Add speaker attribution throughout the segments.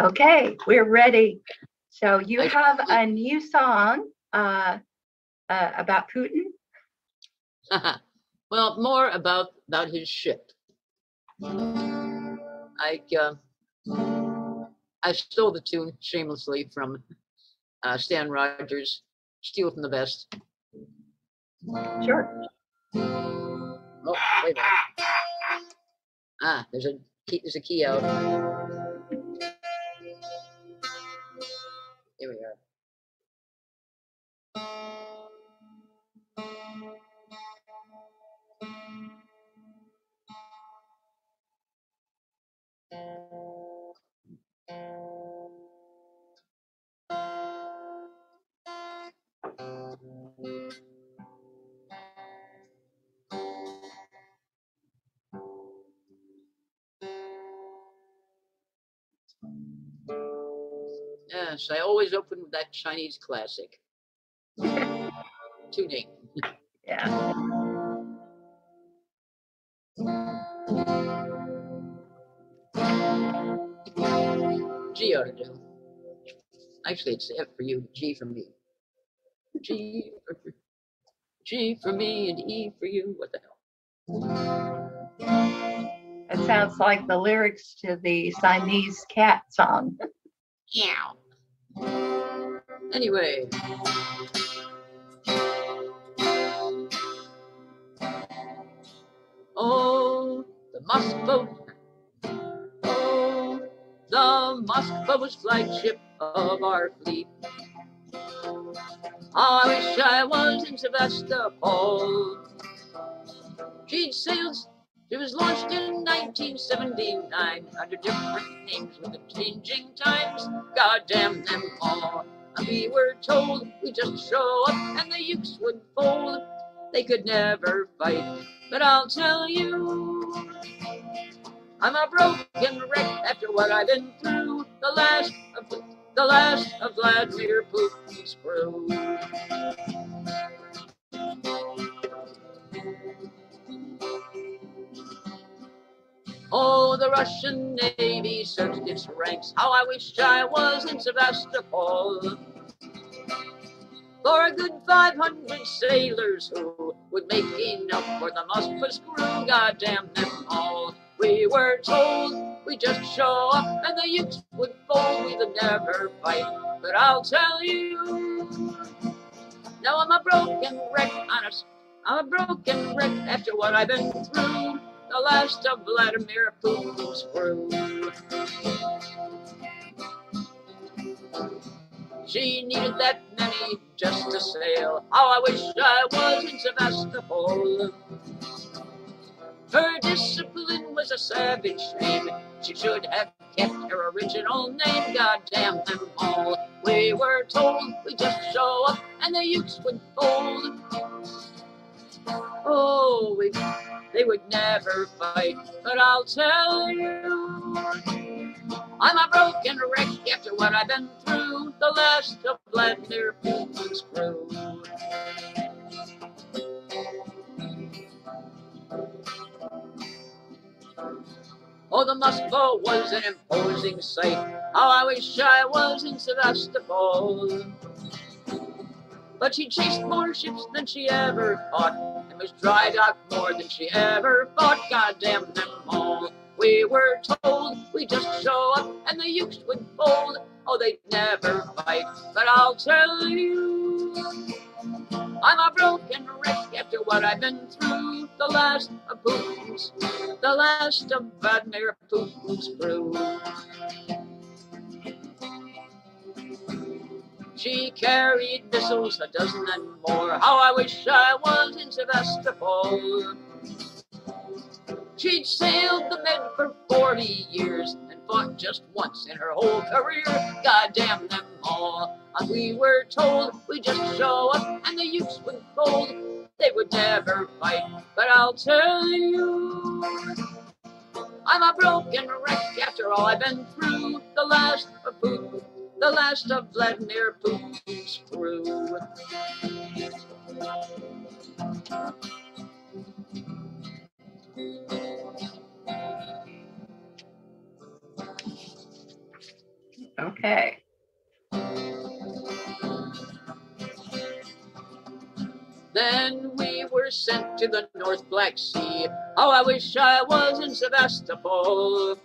Speaker 1: Okay, we're ready. So you have a new song uh, uh, about Putin.
Speaker 2: well, more about about his ship. I uh, I stole the tune shamelessly from uh, Stan Rogers. Steal from the best.
Speaker 1: Sure.
Speaker 2: Oh, wait a minute. Ah, there's a key, there's a key out. That Chinese classic. Tuning.
Speaker 1: Yeah.
Speaker 2: G ought to do. Actually, it's F for you, G for me. G for, G for me and E for you. What the hell?
Speaker 1: It sounds like the lyrics to the Siamese cat song.
Speaker 2: Meow. Anyway. Oh, the Moskva. Oh, the Moskva was flagship of our fleet. I wish I was in Sevastopol. She'd sailed it was launched in 1979 under different names with the changing times. God damn them all. We were told we'd just show up and the Ukes would fold. They could never fight. But I'll tell you, I'm a broken wreck after what I've been through. The last of the, the last of Vladimir Putin's crew. Oh, the Russian Navy searched its ranks. How I wish I was in Sevastopol. For a good 500 sailors who would make enough for the Moskva's crew. God damn them all. We were told we just show up and the Ukes would fold. We would never fight. But I'll tell you, now I'm a broken wreck honest. I'm a broken wreck after what I've been through the last of Vladimir Putin's crew. She needed that many just to sail. How I wish I was in Sevastopol. Her discipline was a savage shame. She should have kept her original name. God damn them all. We were told we just show up and the Ukes would fold. Oh, we they would never fight. But I'll tell you, I'm a broken wreck after what I've been through. The last of Vladimir Putin's crew. Oh, the Moskva was an imposing sight. How I wish I was in Sevastopol. But she chased more ships than she ever fought, and was dry docked more than she ever fought. God damn them all. We were told we just show up and the Ukes would fold. Oh, they'd never fight. But I'll tell you, I'm a broken wreck after what I've been through. The last of Putin's, the last of Vladimir Putin's crew. She carried missiles a dozen and more. How I wish I was in Sevastopol. She'd sailed the Med for 40 years and fought just once in her whole career. God damn them all. And we were told we just show up and the Ukes would fold. They would never fight. But I'll tell you, I'm a broken wreck after all I've been through. The last of Putin, the last of Vladimir Putin's crew.
Speaker 1: Okay.
Speaker 2: Then we were sent to the North Black Sea. Oh, I wish I was in Sevastopol.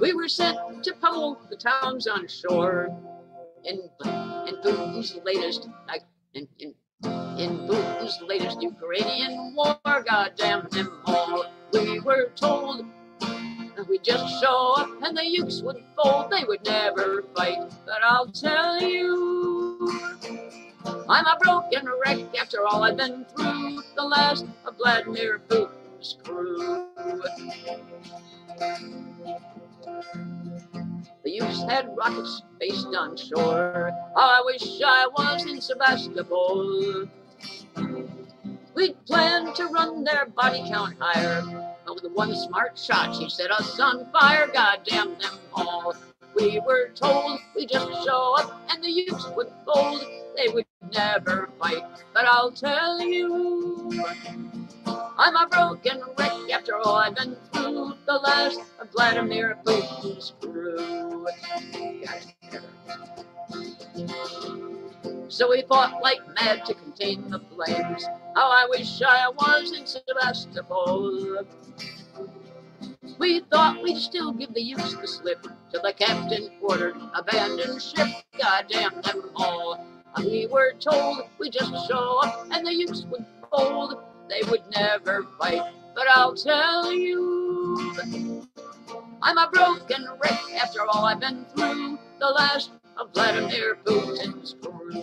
Speaker 2: We were sent to pummel the towns on shore. In in Putin's latest in in in Putin's latest Ukrainian war, goddamn them all. We were told that we just show up and the Ukes would fold. They would never fight, but I'll tell you. I'm a broken wreck after all I've been through. The last of Vladimir Putin's crew. The Ukes had rockets based on shore. Oh, I wish I was in Sebastopol. We'd planned to run their body count higher. But with one smart shot, she set us on fire. Goddamn them all. We were told we just show up and the Ukes would fold. They would never fight, but I'll tell you. I'm a broken wreck after all I've been through. The last of Vladimir Putin's crew. So we fought like mad to contain the flames. How I wish I was in Sevastopol. We thought we'd still give the Ukes the slip till the captain ordered abandon ship. Goddamn them all. We were told we just show up and the Ukes would fold. They would never fight, but I'll tell you. I'm a broken wreck after all I've been through. The last of Vladimir Putin's crew.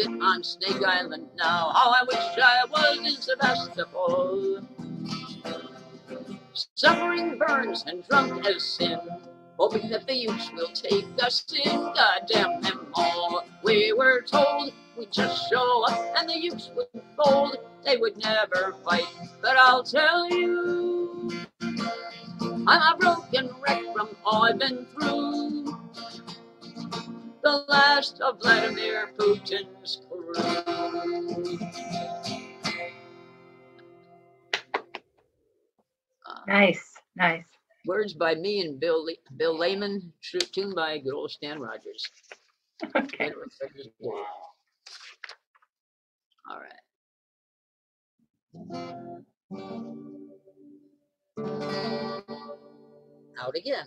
Speaker 2: Sit on Snake Island now. How I wish I was in Sevastopol. Suffering burns and drunk as sin. Hoping that the Ukes will take us in. Goddamn them all. We were told we'd just show up and the Ukes would fold. They would never fight. But I'll tell you, I'm a broken wreck from all I've been through the last of Vladimir Putin's crew.
Speaker 1: Nice, nice.
Speaker 2: Words by me and Bill Le- Bill Lehman, tuned by good old Stan Rogers.
Speaker 1: Okay.
Speaker 2: All right. Out again.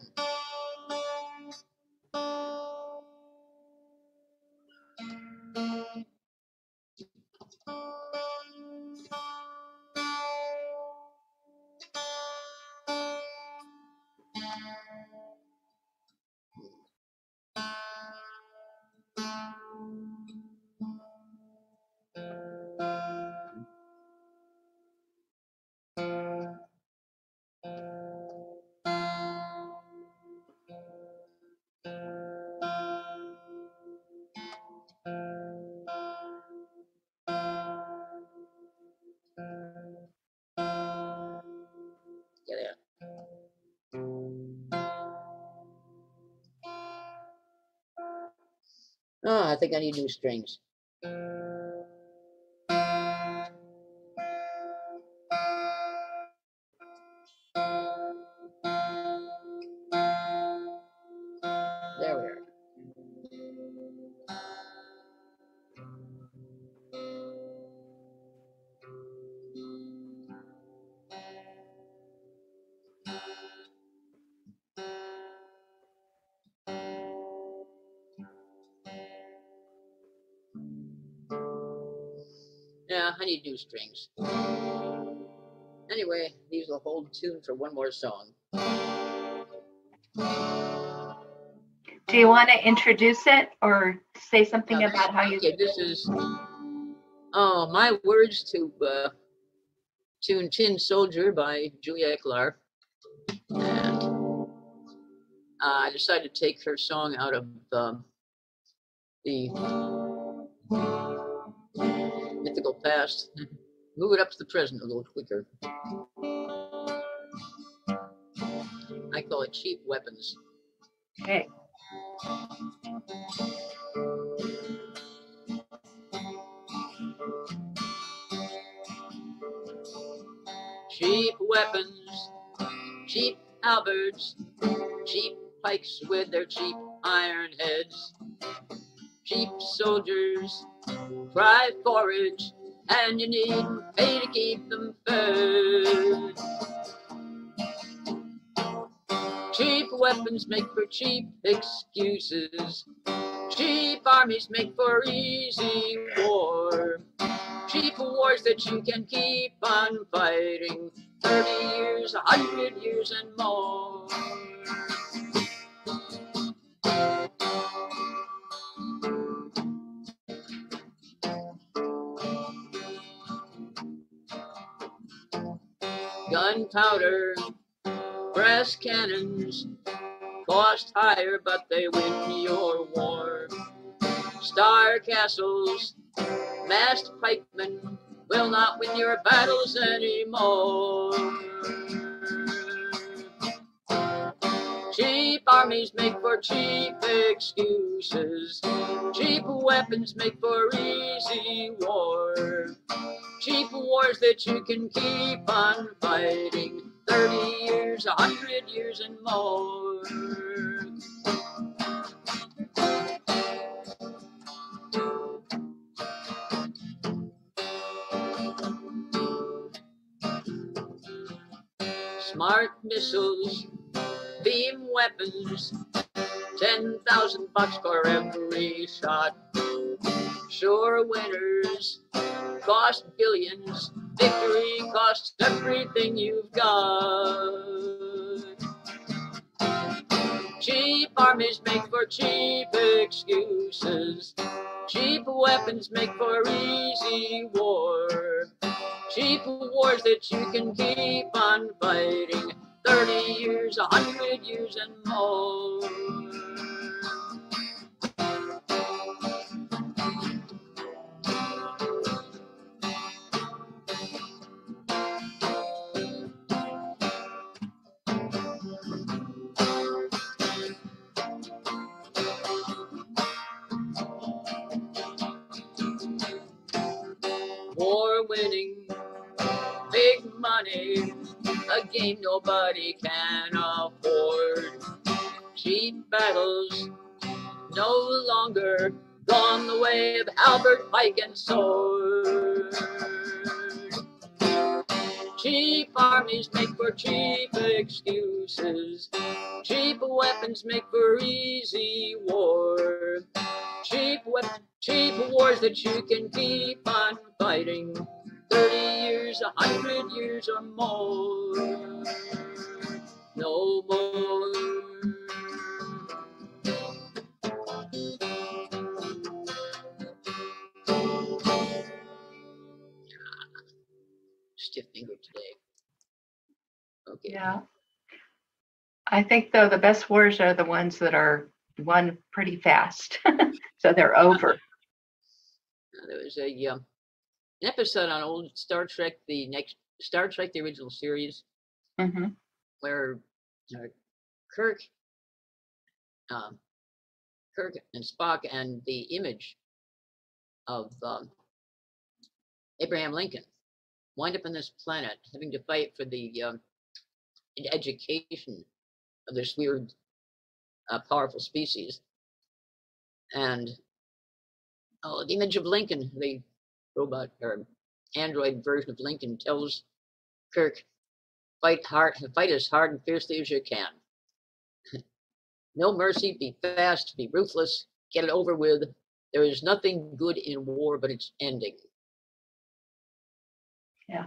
Speaker 2: Think I need new strings. Strings. Anyway, these will hold tune for one more song.
Speaker 1: Do you want to introduce it or say something about how you?
Speaker 2: Okay, this is oh my words to uh, tune Tin Soldier by Julia Ecklar. And uh, I decided to take her song out of um, the mythical past, mm-hmm. move it up to the present a little quicker. I call it cheap weapons.
Speaker 1: Okay.
Speaker 2: Cheap weapons, cheap halberds, cheap pikes with their cheap iron heads. Cheap soldiers cry forage, and you needn't pay to keep them fed. Cheap weapons make for cheap excuses. Cheap armies make for easy war. Cheap wars that you can keep on fighting 30 years, 100 years, and more. Gunpowder, brass cannons cost higher, but they win your war. Star castles, masked pikemen will not win your battles anymore. Cheap armies make for cheap excuses. Cheap weapons make for easy war. Cheap wars that you can keep on fighting 30 years, 100 years, and more. Smart missiles, beam weapons, 10,000 bucks for every shot. Sure winners cost billions, victory costs everything you've got. Cheap armies make for cheap excuses. Cheap weapons make for easy war. Cheap wars that you can keep on fighting 30 years, 100 years, and more. Game nobody can afford. Cheap battles, no longer gone the way of halberd pike and sword. Cheap armies make for cheap excuses. Cheap weapons make for easy war. Cheap cheap wars that you can keep on fighting 30 years, 100 years or more. No more. Stiff finger today. Okay.
Speaker 1: Yeah. I think though the best wars are the ones that are won pretty fast. so they're over.
Speaker 2: There was a um, episode on old Star Trek, the next Star Trek, the original series,
Speaker 1: hmm
Speaker 2: where uh, Kirk, um, Kirk and Spock, and the image of um, Abraham Lincoln wind up on this planet, having to fight for the um, education of this weird, uh, powerful species, and oh, the image of Lincoln, the robot or android version of Lincoln, tells Kirk, "Fight hard, fight as hard and fiercely as you can. no mercy, be fast, be ruthless, get it over with. There is nothing good in war but its ending." Yeah.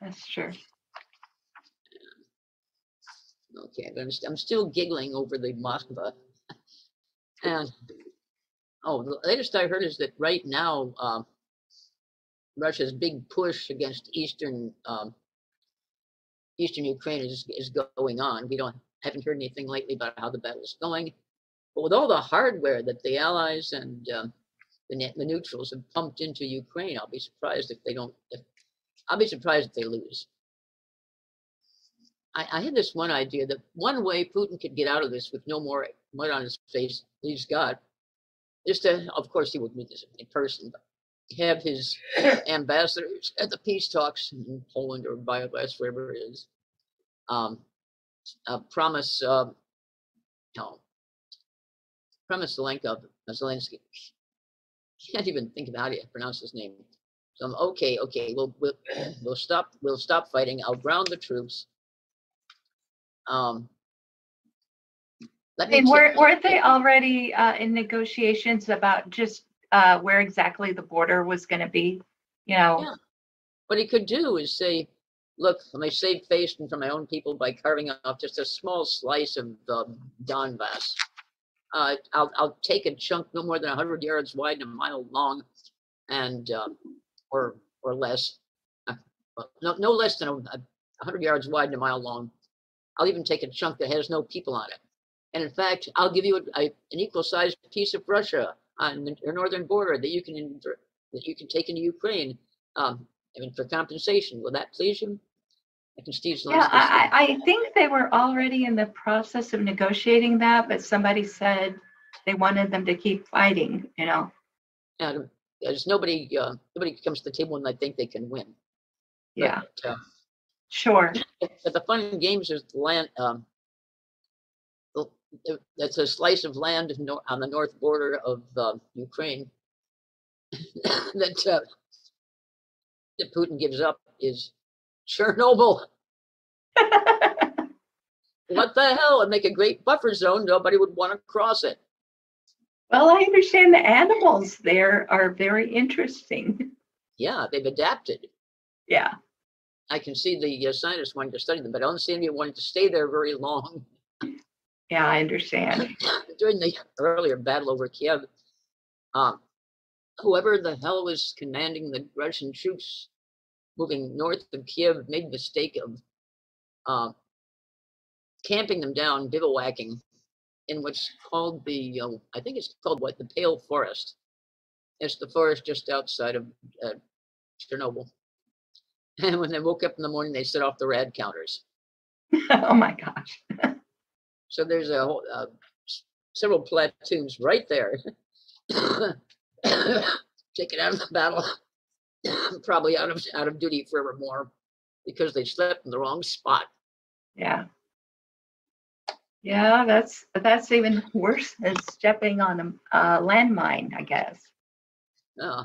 Speaker 1: That's true.
Speaker 2: Okay, but I'm, st- I'm still giggling over the Moskva. and oh, the latest I heard is that right now, um, Russia's big push against eastern um, eastern Ukraine is is going on. We don't haven't heard anything lately about how the battle is going. But with all the hardware that the Allies and um, the, ne- the neutrals have pumped into Ukraine, I'll be surprised if they don't. If, I'll be surprised if they lose. I, I had this one idea that one way Putin could get out of this with no more mud on his face, please God, is to, of course, he would do this in person, but have his ambassadors at the peace talks in Poland or Bioglass, wherever it is, um, uh, promise, uh, no, promise Zelenka, Zelensky. Can't even think of how to pronounce his name. So I'm okay, okay, we'll we'll we'll stop we'll stop fighting. I'll ground the troops. Um, let me
Speaker 1: were, weren't they already uh, in negotiations about just uh, where exactly the border was going to be? You know,
Speaker 2: Yeah. What he could do is say, look, let me save face and for my own people by carving off just a small slice of uh, Donbass. Uh, I'll, I'll take a chunk no more than 100 yards wide and a mile long, and uh, or or less, uh, no, no less than a, a 100 yards wide and a mile long. I'll even take a chunk that has no people on it. And in fact, I'll give you a, a, an equal-sized piece of Russia on the, your northern border that you can that you can take into Ukraine um, I mean, for compensation. Will that please you? I can
Speaker 1: yeah, I, I think they were already in the process of negotiating that, but somebody said they wanted them to keep fighting. You know,
Speaker 2: Adam, there's nobody, uh, nobody comes to the table and I think they can win. But,
Speaker 1: yeah,
Speaker 2: uh,
Speaker 1: sure.
Speaker 2: but the fun and games is land. Um, that's a slice of land on the north border of uh, Ukraine that uh, that Putin gives up is Chernobyl. What the hell? It'd make a great buffer zone. Nobody would want to cross it.
Speaker 1: well, I understand the animals there are very interesting.
Speaker 2: Yeah, they've adapted.
Speaker 1: Yeah,
Speaker 2: I can see the uh, scientists wanting to study them, but I don't see anyone wanting to stay there very long.
Speaker 1: Yeah, I understand.
Speaker 2: During the earlier battle over Kiev, um, whoever the hell was commanding the Russian troops moving north of Kiev made the mistake of uh, camping them down, bivouacking in what's called the, uh, I think it's called what, the Pale Forest. It's the forest just outside of uh, Chernobyl. And when they woke up in the morning, they set off the rad counters.
Speaker 1: oh my gosh.
Speaker 2: So there's a whole, uh, several platoons right there, taken out of the battle, probably out of out of duty forevermore, because they slept in the wrong spot.
Speaker 1: Yeah. Yeah, that's that's even worse than stepping on a uh, landmine, I guess.
Speaker 2: Uh,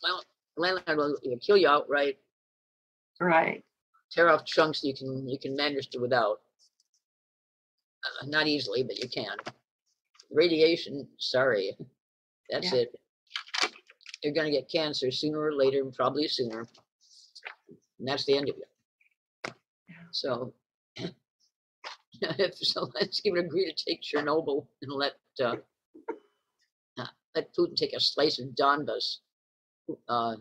Speaker 2: well, landlord will either kill you outright,
Speaker 1: Right.
Speaker 2: tear off chunks you can you can manage to without. Uh, not easily, but you can. Radiation, sorry, that's
Speaker 1: Yeah.
Speaker 2: it. You're gonna get cancer sooner or later, probably sooner, and that's the end of you.
Speaker 1: Yeah.
Speaker 2: So, if Zelensky would agree to take Chernobyl and let uh, uh, let Putin take a slice of Donbas, uh,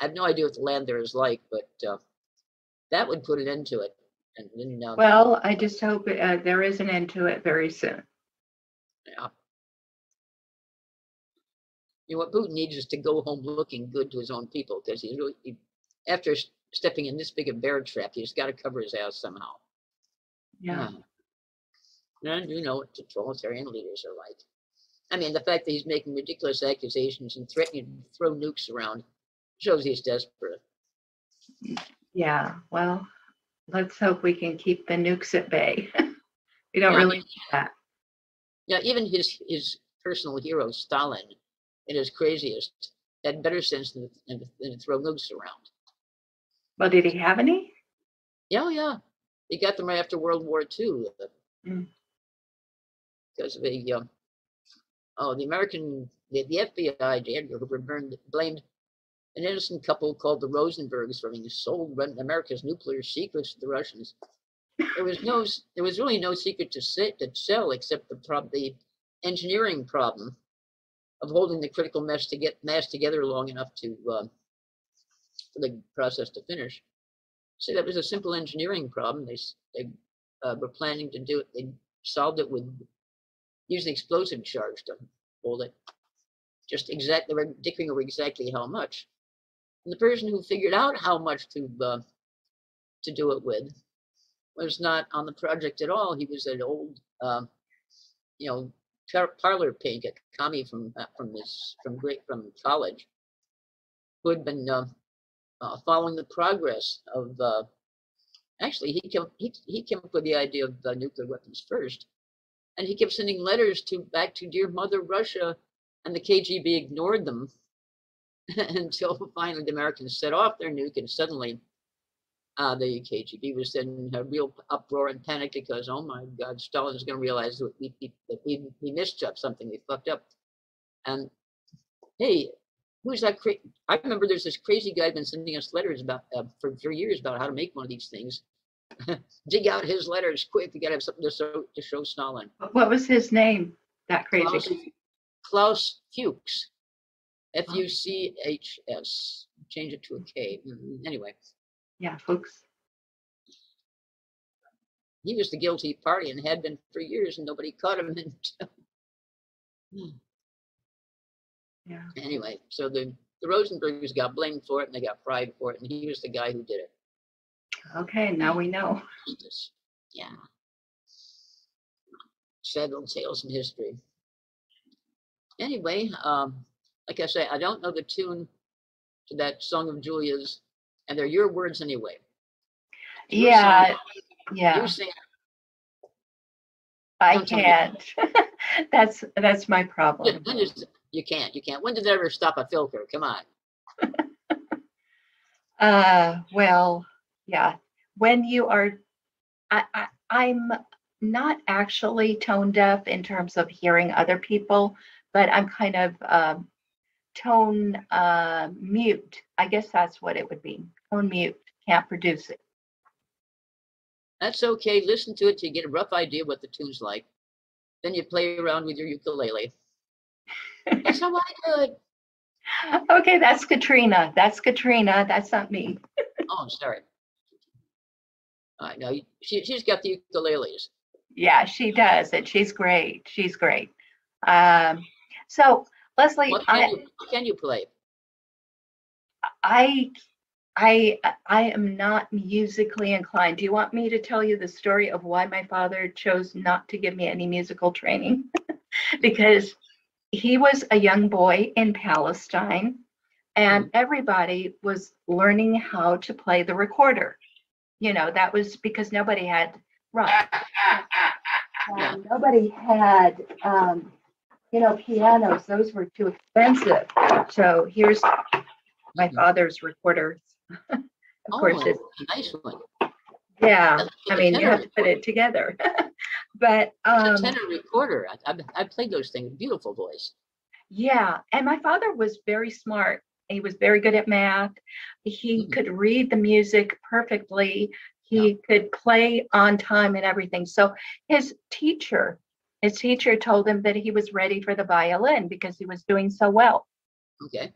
Speaker 2: I have no idea what the land there is like, but uh, that would put an end to it. And then, uh,
Speaker 1: Well, I just hope uh, there is an end to it very soon.
Speaker 2: yeah. You know, what Putin needs is to go home looking good to his own people because he's really, he, after stepping in this big a bear trap, he's got to cover his ass somehow.
Speaker 1: Yeah.
Speaker 2: And you know what totalitarian leaders are like. I mean, the fact that he's making ridiculous accusations and threatening to throw nukes around shows he's desperate.
Speaker 1: Yeah. Well, let's hope we can keep the nukes at bay. we don't
Speaker 2: Yeah,
Speaker 1: really need that.
Speaker 2: Yeah, even his his personal hero Stalin, in his craziest, had better sense than, than, to- than to throw nukes around.
Speaker 1: Well, did he have any?
Speaker 2: Yeah, yeah, he got them right after World War II. uh,
Speaker 1: Mm.
Speaker 2: Because of a, uh, oh, the American, the, the FBI. Edgar Hoover burned, blamed an innocent couple called the Rosenbergs for having sold America's nuclear secrets to the Russians. There was no, there was really no secret to sit to sell except the prob, the engineering problem of holding the critical mass to get mass together long enough to uh, for the process to finish. So that was a simple engineering problem. They they uh, were planning to do it, they solved it with using explosive charge to hold it. Just exactly, they over exactly how much. And the person who figured out how much to uh, to do it with was not on the project at all. He was an old, um, you know, par- parlor pig, a commie from uh, from this from great from college, who had been uh, uh, following the progress of. Uh, actually, he came he, he came up with the idea of uh, nuclear weapons first, and he kept sending letters to back to dear Mother Russia, and the KGB ignored them until finally the Americans set off their nuke, and suddenly uh, the KGB was in a real uproar and panic because, oh my God, Stalin's going to realize that he, he, he, he misstepped something, he fucked up. And hey, who's that? Cra- I remember there's this crazy guy been sending us letters about uh, for, for years about how to make one of these things. Dig out his letters quick. You got to have something to show to show Stalin.
Speaker 1: What was his name? That crazy.
Speaker 2: Klaus, Klaus Fuchs, F U C H S. Change it to a K. Mm, Anyway,
Speaker 1: Yeah, folks.
Speaker 2: he was the guilty party and had been for years, and nobody caught him until
Speaker 1: Yeah.
Speaker 2: anyway, so the the Rosenbergs got blamed for it and they got fried for it, and he was the guy who did it.
Speaker 1: Okay, now we know.
Speaker 2: Just, yeah. Sad little tales from history. Anyway, um, like I say, I don't know the tune to that song of Julia's, and they're your words anyway. You were
Speaker 1: Yeah,
Speaker 2: saying-
Speaker 1: yeah.
Speaker 2: You saying,
Speaker 1: I can't. that's that's my problem.
Speaker 2: you can't, you can't. When did they ever stop a filker? Come on.
Speaker 1: Uh, well, yeah. When you are, I, I I'm not actually tone deaf in terms of hearing other people, but I'm kind of um, tone uh, mute. I guess that's what it would be. Tone mute. Can't produce it.
Speaker 2: That's okay. Listen to it to get a rough idea what the tune's like. Then you play around with your ukulele. That's how I do it.
Speaker 1: Okay, that's Katrina. That's Katrina. That's not me.
Speaker 2: Oh, sorry. I know she she's got the ukuleles.
Speaker 1: Yeah, she does and She's great. She's great. Um, so Leslie,
Speaker 2: What
Speaker 1: I,
Speaker 2: can you what can you play?
Speaker 1: I, I, I am not musically inclined. Do you want me to tell you the story of why my father chose not to give me any musical training? because he was a young boy in Palestine, and everybody was learning how to play the recorder. You know, that was because nobody had right. Um, nobody had, um, you know, pianos. Those were too expensive. So here's my
Speaker 2: Mhm.
Speaker 1: father's recorder. of course,
Speaker 2: Oh,
Speaker 1: it's
Speaker 2: nice one.
Speaker 1: yeah. I mean, you have to put it together. but um,
Speaker 2: a tenor recorder. I, I, I played those things. Beautiful voice.
Speaker 1: yeah, and my father was very smart. He was very good at math. He
Speaker 2: Mhm.
Speaker 1: could read the music perfectly. He could play on time and everything. So his teacher, his teacher told him that he was ready for the violin because he was doing so well.
Speaker 2: Okay.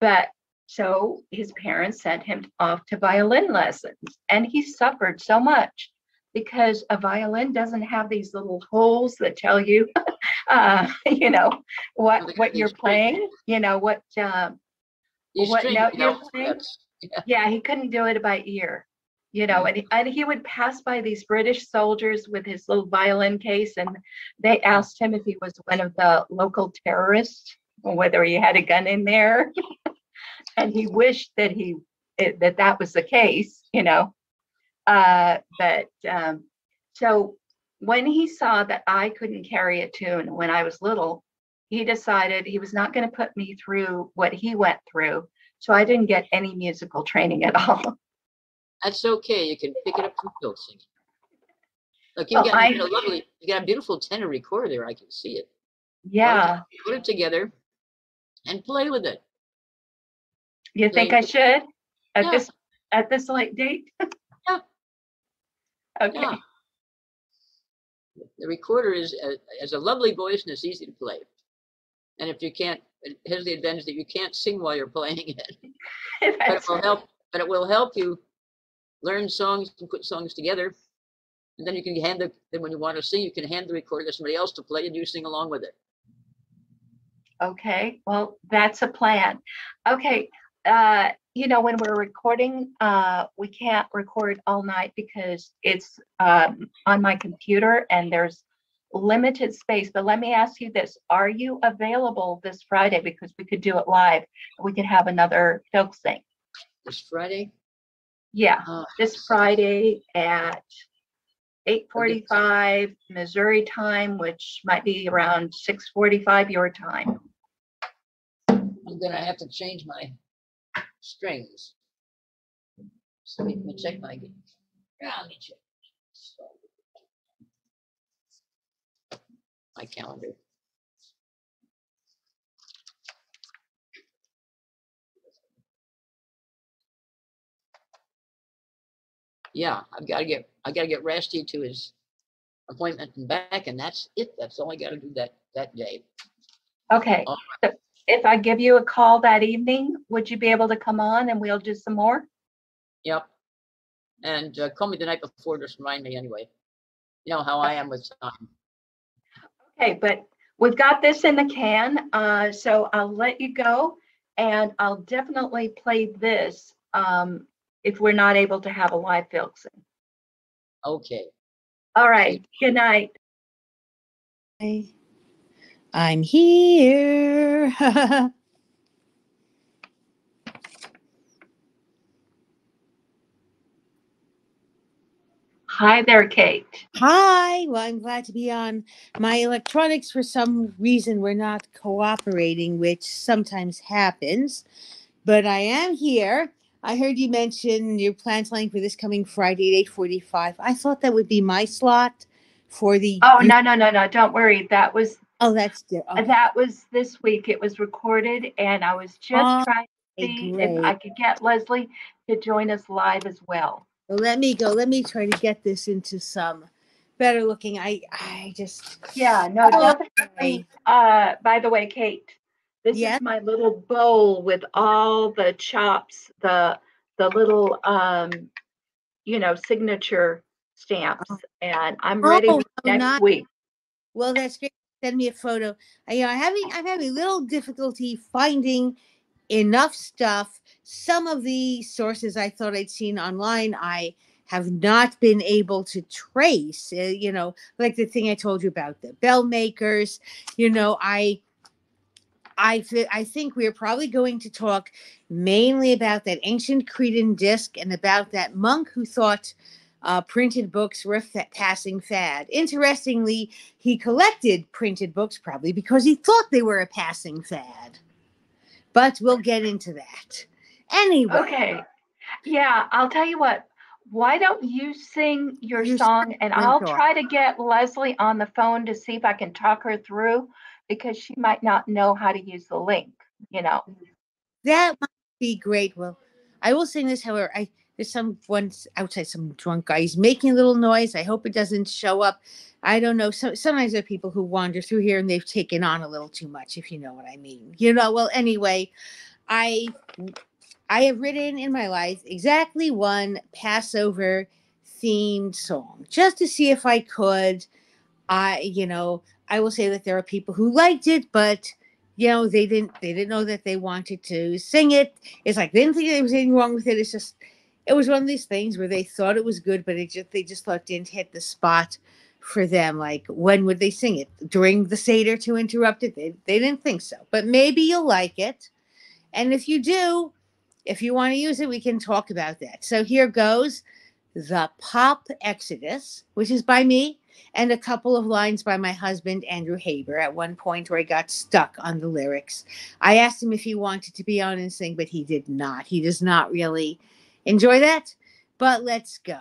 Speaker 1: But so his parents sent him off to violin lessons, and he suffered so much because a violin doesn't have these little holes that tell you, uh, you know, what what you're
Speaker 2: string-
Speaker 1: playing. You know what? Um, What
Speaker 2: string
Speaker 1: note you're
Speaker 2: alphabets.
Speaker 1: yeah, he couldn't do it by ear. You know, and he, and he would pass by these British soldiers with his little violin case, and they asked him if he was one of the local terrorists, or whether he had a gun in there. and he wished that he it, that that was the case, you know. Uh, but um, so when he saw that I couldn't carry a tune when I was little, he decided he was not going to put me through what he went through. So I didn't get any musical training at all.
Speaker 2: That's okay. You can pick it up from filk singing. Look, you
Speaker 1: Well,
Speaker 2: got
Speaker 1: I-
Speaker 2: you got a lovely, you got a beautiful tenor recorder there. I can see it. Why don't you
Speaker 1: Yeah.
Speaker 2: Put it together and play with it.
Speaker 1: You think I should at
Speaker 2: Yeah.
Speaker 1: this at this late date?
Speaker 2: Yeah.
Speaker 1: Okay.
Speaker 2: Yeah. The recorder is uh, has a lovely voice and it's easy to play. And if you can't, it has the advantage that you can't sing while you're playing it, but it will help. But it will help you learn songs and put songs together. And then you can hand the, then when you want to sing, you can hand the recorder to somebody else to play and you sing along with it.
Speaker 1: Okay, well, that's a plan. Okay, uh, you know, when we're recording, uh, we can't record all night because it's um, on my computer and there's limited space. But let me ask you this, are you available this Friday? Because we could do it live. We could have another folk sing.
Speaker 2: This Friday?
Speaker 1: Yeah, this Friday at eight forty-five Missouri time, which might be around six forty-five your time.
Speaker 2: I'm gonna have to change my strings. So let me check my, yeah, let me check. My calendar. Yeah, I've gotta get, I gotta get Rusty to his appointment and back, and that's it. That's all I gotta do that, that day.
Speaker 1: Okay, so if I give you a call that evening, would you be able to come on and we'll do some more?
Speaker 2: Yep. And uh, call me the night before, just remind me anyway. You know how I am with time.
Speaker 1: Okay, but we've got this in the can, uh, so I'll let you go. And I'll definitely play this, um, if we're not able to have a live filk sing.
Speaker 2: Okay.
Speaker 1: All right, good night.
Speaker 3: Hi. I'm here.
Speaker 1: Hi there, Kate.
Speaker 3: Hi. Well, I'm glad to be on. My electronics, for some reason, were not cooperating, which sometimes happens. But I am here. I heard you mention your plans line for this coming Friday at eight forty-five. I thought that would be my slot for the.
Speaker 1: Oh, no, no, no, no, don't worry. That was,
Speaker 3: Oh, that's di- okay.
Speaker 1: that was this week. It was recorded and I was just
Speaker 3: Oh,
Speaker 1: trying to see if I could get Leslie to join us live as well.
Speaker 3: Well, let me go. Let me try to get this into some better looking. I I just
Speaker 1: Yeah, no,
Speaker 3: Oh,
Speaker 1: definitely. Uh, by the way, Kate, this
Speaker 3: Yeah?
Speaker 1: is my little bowl with all the chops, the the little um, you know, signature stamps, and I'm ready
Speaker 3: Oh,
Speaker 1: for next
Speaker 3: nice.
Speaker 1: week.
Speaker 3: Well, that's great. Send me a photo. I, you know, I'm having I'm having a little difficulty finding enough stuff. Some of the sources I thought I'd seen online, I have not been able to trace. Uh, you know, like the thing I told you about the bell makers. You know, I. I, th- I think we're probably going to talk mainly about that ancient Cretan disc and about that monk who thought uh, printed books were a fa- passing fad. Interestingly, he collected printed books probably because he thought they were a passing fad. But we'll get into that. Anyway,
Speaker 1: Okay. Yeah, I'll tell you what. Why don't you sing your
Speaker 3: You
Speaker 1: song and I'll try to get Leslie on the phone to see if I can talk her through because she might not know how to use the link, you know. Mm-hmm.
Speaker 3: that might be great. Well, I will sing this. However, I there's someone outside, some drunk guy. He's making a little noise. I hope it doesn't show up. I don't know. So, sometimes there are people who wander through here and they've taken on a little too much, if you know what I mean. You know. Well, anyway, I I have written in my life exactly one Passover themed song just to see if I could. I, you know, I will say that there are people who liked it, but you know, they didn't they didn't know that they wanted to sing it. It's like they didn't think there was anything wrong with it. It's just it was one of these things where they thought it was good, but it just they just thought it didn't hit the spot for them. Like when would they sing it? During the Seder to interrupt it? They they didn't think so. But maybe you'll like it. And if you do, if you want to use it, we can talk about that. So here goes The Pop Exodus, which is by me, and a couple of lines by my husband, Andrew Haber, at one point where I got stuck on the lyrics. I asked him if he wanted to be on and sing, but he did not. He does not really enjoy that. But let's go.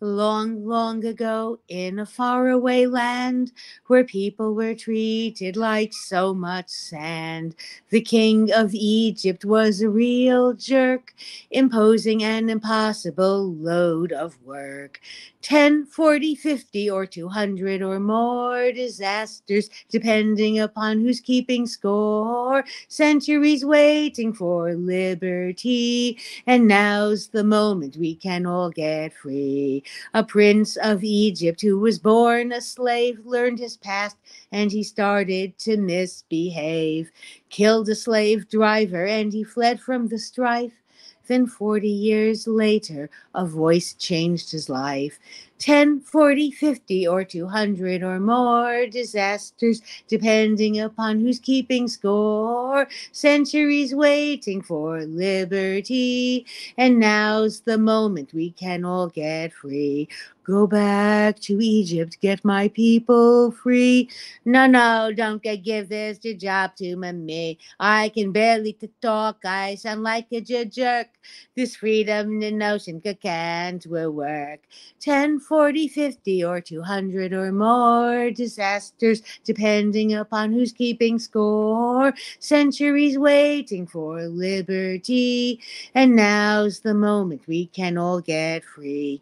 Speaker 3: Long, long ago, in a faraway land where people were treated like so much sand, the king of Egypt was a real jerk, imposing an impossible load of work. 10, 40, 50, or 200 or more disasters, depending upon who's keeping score. Centuries waiting for liberty, and now's the moment we can all get free. A prince of Egypt who was born a slave learned his past, and he started to misbehave. Killed a slave driver, and he fled from the strife. Then 40 years later, a voice changed his life. 10, 40, 50, or 200 or more disasters, depending upon who's keeping score. Centuries waiting for liberty, and now's the moment we can all get free. Go back to Egypt, get my people free. No, no, don't get give this job to me. I can barely talk, I sound like a jerk. This freedom notion can't work. 10, 40, 50, or 200 or more disasters, depending upon who's keeping score. Centuries waiting for liberty, and now's the moment we can all get free.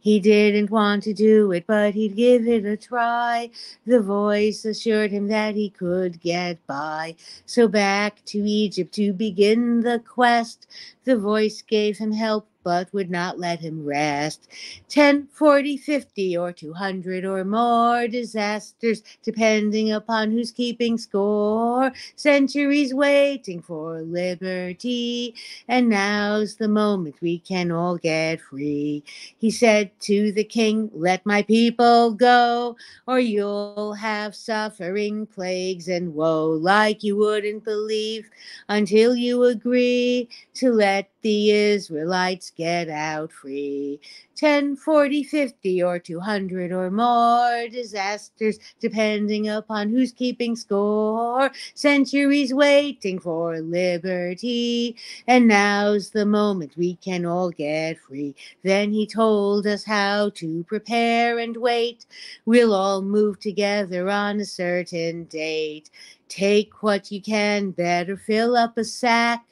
Speaker 3: He didn't want to do it, but he'd give it a try. The voice assured him that he could get by. So back to Egypt to begin the quest. The voice gave him help but would not let him rest. 10, 40, 50, or 200 or more disasters, depending upon who's keeping score. Centuries waiting for liberty, and now's the moment we can all get free. He said to the king, Let my people go, or you'll have suffering, plagues, and woe like you wouldn't believe until you agree to let the Israelites get out free. 10, 40, 50, or 200 or more disasters, depending upon who's keeping score. Centuries waiting for liberty, and now's the moment we can all get free. Then he told us how to prepare and wait. We'll all move together on a certain date. Take what you can, better fill up a sack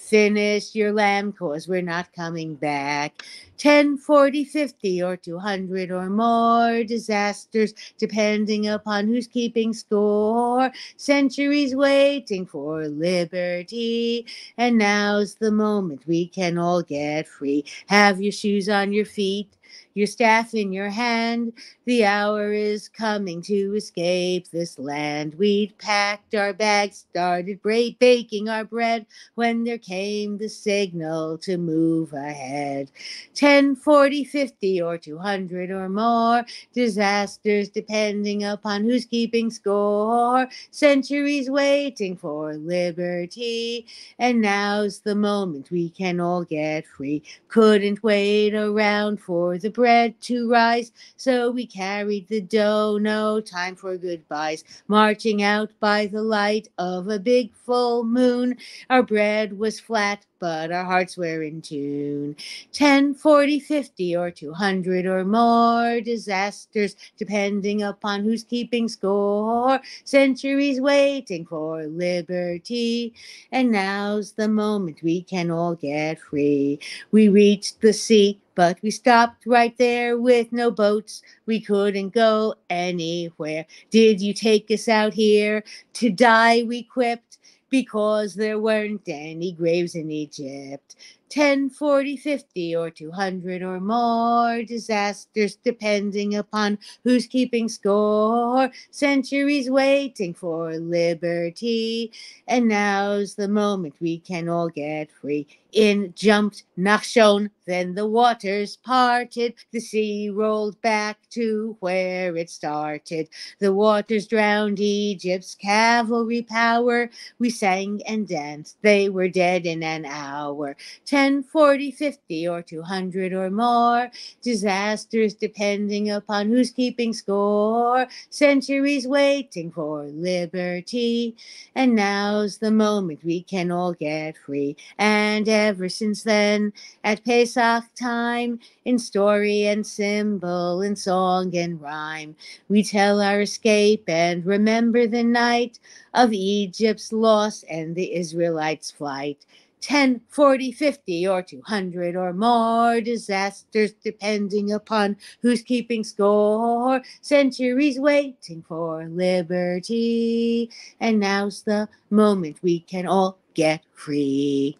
Speaker 3: finish your lamb cause we're not coming back. 10 40 50 or 200 or more disasters depending upon who's keeping score. Centuries waiting for liberty and now's the moment we can all get free. Have your shoes on your feet your staff in your hand. The hour is coming to escape this land. We'd packed our bags, started break, baking our bread when there came the signal to move ahead. 10, 40, 50, or 200 or more disasters depending upon who's keeping score. Centuries waiting for liberty. And now's the moment we can all get free. Couldn't wait around for the bread to rise. So we carried the dough, no time for goodbyes. Marching out by the light of a big full moon, our bread was flat, but our hearts were in tune. Ten, forty, fifty, or 200 or more disasters, depending upon who's keeping score. Centuries waiting for liberty, and now's the moment we can all get free. We reached the sea but we stopped right there with no boats. We couldn't go anywhere. Did you take us out here to die? We quipped because there weren't any graves in Egypt. 10, 40, 50, or 200 or more disasters, depending upon who's keeping score. Centuries waiting for liberty, and now's the moment we can all get free. In jumped Nachshon, then the waters parted, the sea rolled back to where it started. The waters drowned Egypt's cavalry power. We sang and danced, they were dead in an hour. Ten, forty, fifty, or 200 or more disasters, depending upon who's keeping score. Centuries waiting for liberty, and now's the moment we can all get free. And ever since then, at Pesach time, in story and symbol, in song and rhyme, we tell our escape and remember the night of Egypt's loss and the Israelites' flight. 10, 40, 50, or 200 or more disasters, depending upon who's keeping score. Centuries waiting for liberty. And now's the moment we can all get free.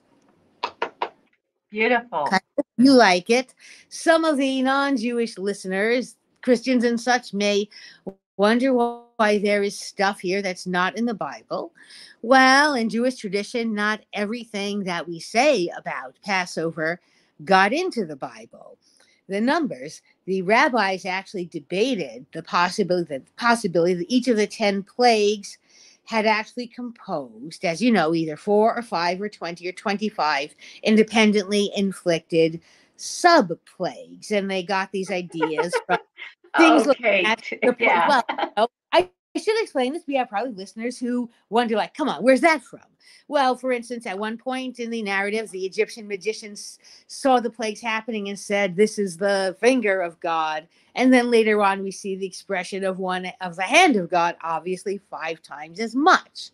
Speaker 1: Beautiful.
Speaker 3: You like it. Some of the non Jewish listeners, Christians and such, may wonder why there is stuff here that's not in the Bible. Well, in Jewish tradition, not everything that we say about Passover got into the Bible. The numbers, the rabbis actually debated the possibility, the possibility that each of the 10 plagues had actually composed, as you know, either four or five or 20 or 25 independently inflicted sub plagues. And they got these ideas from things like that,
Speaker 1: Yeah.
Speaker 3: well, I, I should explain this. We have probably listeners who wonder, like, come on, where's that from? Well, for instance, at one point in the narratives, the Egyptian magicians saw the plagues happening and said, This is the finger of God. And then later on, we see the expression of one of the hand of God, obviously five times as much.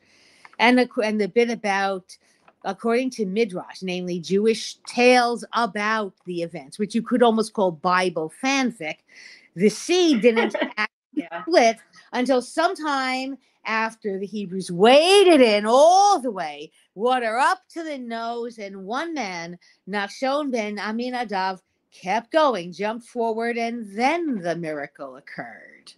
Speaker 3: And the, and the bit about, according to Midrash, namely Jewish tales about the events, which you could almost call Bible fanfic, the sea didn't
Speaker 1: Yeah.
Speaker 3: split until sometime after the Hebrews waded in all the way, water up to the nose, and one man, Nachshon ben Aminadav, kept going, jumped forward, and then the miracle occurred.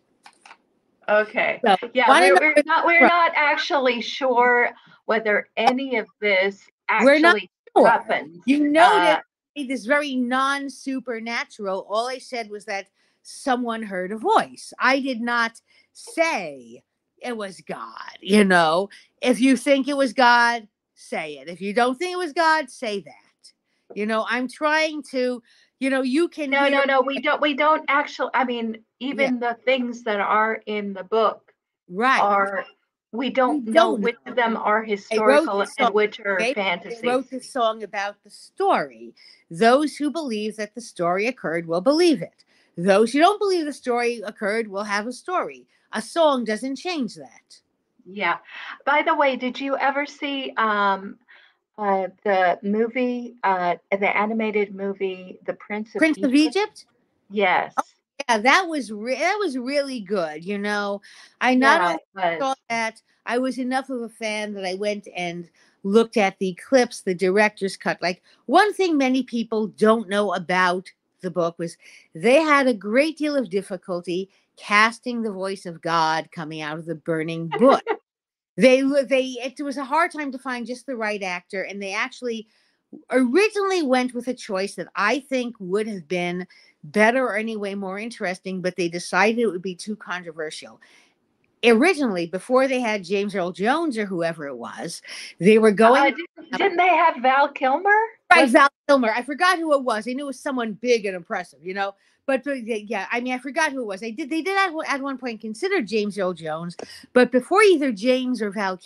Speaker 1: Okay.
Speaker 3: So,
Speaker 1: Yeah, we're, we're not we're not actually sure whether any of this actually
Speaker 3: sure.
Speaker 1: happened.
Speaker 3: You know
Speaker 1: Uh,
Speaker 3: that this very non supernatural. All I said was that someone heard a voice. I did not say it was God. You know, if you think it was God, say it. If you don't think it was God, say that. You know, I'm trying to, you know, you can.
Speaker 1: No, no, no. We don't. We don't actually. I mean, even the things that are in the book
Speaker 3: Right.
Speaker 1: are. We don't know
Speaker 3: don't
Speaker 1: which
Speaker 3: know.
Speaker 1: of them are historical
Speaker 3: song,
Speaker 1: and which are
Speaker 3: fantasy. They wrote the song about the story. Those who believe that the story occurred will believe it. Those who don't believe the story occurred will have a story. A song doesn't change that.
Speaker 1: Yeah. By the way, did you ever see um uh the movie uh the animated movie The Prince of
Speaker 3: Prince of Egypt?
Speaker 1: Yes.
Speaker 3: Yeah, that was re- that was really good. You know, I not only
Speaker 1: yeah, it
Speaker 3: saw that I was enough of a fan that I went and looked at the clips, the director's cut. Like one thing many people don't know about the book was they had a great deal of difficulty casting the voice of God coming out of the burning bush. they they it was a hard time to find just the right actor, and they actually originally went with a choice that I think would have been better or anyway more interesting, but they decided it would be too controversial. Originally, before they had James Earl Jones or whoever it was, they were
Speaker 1: Uh,
Speaker 3: going
Speaker 1: didn't, didn't they have Val Kilmer?
Speaker 3: Right, Val Kilmer. I forgot who it was. I knew it was someone big and impressive, you know. But, but yeah, I mean, I forgot who it was. They did. They did at, one- at one point consider James Earl Jones, but before either James or Val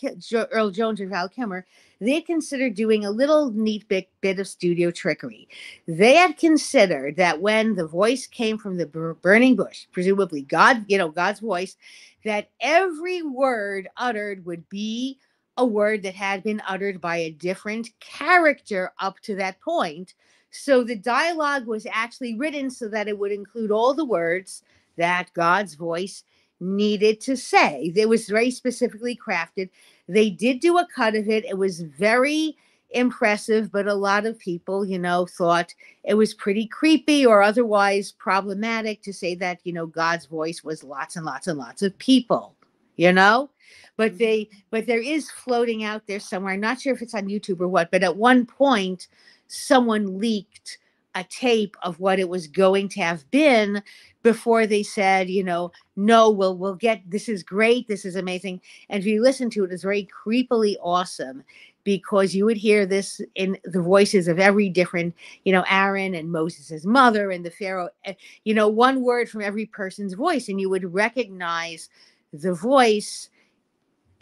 Speaker 3: Earl Jones or Val Kilmer, they considered doing a little neat bit, bit of studio trickery. They had considered that when the voice came from the bur- burning bush, presumably God, you know, God's voice, that every word uttered would be a word that had been uttered by a different character up to that point. So the dialogue was actually written so that it would include all the words that God's voice needed to say. It was very specifically crafted. They did do a cut of it. It was very impressive, but a lot of people, you know, thought it was pretty creepy or otherwise problematic to say that, you know, God's voice was lots and lots and lots of people, you know? But mm-hmm. they, but there is floating out there somewhere. I'm not sure if it's on YouTube or what, but at one point, someone leaked a tape of what it was going to have been before they said, you know, no, we'll we'll get this is great, this is amazing. And if you listen to it, it's very creepily awesome because you would hear this in the voices of every different, you know, Aaron and Moses' mother and the Pharaoh, eh, you know, one word from every person's voice, and you would recognize the voice.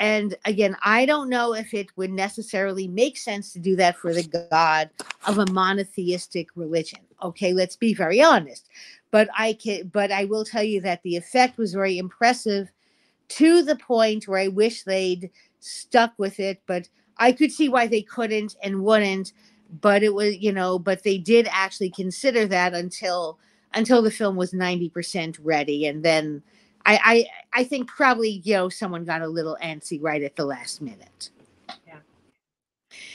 Speaker 3: And again, I don't know if it would necessarily make sense to do that for the God of a monotheistic religion. Okay, let's be very honest. But I can but I will tell you that the effect was very impressive to the point where I wish they'd stuck with it. But I could see why they couldn't and wouldn't, but it was, you know, but they did actually consider that until until the film was 90% ready. And then I I I think probably, you know, someone got a little antsy right at the last minute. Yeah.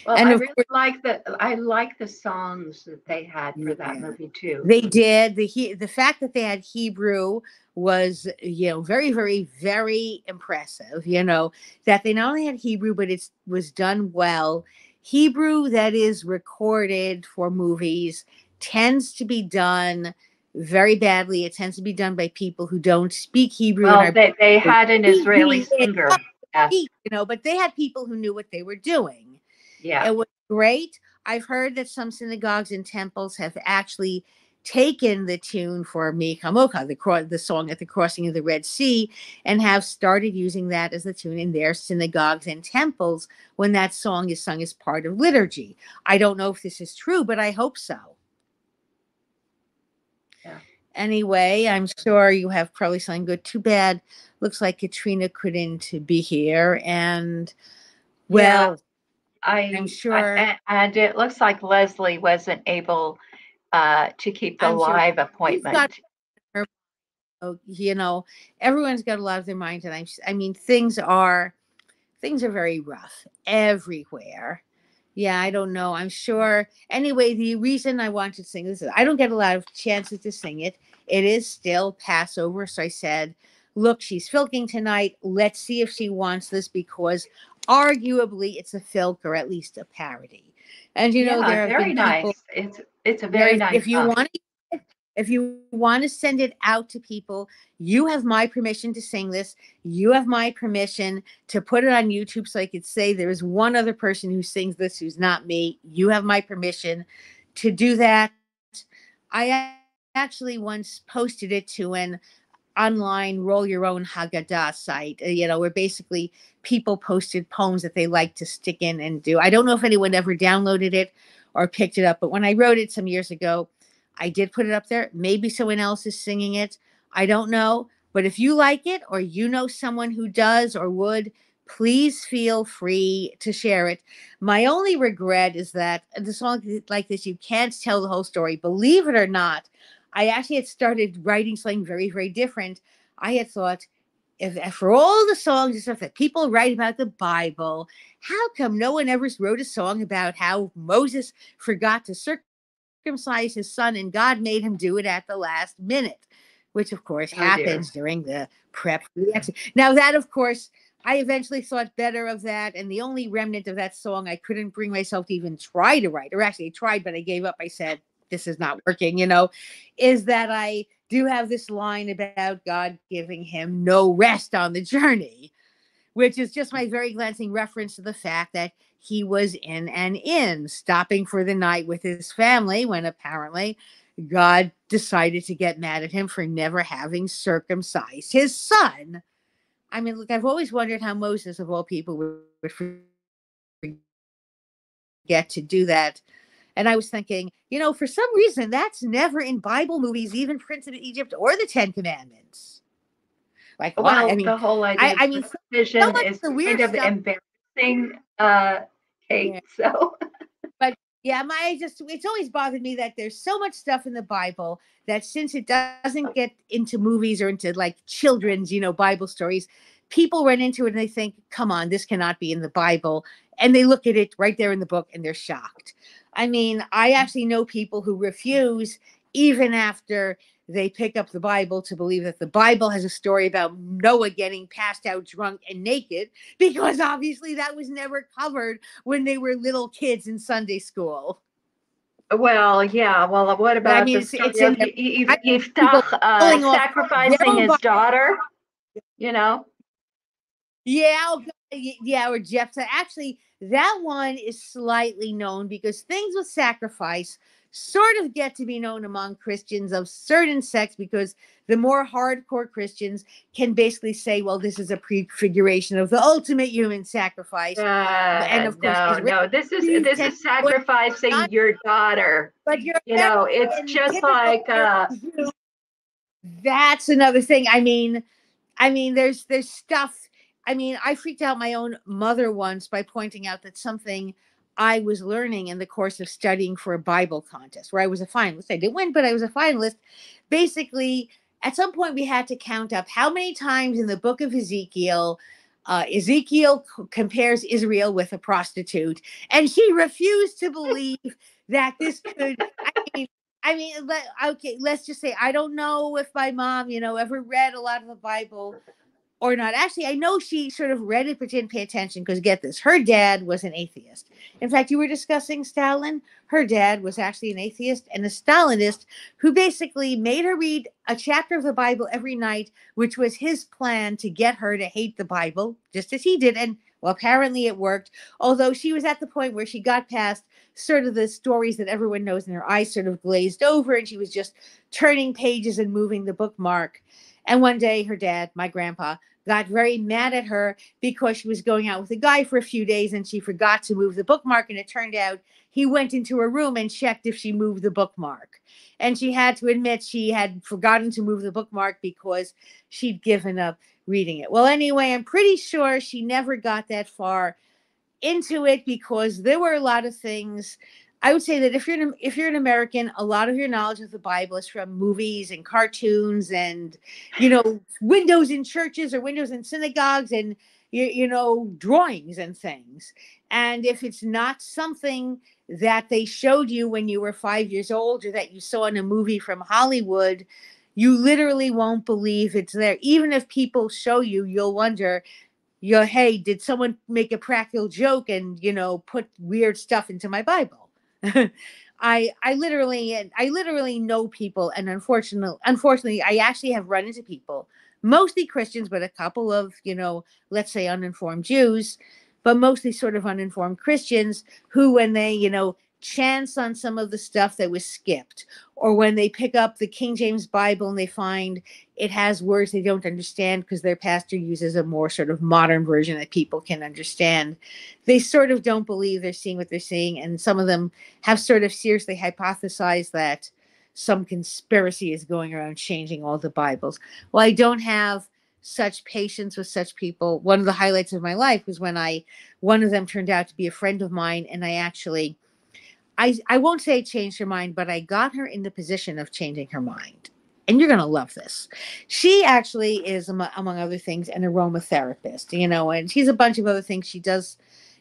Speaker 1: Well,
Speaker 3: And
Speaker 1: I really like the, I like the songs that they had for that movie too.
Speaker 3: They did. The he, the fact that they had Hebrew was, you know, very, very, very impressive. You know, that they not only had Hebrew, but it was done well. Hebrew that is recorded for movies tends to be done very badly. It tends to be done by people who don't speak Hebrew
Speaker 1: Well, they, they had an Israeli singer. Yeah.
Speaker 3: you know, but they had people who knew what they were doing.
Speaker 1: Yeah.
Speaker 3: It was great. I've heard that some synagogues and temples have actually taken the tune for Mi Chamocha, the cro- the song at the crossing of the Red Sea, and have started using that as the tune in their synagogues and temples when that song is sung as part of liturgy. I don't know if this is true, but I hope so.
Speaker 1: Yeah.
Speaker 3: Anyway, I'm sure you have probably something good. Too bad. Looks like Katrina couldn't be here, and
Speaker 1: Yeah.
Speaker 3: well,
Speaker 1: I,
Speaker 3: I'm sure-
Speaker 1: a- And it looks like Leslie wasn't able uh, to keep the
Speaker 3: I'm
Speaker 1: live
Speaker 3: got-
Speaker 1: appointment.
Speaker 3: oh, you know, everyone's got a lot of their minds, and I'm, s- I mean, things are, things are very rough everywhere. Yeah, I don't know. I'm sure. Anyway, the reason I wanted to sing this is I don't get a lot of chances to sing it. It is still Passover, so I said, "Look, she's filking tonight. Let's see if she wants this because arguably it's a filk or at least a parody." And you know,
Speaker 1: Yeah,
Speaker 3: there have
Speaker 1: very nice.
Speaker 3: people
Speaker 1: It's, it's a very
Speaker 3: there's-
Speaker 1: nice
Speaker 3: if you want to if you want to send it out to people you have my permission to sing this. You have my permission to put it on youtube so i could say there's one other person who sings this who's not me. You have my permission to do that. I actually once posted it to an online roll your own haggadah site. Uh, you know where basically people posted poems that they like to stick in and do. I don't know if anyone ever downloaded it or picked it up. But when I wrote it some years ago, I did put it up there. Maybe someone else is singing it. I don't know. But if you like it or you know someone who does or would, please feel free to share it. My only regret is that the song like this, you can't tell the whole story. Believe it or not, I actually had started writing something very, very different. I had thought, if, if for all the songs and stuff that people write about the Bible, how come no one ever wrote a song about how Moses forgot to circumcise his son and God made him do it at the last minute, which of course
Speaker 1: Oh, dear.
Speaker 3: happens during the prep for the exit. Now that of course I eventually thought better of that, and the only remnant of that song I couldn't bring myself to even try to write, or actually I tried, but I gave up. I said, This is not working, you know, is that I do have this line about God giving him no rest on the journey, which is just my very glancing reference to the fact that he was in an inn, stopping for the night with his family when apparently God decided to get mad at him for never having circumcised his son. I mean, look, I've always wondered how Moses, of all people, would forget to do that. And I was thinking, you know, for some reason, that's never in Bible movies, even Prince of Egypt or the Ten Commandments. Like?
Speaker 1: Well,
Speaker 3: I mean,
Speaker 1: the whole idea
Speaker 3: I mean,
Speaker 1: of vision
Speaker 3: much
Speaker 1: is kind of
Speaker 3: stuff-
Speaker 1: embarrassing, uh, Kate. So but
Speaker 3: Yeah, my just it's always bothered me that there's so much stuff in the Bible that since it doesn't get into movies or into like children's, you know, Bible stories, people run into it and they think, "Come on, this cannot be in the Bible." And they look at it right there in the book and they're shocked. I mean, I mm. actually know people who refuse even after they pick up the Bible to believe that the Bible has a story about Noah getting passed out drunk and naked because obviously that was never covered when they were little kids in Sunday school.
Speaker 1: Well, yeah. Well, what about I
Speaker 3: mean,
Speaker 1: the
Speaker 3: it's-
Speaker 1: story
Speaker 3: it's in
Speaker 1: of
Speaker 3: the-
Speaker 1: Yi- Yi- Yiftach uh, sacrificing his daughter? You know,
Speaker 3: Yeah, yeah, or Jephthah. Actually, that one is slightly known because things with sacrifice sort of get to be known among Christians of certain sects because the more hardcore Christians can basically say, well, this is a prefiguration of the ultimate human sacrifice.
Speaker 1: and
Speaker 3: of course,
Speaker 1: no, no. This is this is sacrificing
Speaker 3: not-
Speaker 1: your daughter.
Speaker 3: But you're
Speaker 1: You know, it's just like uh,
Speaker 3: that's another thing. I mean, I mean, there's there's stuff. I mean, I freaked out my own mother once by pointing out that something I was learning in the course of studying for a Bible contest where I was a finalist. I didn't win, but I was a finalist. Basically, at some point, we had to count up how many times in the book of Ezekiel. Uh, Ezekiel c- compares Israel with a prostitute, and she refused to believe that this could. I mean, I mean, let, okay, let's just say I don't know if my mom, you know, ever read a lot of the Bible, or not. Actually, I know she sort of read it but didn't pay attention because get this, her dad was an atheist. In fact, you were discussing Stalin. Her dad was actually an atheist and a Stalinist who basically made her read a chapter of the Bible every night, which was his plan to get her to hate the Bible, just as he did. And well, apparently it worked. Although she was at the point where she got past sort of the stories that everyone knows and her eyes sort of glazed over and she was just turning pages and moving the bookmark. And one day her dad, my grandpa, got very mad at her because she was going out with a guy for a few days and she forgot to move the bookmark. And it turned out he went into her room and checked if she moved the bookmark. And she had to admit she had forgotten to move the bookmark because she'd given up reading it. Well, anyway, I'm pretty sure she never got that far into it because there were a lot of things I would say that if you're an, if you're an American, a lot of your knowledge of the Bible is from movies and cartoons and you know windows in churches or windows in synagogues and you, you know drawings and things. And if it's not something that they showed you when you were 5 years old or that you saw in a movie from Hollywood, you literally won't believe it's there. Even if people show you, you'll wonder you hey, did someone make a practical joke and you know put weird stuff into my Bible? I I literally I literally know people, and unfortunately, unfortunately, I actually have run into people, mostly Christians, but a couple of you know, let's say uninformed Jews, but mostly sort of uninformed Christians who, when they you know chance on some of the stuff that was skipped, or when they pick up the King James Bible and they find it has words they don't understand because their pastor uses a more sort of modern version that people can understand, they sort of don't believe they're seeing what they're seeing. And some of them have sort of seriously hypothesized that some conspiracy is going around changing all the Bibles. Well, I don't have such patience with such people. One of the highlights of my life was when I, one of them turned out to be a friend of mine, and I actually I, I won't say changed her mind, but I got her in the position of changing her mind. And you're going to love this. She actually is, among, other things, an aromatherapist, you know, and she's a bunch of other things. She does,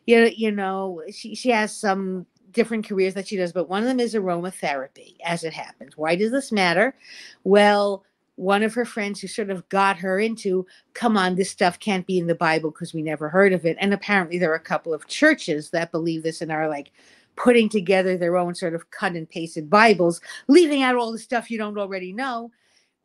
Speaker 3: you know, you know she, she has some different careers that she does, but one of them is aromatherapy, as it happens. Why does this matter? Well, one of her friends who sort of got her into, come on, this stuff can't be in the Bible because we never heard of it. And apparently, there are a couple of churches that believe this and are like, putting together their own sort of cut and pasted Bibles, leaving out all the stuff you don't already know.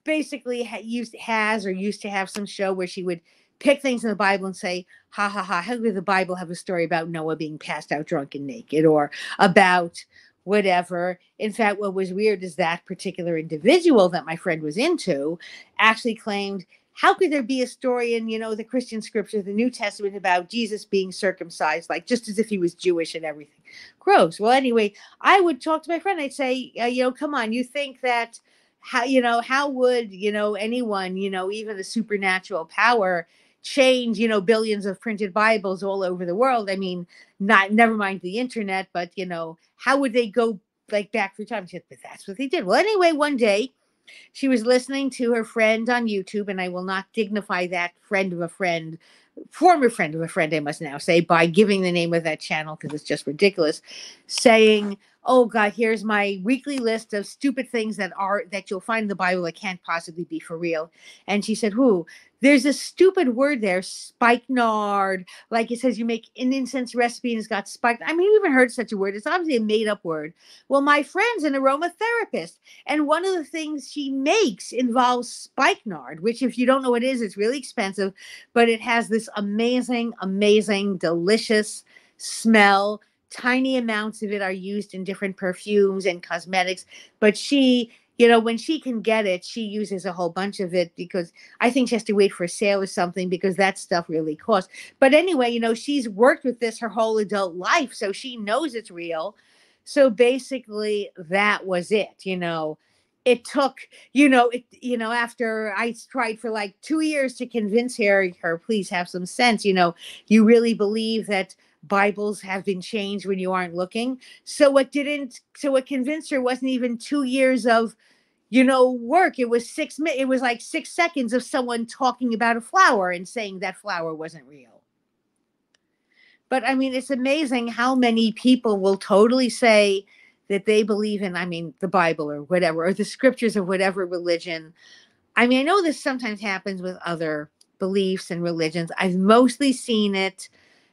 Speaker 3: Basically, ha- used has or used to have some show where she would pick things in the Bible and say, "Ha ha ha! How could the Bible have a story about Noah being passed out drunk and naked, or about whatever?" In fact, what was weird is that particular individual that my friend was into actually claimed how could there be a story in you know the christian scripture the new testament about jesus being circumcised like just as if he was jewish and everything? Gross. Well anyway i would talk to my friend. I'd say uh, you know come on. You think that how you know how would you know anyone you know even a supernatural power change you know billions of printed bibles all over the world? I mean not never mind the internet but you know how would they go like back through time? But that's what they did. Well anyway one day she was listening to her friend on YouTube, and I will not dignify that friend of a friend, former friend of a friend, I must now say, by giving the name of that channel because it's just ridiculous, saying, Oh God, here's my weekly list of stupid things that are that you'll find in the Bible that can't possibly be for real. And she said, Who? There's a stupid word there, spikenard. Like it says you make an incense recipe and it's got spike. I mean, you even heard such a word. It's obviously a made-up word. Well, my friend's an aromatherapist, and one of the things she makes involves spikenard, which, if you don't know what it is, it's really expensive, but it has this amazing, amazing, delicious smell tiny amounts of it are used in different perfumes and cosmetics but she you know, when she can get it, she uses a whole bunch of it because I think she has to wait for a sale or something because that stuff really costs. But anyway, you know, she's worked with this her whole adult life, so she knows it's real. So basically, that was it, you know. it took you know it you know after i tried for like two years to convince her her please have some sense you know you really believe that bibles have been changed when you aren't looking so what didn't so what convinced her wasn't even two years of you know work it was six minutes it was like six seconds of someone talking about a flower and saying that flower wasn't real but i mean it's amazing how many people will totally say that they believe in, I mean, the Bible or whatever, or the scriptures of whatever religion. I mean, I know this sometimes happens with other beliefs and religions. I've mostly seen it,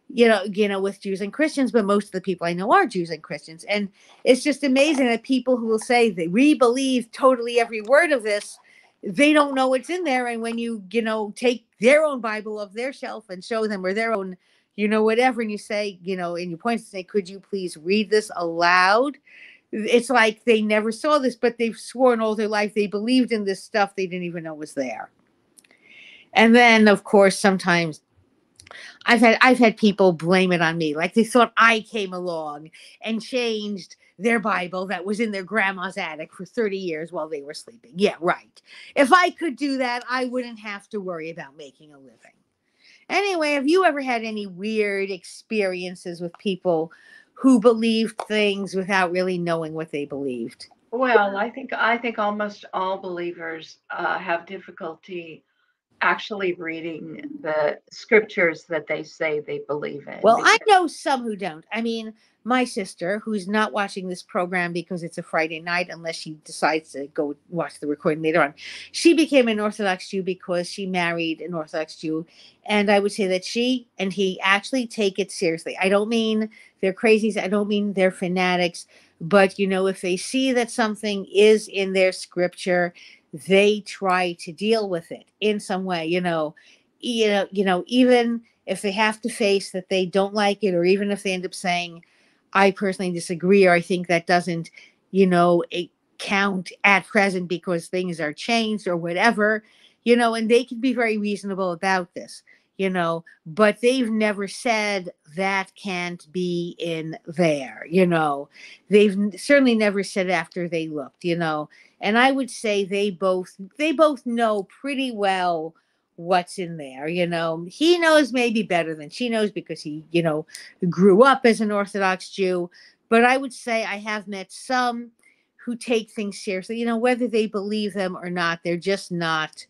Speaker 3: you know, you know, with Jews and Christians, but most of the people I know are Jews and Christians. And it's just amazing that people who will say that we believe totally every word of this, they don't know what's in there. And when you, you know, take their own Bible off their shelf and show them or their own, you know, whatever, and you say, you know, and you point to say, could you please read this aloud? it's like they never saw this, but they've sworn all their life they believed in this stuff they didn't even know was there. And then, of course, sometimes I've had I've had people blame it on me, like they thought I came along and changed their Bible that was in their grandma's attic for 30 years while they were sleeping. Yeah, right. If I could do that, I wouldn't have to worry about making a living. Anyway, have you ever had any weird experiences with people who believed things without really knowing what they believed.
Speaker 1: Well, I think I think almost all believers uh, have difficulty actually reading the scriptures that they say they believe in.
Speaker 3: Well, I know some who don't. I mean, my sister, who's not watching this program because it's a Friday night, unless she decides to go watch the recording later on, she became an Orthodox Jew because she married an Orthodox Jew. And I would say that she and he actually take it seriously. I don't mean they're crazies, I don't mean they're fanatics, but you know, if they see that something is in their scripture, they try to deal with it in some way, you know, you know, you know, even if they have to face that they don't like it, or even if they end up saying, I personally disagree, or I think that doesn't, you know, it count at present because things are changed or whatever, you know, and they can be very reasonable about this, you know, but they've never said that can't be in there, you know. They've certainly never said after they looked, you know. And I would say they both they both know pretty well what's in there you know he knows maybe better than she knows because he you know grew up as an orthodox jew but i would say i have met some who take things seriously you know whether they believe them or not they're just not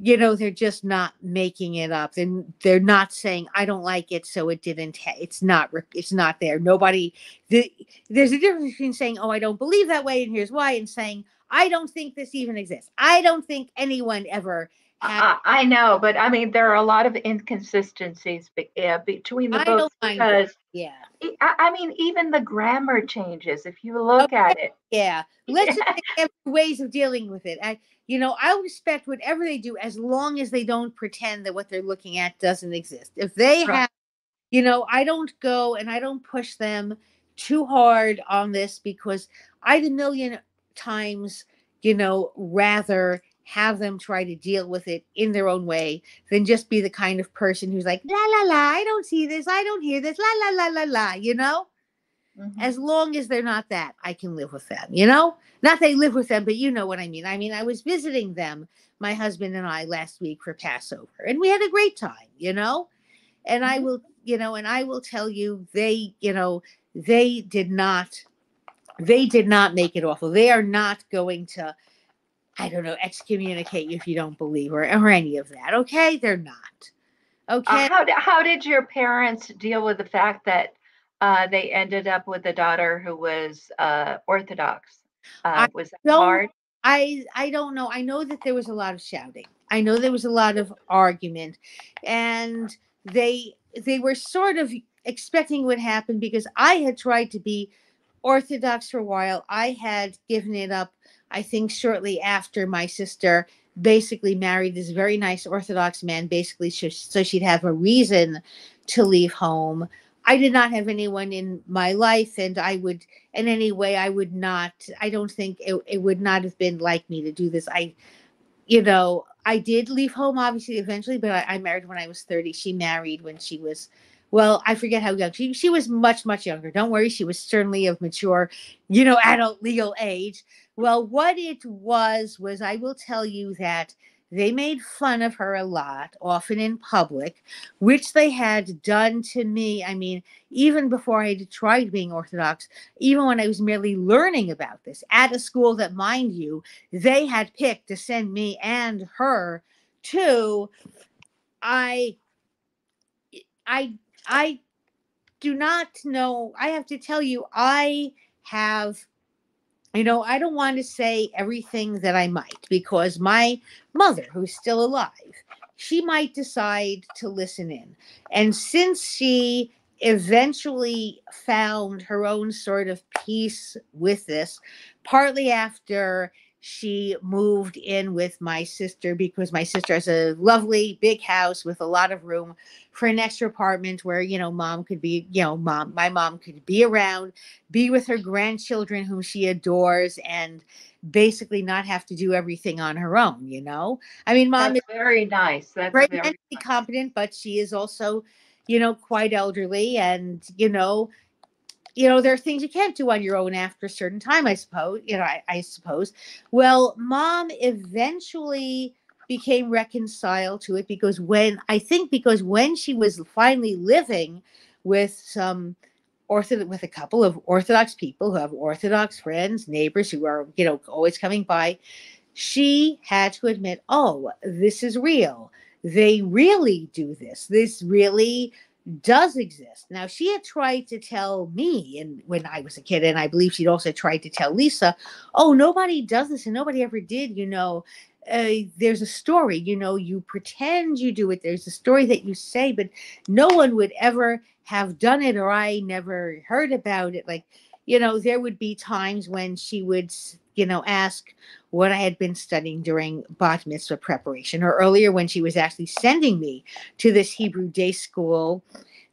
Speaker 3: you know they're just not making it up and they're not saying i don't like it so it didn't ha- it's not it's not there. Nobody the, there's a difference between saying oh i don't believe that way and here's why and saying i don't think this even exists. I don't think anyone ever
Speaker 1: I, I know, but I mean, there are a lot of inconsistencies be, uh, between the
Speaker 3: I
Speaker 1: books because
Speaker 3: yeah
Speaker 1: I, I mean, even the grammar changes. If you look at it,
Speaker 3: Yeah, let's of ways of dealing with it. I, you know, I'll respect whatever they do as long as they don't pretend that what they're looking at doesn't exist. If they
Speaker 1: Right.
Speaker 3: have, you know, I don't go and I don't push them too hard on this because I'd a million times, you know, rather have them try to deal with it in their own way than just be the kind of person who's like, la la la, I don't see this, I don't hear this, la la la la la, you know?
Speaker 1: Mhm.
Speaker 3: as long as they're not that, I can live with them, you know? Not they live with them, but you know what I mean. I mean, I was visiting them, my husband and I, last week for Passover, and we had a great time, you know? And I
Speaker 1: Mhm.
Speaker 3: will, you know, and I will tell you, they, you know, they did not, they did not make it awful. They are not going to, I don't know, excommunicate you if you don't believe or, or any of that. Okay. They're not. Okay.
Speaker 1: uh, how, d- how did your parents deal with the fact that uh, they ended up with a daughter who was uh, Orthodox? Uh, was that hard?
Speaker 3: I I don't know. I know that there was a lot of shouting. I know there was a lot of argument, and they they were sort of expecting what happened because I had tried to be orthodox for a while. I had given it up. I think shortly after my sister basically married this very nice orthodox man, basically so, she'd have a reason to leave home. I did not have anyone in my life, and I would in any way i would not i don't think it, it would not have been like me to do this i you know i did leave home obviously eventually but I, I married when i was 30 she married when she was well, I forget how young she she was much much younger. Don't worry, she was certainly of mature, you know, adult legal age. Well, what it was was I will tell you that they made fun of her a lot, often in public, which they had done to me. I mean, even before I had tried being Orthodox, even when I was merely learning about this at a school that, mind you, they had picked to send me and her to, I, I, I do not know. I have to tell you, I have you know, I don't want to say everything that I might because my mother, who's still alive, she might decide to listen in. And since she eventually found her own sort of peace with this, partly after she moved in with my sister because my sister has a lovely big house with a lot of room for an extra apartment where you know mom could be you know mom my mom could be around be with her grandchildren whom she adores and basically not have to do everything on her own you know i mean mom
Speaker 1: That's very nice. That's
Speaker 3: very
Speaker 1: nice.
Speaker 3: competent, but she is also, you know, quite elderly, and you know, you know, there are things you can't do on your own after a certain time. I suppose, you know, I, I suppose. Well, mom eventually became reconciled to it because when I think because when she was finally living with some orthodox with a couple of orthodox people who have orthodox friends neighbors who are you know always coming by she had to admit oh this is real they really do this this really does exist. Now she had tried to tell me and when i was a kid and i believe she'd also tried to tell lisa oh nobody does this and nobody ever did you know uh, there's a story you know you pretend you do it there's a story that you say but no one would ever have done it or i never heard about it. Like you know there would be times when she would you know ask what i had been studying during bat mitzvah preparation or earlier when she was actually sending me to this hebrew day school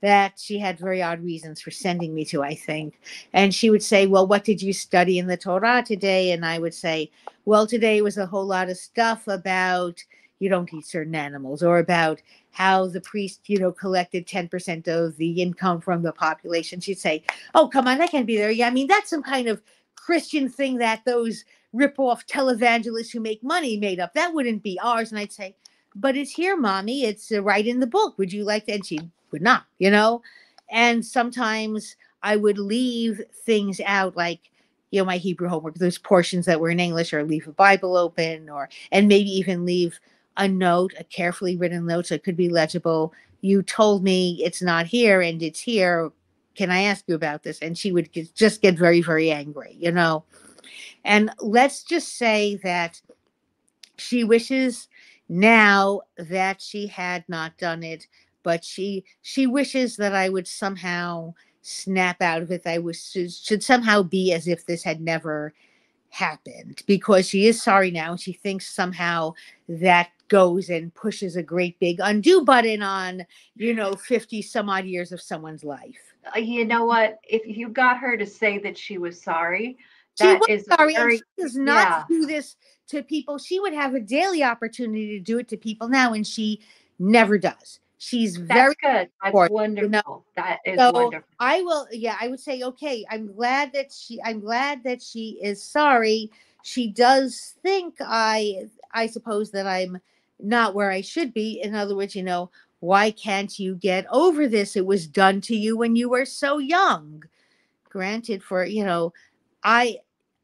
Speaker 3: that she had very odd reasons for sending me to i think. And she would say well what did you study in the torah today? And i would say well today was a whole lot of stuff about you don't eat certain animals or about how the priest you know collected 10% of the income from the population. She'd say oh come on that can't be there. Yeah i mean that's some kind of christian thing that those rip-off televangelists who make money made up. That wouldn't be ours. And i'd say but it's here mommy. It's uh, right in the book. Would you like to and she would not you know? And sometimes i would leave things out like you know my hebrew homework those portions that were in english or leave a bible open or and maybe even leave a note a carefully written note so it could be legible. You told me it's not here and it's here can i ask you about this? And she would get, just get very very angry you know? And let's just say that she wishes now that she had not done it but she she wishes that i would somehow snap out of it i was should, somehow be as if this had never happened. Because she is sorry now and she thinks somehow that goes and pushes a great big undo button on you know 50 some odd years of someone's life
Speaker 1: Uh, you know what? If you got her to say that she was sorry,
Speaker 3: she
Speaker 1: that
Speaker 3: was
Speaker 1: is
Speaker 3: sorry and
Speaker 1: very,
Speaker 3: she does not
Speaker 1: yeah.
Speaker 3: do this to people she would have a daily opportunity to do it to people now and she never does she's very
Speaker 1: that's good. That's
Speaker 3: important, you know.
Speaker 1: wonderful. That is
Speaker 3: So,
Speaker 1: wonderful.
Speaker 3: I will, yeah, I would say, okay, I'm glad that she, I'm glad that she is sorry. She does think I, I suppose that I'm not where I should be. In other words, you know, why can't you get over this? It was done to you when you were so young. Granted, for, you know, I,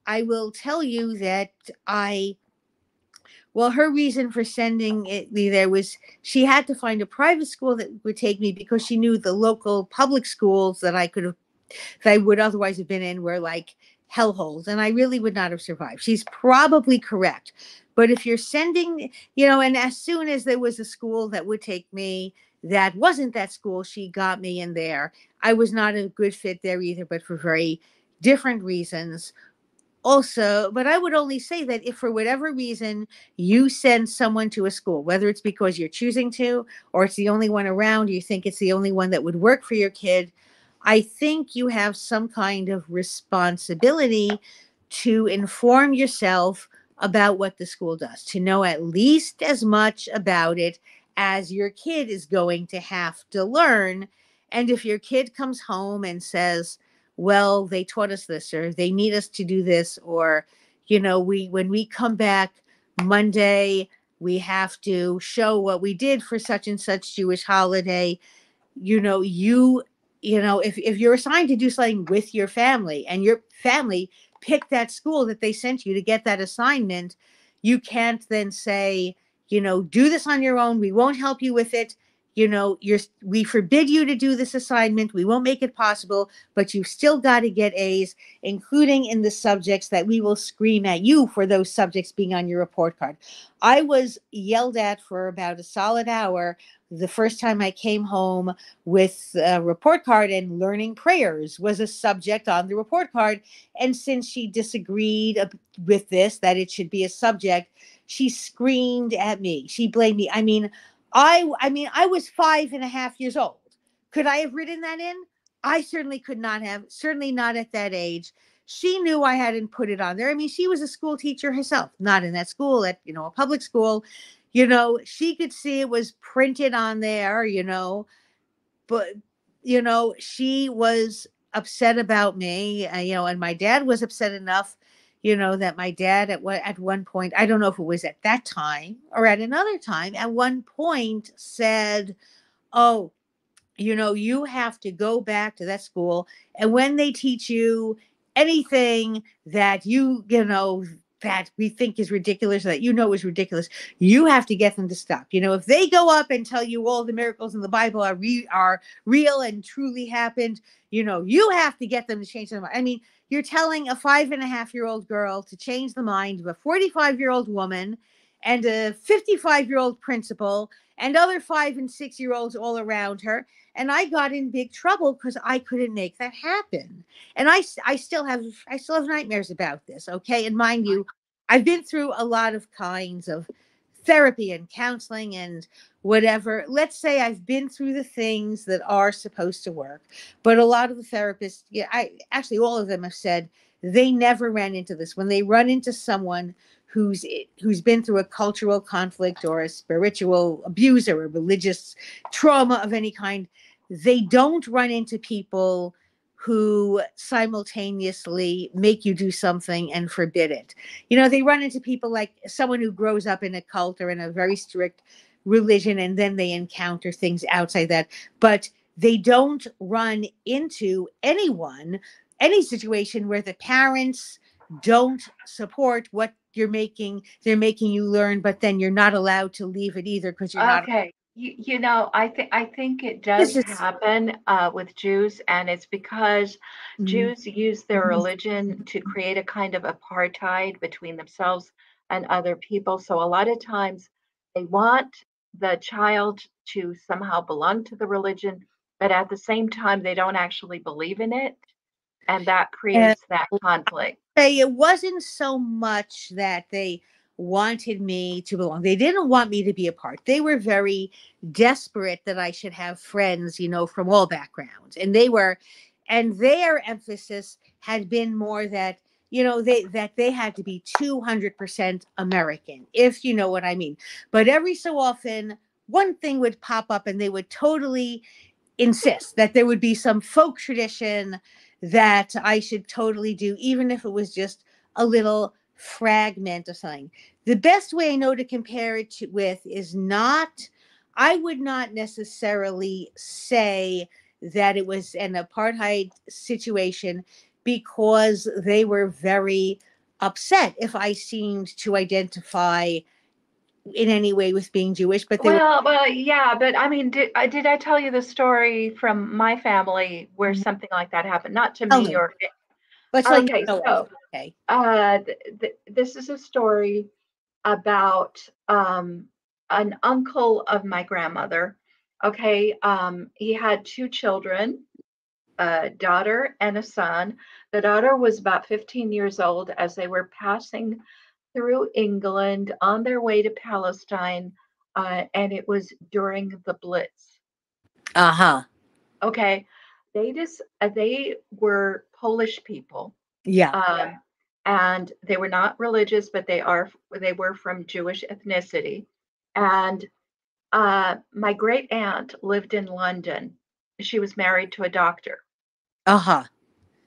Speaker 3: I will tell you that I, well, her reason for sending it me there was she had to find a private school that would take me because she knew the local public schools that I could have that I would otherwise have been in were like hellholes and I really would not have survived. She's probably correct. But if you're sending, you know, and as soon as there was a school that would take me that wasn't that school, she got me in there. I was not a good fit there either, but for very different reasons. Also, but I would only say that if for whatever reason you send someone to a school, whether it's because you're choosing to or it's the only one around, you think it's the only one that would work for your kid, I think you have some kind of responsibility to inform yourself about what the school does, to know at least as much about it as your kid is going to have to learn. And if your kid comes home and says, well, they taught us this, or they need us to do this, or, you know, we, when we come back Monday, we have to show what we did for such and such Jewish holiday. You know, you, you know, if, if you're assigned to do something with your family and your family picked that school that they sent you to get that assignment, you can't then say, you know, do this on your own. We won't help you with it you know you're we forbid you to do this assignment we won't make it possible but you've still got to get a's including in the subjects that we will scream at you for those subjects being on your report card. I was yelled at for about a solid hour the first time i came home with a report card and learning prayers was a subject on the report card. And since she disagreed with this that it should be a subject she screamed at me. She blamed me. I mean I I mean, I was five and a half years old. Could I have written that in? I certainly could not have, certainly not at that age. She knew I hadn't put it on there. I mean, she was a school teacher herself, not in that school, at you know, a public school. You know, she could see it was printed on there, you know, but you know, she was upset about me, uh, you know, and my dad was upset enough you know that my dad at what at one point i don't know if it was at that time or at another time at one point said oh you know you have to go back to that school and when they teach you anything that you you know that we think is ridiculous that you know is ridiculous you have to get them to stop. You know if they go up and tell you all the miracles in the bible are re- are real and truly happened you know you have to get them to change their mind i mean you're telling a five and a half year old girl to change the mind of a 45 year old woman and a 55 year old principal and other five and six year olds all around her. And I got in big trouble because I couldn't make that happen. And I, I still have, I still have nightmares about this. Okay. And mind you, I've been through a lot of kinds of therapy and counseling and whatever. Let's say I've been through the things that are supposed to work, but a lot of the therapists, yeah, I actually all of them have said they never ran into this. When they run into someone who's eh, who's been through a cultural conflict or a spiritual abuse or a religious trauma of any kind, they don't run into people who simultaneously make you do something and forbid it. You know, they run into people like someone who grows up in a cult or in a very strict religion and then they encounter things outside that, but they don't run into anyone, any situation where the parents don't support what you're making, they're making you learn, but then you're not allowed to leave it either because you're not
Speaker 1: Okay, you, you know, I think, I think it does
Speaker 3: is-
Speaker 1: happen, uh, with Jews, and it's because
Speaker 3: Mhm.
Speaker 1: Jews use their
Speaker 3: Mhm.
Speaker 1: religion to create a kind of apartheid between themselves and other people. So a lot of times they want the child to somehow belong to the religion, but at the same time, they don't actually believe in it. And that creates that conflict.
Speaker 3: say it wasn't so much that they wanted me to belong. They didn't want me to be a part. They were very desperate that I should have friends, you know, from all backgrounds. And they were, and their emphasis had been more that, you know, they that they had to be 200% American, if you know what I mean. But every so often, one thing would pop up and they would totally insist that there would be some folk tradition that I should totally do, even if it was just a little fragment of something. The best way I know to compare it to, with is not, I would not necessarily say that it was an apartheid situation because they were very upset if I seemed to identify in any way with being Jewish, but they were
Speaker 1: Well, well, yeah, but I mean, did, I did I tell you the story from my family where
Speaker 3: Mhm.
Speaker 1: something like that happened? Not to me
Speaker 3: me.
Speaker 1: or,
Speaker 3: Let's
Speaker 1: okay,
Speaker 3: you know.
Speaker 1: so-
Speaker 3: okay.
Speaker 1: uh, th- th- this is a story about um, an uncle of my grandmother. Okay, um, he had two children, a daughter and a son. The daughter was about 15 years old as they were passing through England on their way to Palestine, uh, and it was during the Blitz.
Speaker 3: Uh huh.
Speaker 1: Okay, they just uh, they were Polish people
Speaker 3: Yeah.
Speaker 1: um, and they were not religious, but they are they were from Jewish ethnicity. And uh, my great aunt lived in London. she was married to a doctor.
Speaker 3: Uh-huh.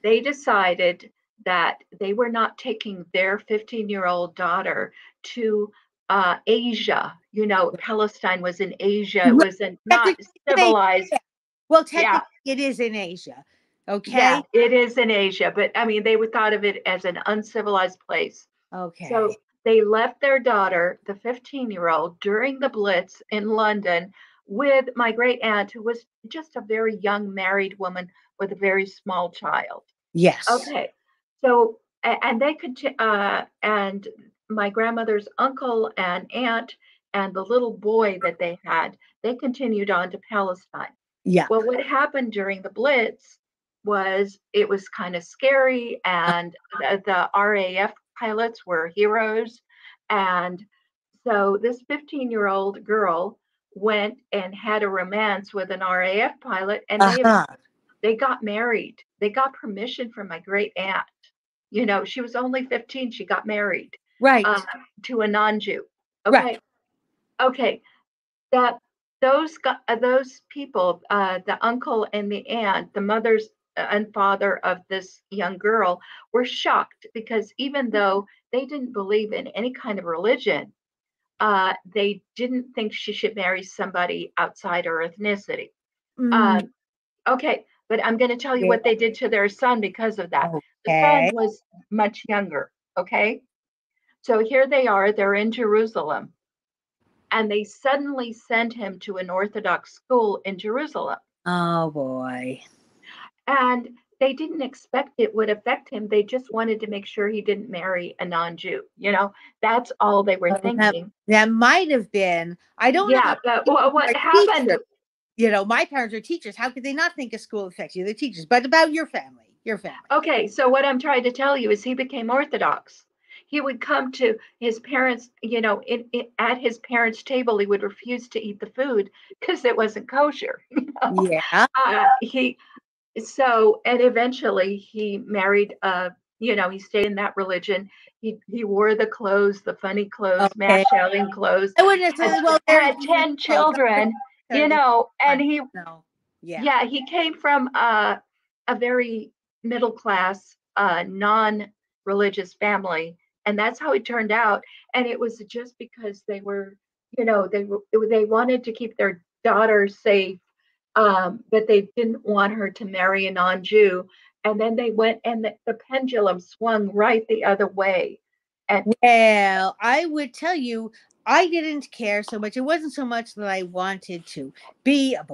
Speaker 1: They decided that they were not taking their 15 year old daughter to uh, Asia. You know, Palestine was in Asia, it was in, not civilized.
Speaker 3: Well,
Speaker 1: Yeah.
Speaker 3: technically it is in Asia. Okay.
Speaker 1: Yeah, it is in Asia, but I mean, they would thought of it as an uncivilized place.
Speaker 3: Okay.
Speaker 1: So they left their daughter, the 15 year old, during the Blitz in London with my great aunt, who was just a very young married woman with a very small child.
Speaker 3: yes.
Speaker 1: Okay. So, and they could, uh, and my grandmother's uncle and aunt and the little boy that they had, they continued on to Palestine.
Speaker 3: Yeah.
Speaker 1: Well, what happened during the Blitz was it was kind of scary, and the, the RAF pilots were heroes. And so this 15 year old girl went and had a romance with an RAF pilot, and they,
Speaker 3: Uh-huh.
Speaker 1: they got married. They got permission from my great aunt. You know, she was only 15, she got married
Speaker 3: Right.
Speaker 1: uh, to a non-Jew. Okay.
Speaker 3: Right.
Speaker 1: Okay. That those uh, those people, uh, the uncle and the aunt, the mothers uh, and father of this young girl, were shocked because even though they didn't believe in any kind of religion, uh, they didn't think she should marry somebody outside her ethnicity.
Speaker 3: Mm,
Speaker 1: Um, okay, but I'm going to tell you what they did to their son because of that. The son was much younger. Okay. So here they are, they're in Jerusalem. And they suddenly send him to an Orthodox school in Jerusalem.
Speaker 3: Oh boy.
Speaker 1: And they didn't expect it would affect him. They just wanted to make sure he didn't marry a non Jew. You know, that's all they were
Speaker 3: Well,
Speaker 1: thinking.
Speaker 3: That might have been. I don't know.
Speaker 1: Yeah. But what, what happened?
Speaker 3: You know, my parents are teachers. How could they not think a school affects you? They're teachers. But about your family, your family.
Speaker 1: Okay, so what I'm trying to tell you is he became Orthodox. He would come to his parents, you know, in, in, at his parents' table, he would refuse to eat the food because it wasn't kosher. you know?
Speaker 3: Yeah.
Speaker 1: Uh, he, so, and eventually he married, uh, you know, he stayed in that religion. He, he wore the clothes, the funny clothes,
Speaker 3: Okay.
Speaker 1: mass shouting clothes,
Speaker 3: I wouldn't have well, they're
Speaker 1: had 10 children, you know, and he.
Speaker 3: Yeah.
Speaker 1: yeah, he came from uh, a very middle class, uh, non religious family. And that's how it turned out. And it was just because they were, you know, they were, they wanted to keep their daughter safe, um, but they didn't want her to marry a non Jew. And then they went and the, the pendulum swung right the other way.
Speaker 3: And Well, I would tell you, I didn't care so much. It wasn't so much that I wanted to be a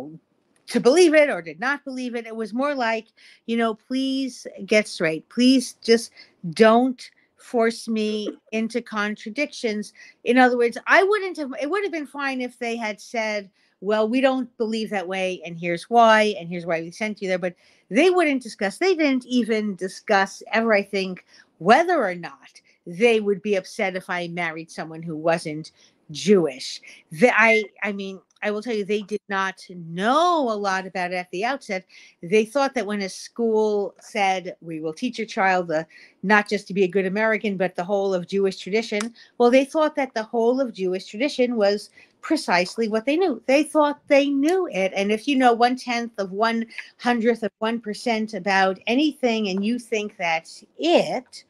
Speaker 3: to believe it or did not believe it. It was more like, you know, please get straight. Please just don't force me into contradictions. In other words, I wouldn't have it would have been fine if they had said, well, we don't believe that way, and here's why, and here's why we sent you there. But they wouldn't discuss, they didn't even discuss ever, I think, whether or not they would be upset if I married someone who wasn't Jewish. The, I I mean, I will tell you, they did not know a lot about it at the outset. They thought that when a school said, "We will teach your child the, not just to be a good American, but the whole of Jewish tradition," well, they thought that the whole of Jewish tradition was precisely what they knew. They thought they knew it, and if you know one tenth of one hundredth of one percent about anything, and you think that's it,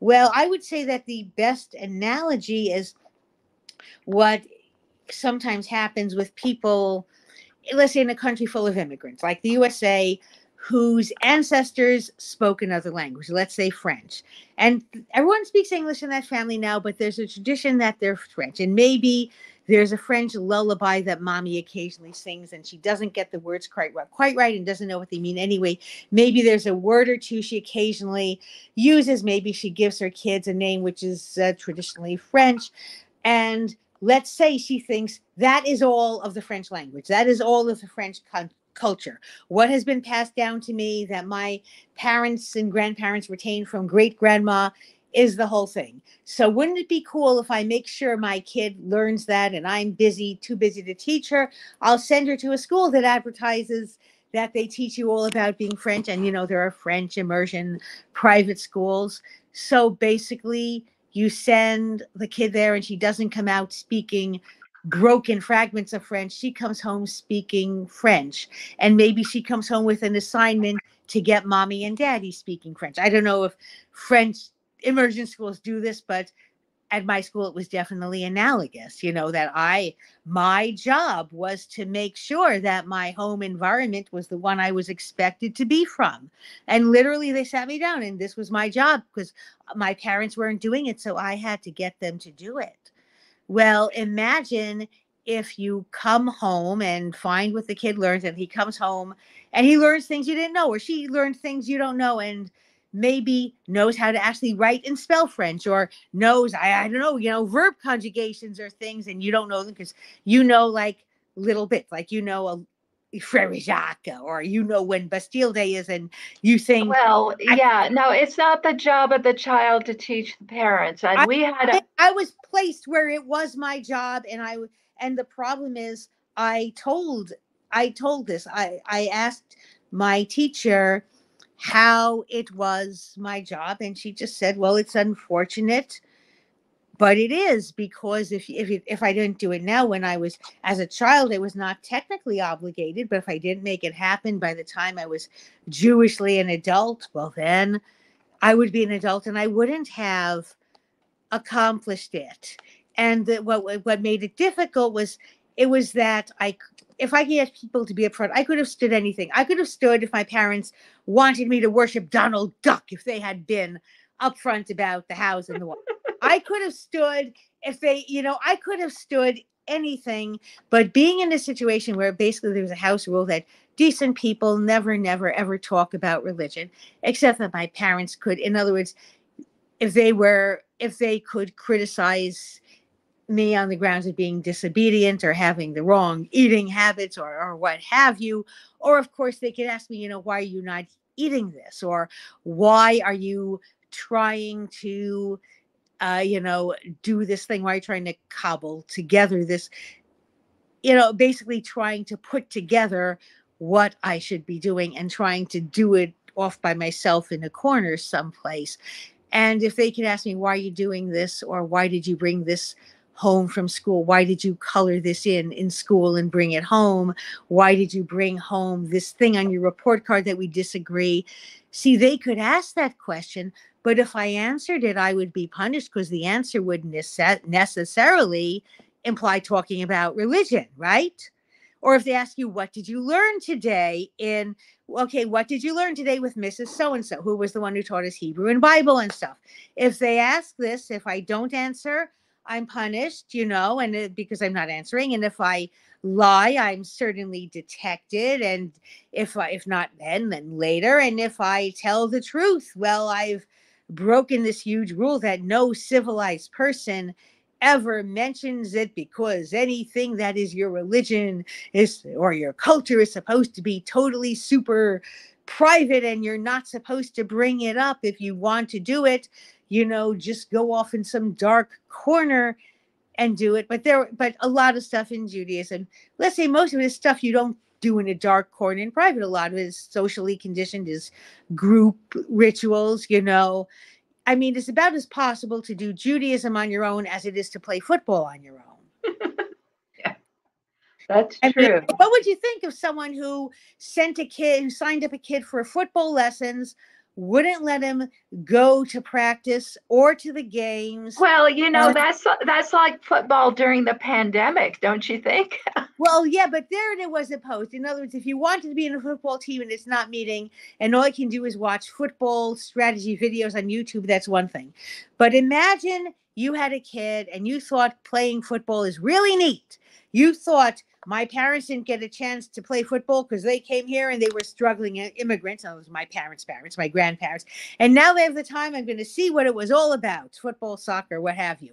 Speaker 3: well, I would say that the best analogy is what sometimes happens with people, let's say in a country full of immigrants, like the USA, whose ancestors spoke another language, let's say French. And everyone speaks English in that family now, but there's a tradition that they're French. And maybe there's a French lullaby that mommy occasionally sings, and she doesn't get the words quite right, quite right and doesn't know what they mean anyway. Maybe there's a word or two she occasionally uses. Maybe she gives her kids a name which is uh, traditionally French. And let's say she thinks that is all of the French language, that is all of the French con- culture. What has been passed down to me that my parents and grandparents retained from great grandma is the whole thing. So wouldn't it be cool if I make sure my kid learns that and I'm busy, too busy to teach her? I'll send her to a school that advertises that they teach you all about being French. And you know, there are French immersion private schools. So basically, you send the kid there and she doesn't come out speaking broken fragments of French. She comes home speaking French. And maybe she comes home with an assignment to get mommy and daddy speaking French. I don't know if French immersion schools do this, but at my school it was definitely analogous you know that i my job was to make sure that my home environment was the one i was expected to be from. And literally they sat me down and this was my job because my parents weren't doing it so i had to get them to do it. Well imagine if you come home and find what the kid learns and he comes home and he learns things you didn't know or she learned things you don't know and maybe knows how to actually write and spell French or knows, I, I don't know, you know, verb conjugations or things and you don't know them because you know like little bits, like you know a Frere Jacques or you know when Bastille Day is and you think
Speaker 1: Well, yeah, no, it's not the job of the child to teach the parents. And
Speaker 3: I-
Speaker 1: we had a,
Speaker 3: I was placed where it was my job and I and the problem is I told I told this. I I asked my teacher how it was my job and she just said, "Well, it's unfortunate, but it is because if if if I didn't do it now when I was as a child, I was not technically obligated, but if I didn't make it happen by the time I was Jewishly an adult, well then I would be an adult and I wouldn't have accomplished it. And the, what what- made it difficult was it was that I if I could get people to be upfront, I could have stood anything. I could have stood if my parents wanted me to worship Donald Duck if they had been upfront about the house and the wall. I could have stood if they, you know, I could have stood anything, but being in a situation where basically there was a house rule that decent people never, never, ever talk about religion, except that my parents could. In other words, if they were, if they could criticize me on the grounds of being disobedient or having the wrong eating habits or, or what have you, or of course they could ask me, you know, why are you not eating this? Or why are you trying to uh, you know, do this thing? Why are you trying to cobble together this, you know, basically trying to put together what I should be doing and trying to do it off by myself in a corner someplace. And if they could ask me, why are you doing this? Or why did you bring this home from school? Why did you color this in in school and bring it home? Why did you bring home this thing on your report card that we disagree? See, they could ask that question, but if I answered it, I would be punished because the answer would nece- necessarily imply talking about religion, right? Or if they ask you, what did you learn today in, okay, what did you learn today with Mrs. So and so, who was the one who taught us Hebrew and Bible and stuff? If they ask this, if I don't answer, I'm punished, you know, and it, because I'm not answering. And if I lie, I'm certainly detected. And if I, if not then, then later. And if I tell the truth, well, I've broken this huge rule that no civilized person ever mentions it because anything that is your religion is or your culture is supposed to be totally super private and you're not supposed to bring it up if you want to do it you know just go off in some dark corner and do it. But there but a lot of stuff in judaism let's say most of it is stuff you don't do in a dark corner. In private a lot of it is socially conditioned is group rituals you know. I mean it's about as possible to do judaism on your own as it is to play football on your own.
Speaker 1: That's
Speaker 3: And
Speaker 1: true.
Speaker 3: what would you think of someone who sent a kid who signed up a kid for football lessons wouldn't let him go to practice or to the games
Speaker 1: Well, you know,
Speaker 3: Uh,
Speaker 1: that's that's like football during the pandemic, don't you think?
Speaker 3: Well, yeah, but there it was opposed. In other words, if you wanted to be in a football team and it's not meeting, and all you can do is watch football strategy videos on YouTube, that's one thing. But imagine you had a kid and you thought playing football is really neat. You thought my parents didn't get a chance to play football because they came here and they were struggling i- immigrants. That was my parents' parents, my grandparents. And now they have the time. I'm going to see what it was all about football, soccer, what have you.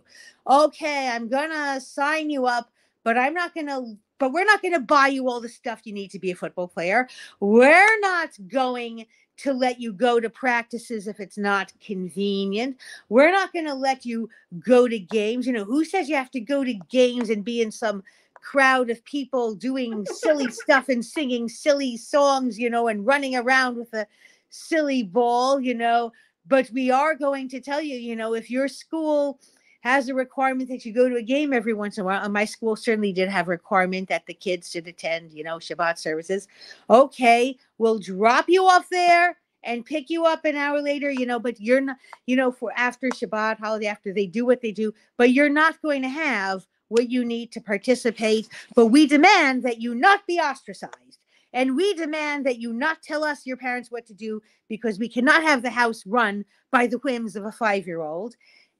Speaker 3: Okay, I'm going to sign you up but I'm not going to but we're not going to buy you all the stuff you need to be a football player. We're not going to let you go to practices if it's not convenient. We're not going to let you go to games. You know, who says you have to go to games and be in some crowd of people doing silly stuff and singing silly songs, you know, and running around with a silly ball, you know? But we are going to tell you, you know, if your school has a requirement that you go to a game every once in a while. And my school certainly did have a requirement that the kids should attend, you know, Shabbat services. Okay, we'll drop you off there and pick you up an hour later, you know, but you're not, you know, for after Shabbat holiday, after they do what they do, but you're not going to have what you need to participate. But we demand that you not be ostracized. And we demand that you not tell us, your parents, what to do because we cannot have the house run by the whims of a five year old.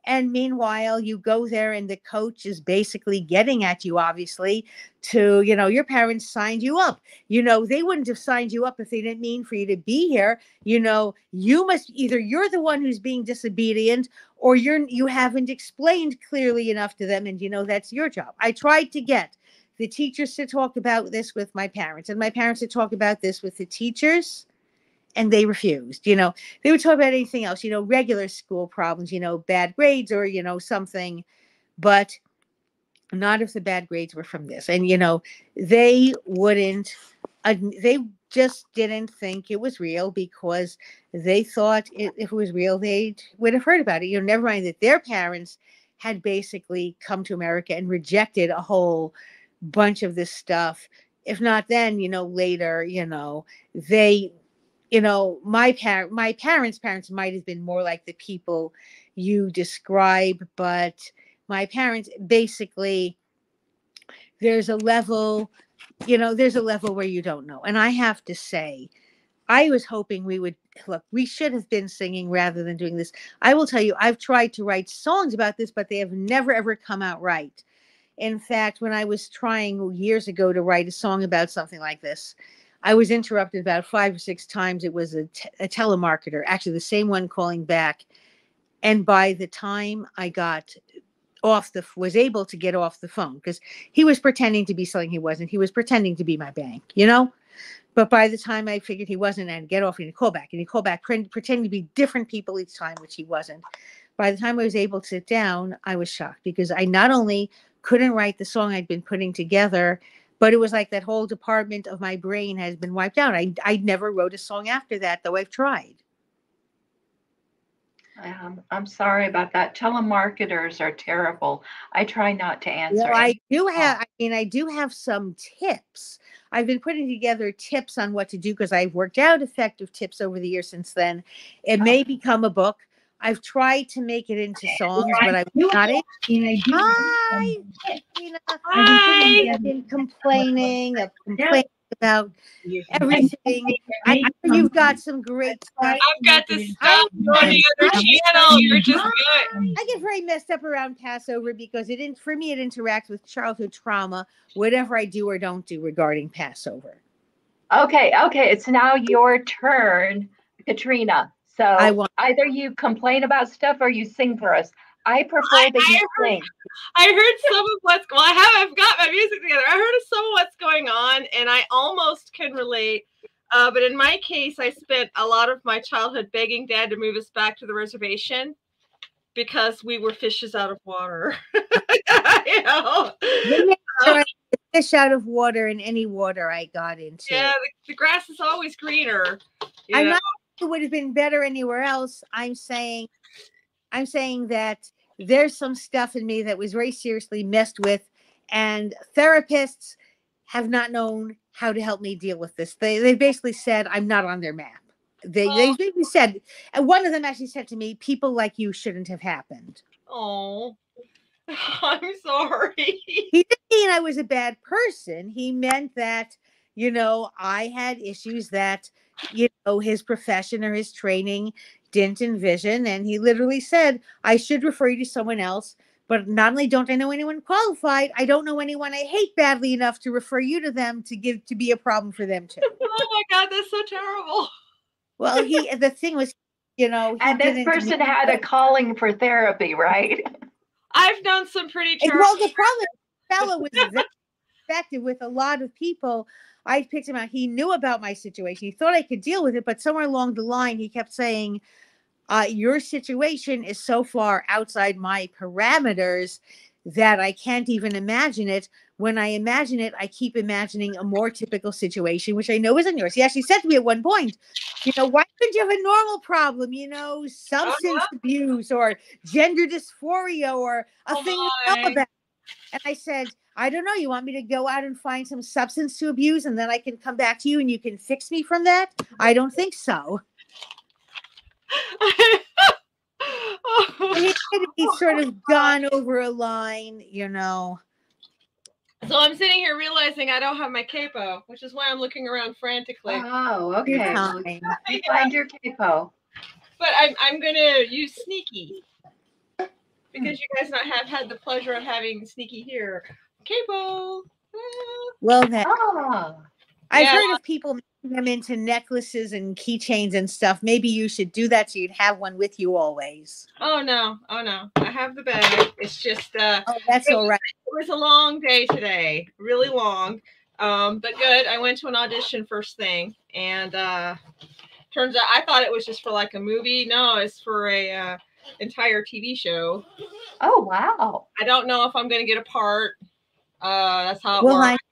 Speaker 3: And meanwhile, you go there and the coach is basically getting at you, obviously, to, you know, your parents signed you up. You know, they wouldn't have signed you up if they didn't mean for you to be here. You know, you must either you're the one who's being disobedient or you're you haven't explained clearly enough to them. And you know, that's your job. I tried to get the teachers to talk about this with my parents, and my parents to talk about this with the teachers and they refused you know? They would talk about anything else you know regular school problems you know bad grades or you know something but not if the bad grades were from this and you know they wouldn't uh, they just didn't think it was real because they thought it, if it was real they would have heard about it you know never mind that their parents had basically come to america and rejected a whole bunch of this stuff. If not then you know later you know they you know my parent my parents parents might have been more like the people you describe but my parents basically there's a level you know there's a level where you don't know and i have to say i was hoping we would look we should have been singing rather than doing this. I will tell you i've tried to write songs about this but they have never ever come out right. In fact when i was trying years ago to write a song about something like this I was interrupted about five or six times. It was a, t- a telemarketer, actually the same one calling back. And by the time I got off the was able to get off the phone because he was pretending to be something he wasn't. He was pretending to be my bank, you know. But by the time I figured he wasn't, and get off and he call back and he'd call back, pretending to be different people each time, which he wasn't. By the time I was able to sit down, I was shocked because I not only couldn't write the song I'd been putting together but it was like that whole department of my brain has been wiped out. I I never wrote a song after that, though I've tried.
Speaker 1: Um, I'm sorry about that. Telemarketers are terrible. I try not to answer.
Speaker 3: Well, I do have. I mean, I do have some tips. I've been putting together tips on what to do because I've worked out effective tips over the years since then. It may become a book. I've tried to make it into songs, but I was not it. Hi, Tina.
Speaker 2: Hi.
Speaker 3: I've been complaining, of complaining about everything. I, you've got some great stuff.
Speaker 4: I've got this stuff on the other channel. You're just good.
Speaker 3: I get very messed up around Passover because it didn't for me it interacts with childhood trauma, whatever I do or don't do regarding Passover.
Speaker 1: Okay, okay. It's now your turn, Katrina. So
Speaker 3: I want
Speaker 1: either you complain about stuff or you sing for us. I prefer
Speaker 4: I-
Speaker 1: that you
Speaker 4: I heard-
Speaker 1: sing.
Speaker 4: I heard some of what's well, I have I've got my music together. I heard of some of what's going on and I almost can relate. Uh, but in my case, I spent a lot of my childhood begging dad to move us back to the reservation because we were fishes out of water. you know?
Speaker 3: They sure I fish out of water in any water I got into.
Speaker 4: Yeah, the, the grass is always greener.
Speaker 3: I'm
Speaker 4: know?
Speaker 3: not saying it would have been better anywhere else. I'm saying I'm saying that there's some stuff in me that was very seriously messed with and therapists have not known how to help me deal with this. They they basically said I'm not on their map. They they
Speaker 4: Oh.
Speaker 3: basically said and one of them actually said to me, people like you shouldn't have happened.
Speaker 4: Oh, I'm sorry.
Speaker 3: he didn't mean I was a bad person. He meant that, you know, I had issues that, you know, his profession or his training didn't envision. And he literally said, I should refer you to someone else. But not only don't I know anyone qualified, I don't know anyone I hate badly enough to refer you to them to give to be a problem for them too.
Speaker 4: Oh my god, that's so terrible.
Speaker 3: Well, he the thing was, you know, he
Speaker 1: And this person
Speaker 3: mean
Speaker 1: had a calling for therapy, right?
Speaker 4: I've known some pretty terrible.
Speaker 3: well, the problem fellow was very effective with a lot of people. I picked him out. He knew about my situation. He thought I could deal with it, but somewhere along the line, he kept saying, uh, "Your situation is so far outside my parameters that I can't even imagine it. When I imagine it, I keep imagining a more typical situation, which I know isn't yours." He actually said to me at one point, You know, why couldn't you have a normal problem? You know, substance abuse or gender dysphoria or a
Speaker 4: Oh
Speaker 3: thing you know about. And I said, I don't know. You want me to go out and find some substance to abuse and then I can come back to you and you can fix me from that? I don't think so. And it could be sort of gone over a line, you know.
Speaker 4: so I'm sitting here realizing I don't have my capo, which is why I'm looking around frantically.
Speaker 1: Oh, okay.
Speaker 3: time.
Speaker 1: You find your capo.
Speaker 4: But I'm I'm gonna use sneaky because you guys not have had the pleasure of having sneaky here. Capo. Ah.
Speaker 3: Well, that
Speaker 1: Oh,
Speaker 3: I've
Speaker 4: Yeah.
Speaker 3: heard of people making them into necklaces and keychains and stuff. Maybe you should do that so you'd have one with you always.
Speaker 4: Oh no, oh no. I have the bag. It's just uh
Speaker 3: Oh, that's all right.
Speaker 4: it was a long day today. Really long. Um, but good. I went to an audition first thing and uh turns out I thought it was just for like a movie. No, it's for a uh entire TV show.
Speaker 1: oh, wow.
Speaker 4: I don't know if I'm gonna get a part. Uh that's how it
Speaker 3: Well, I,
Speaker 4: works.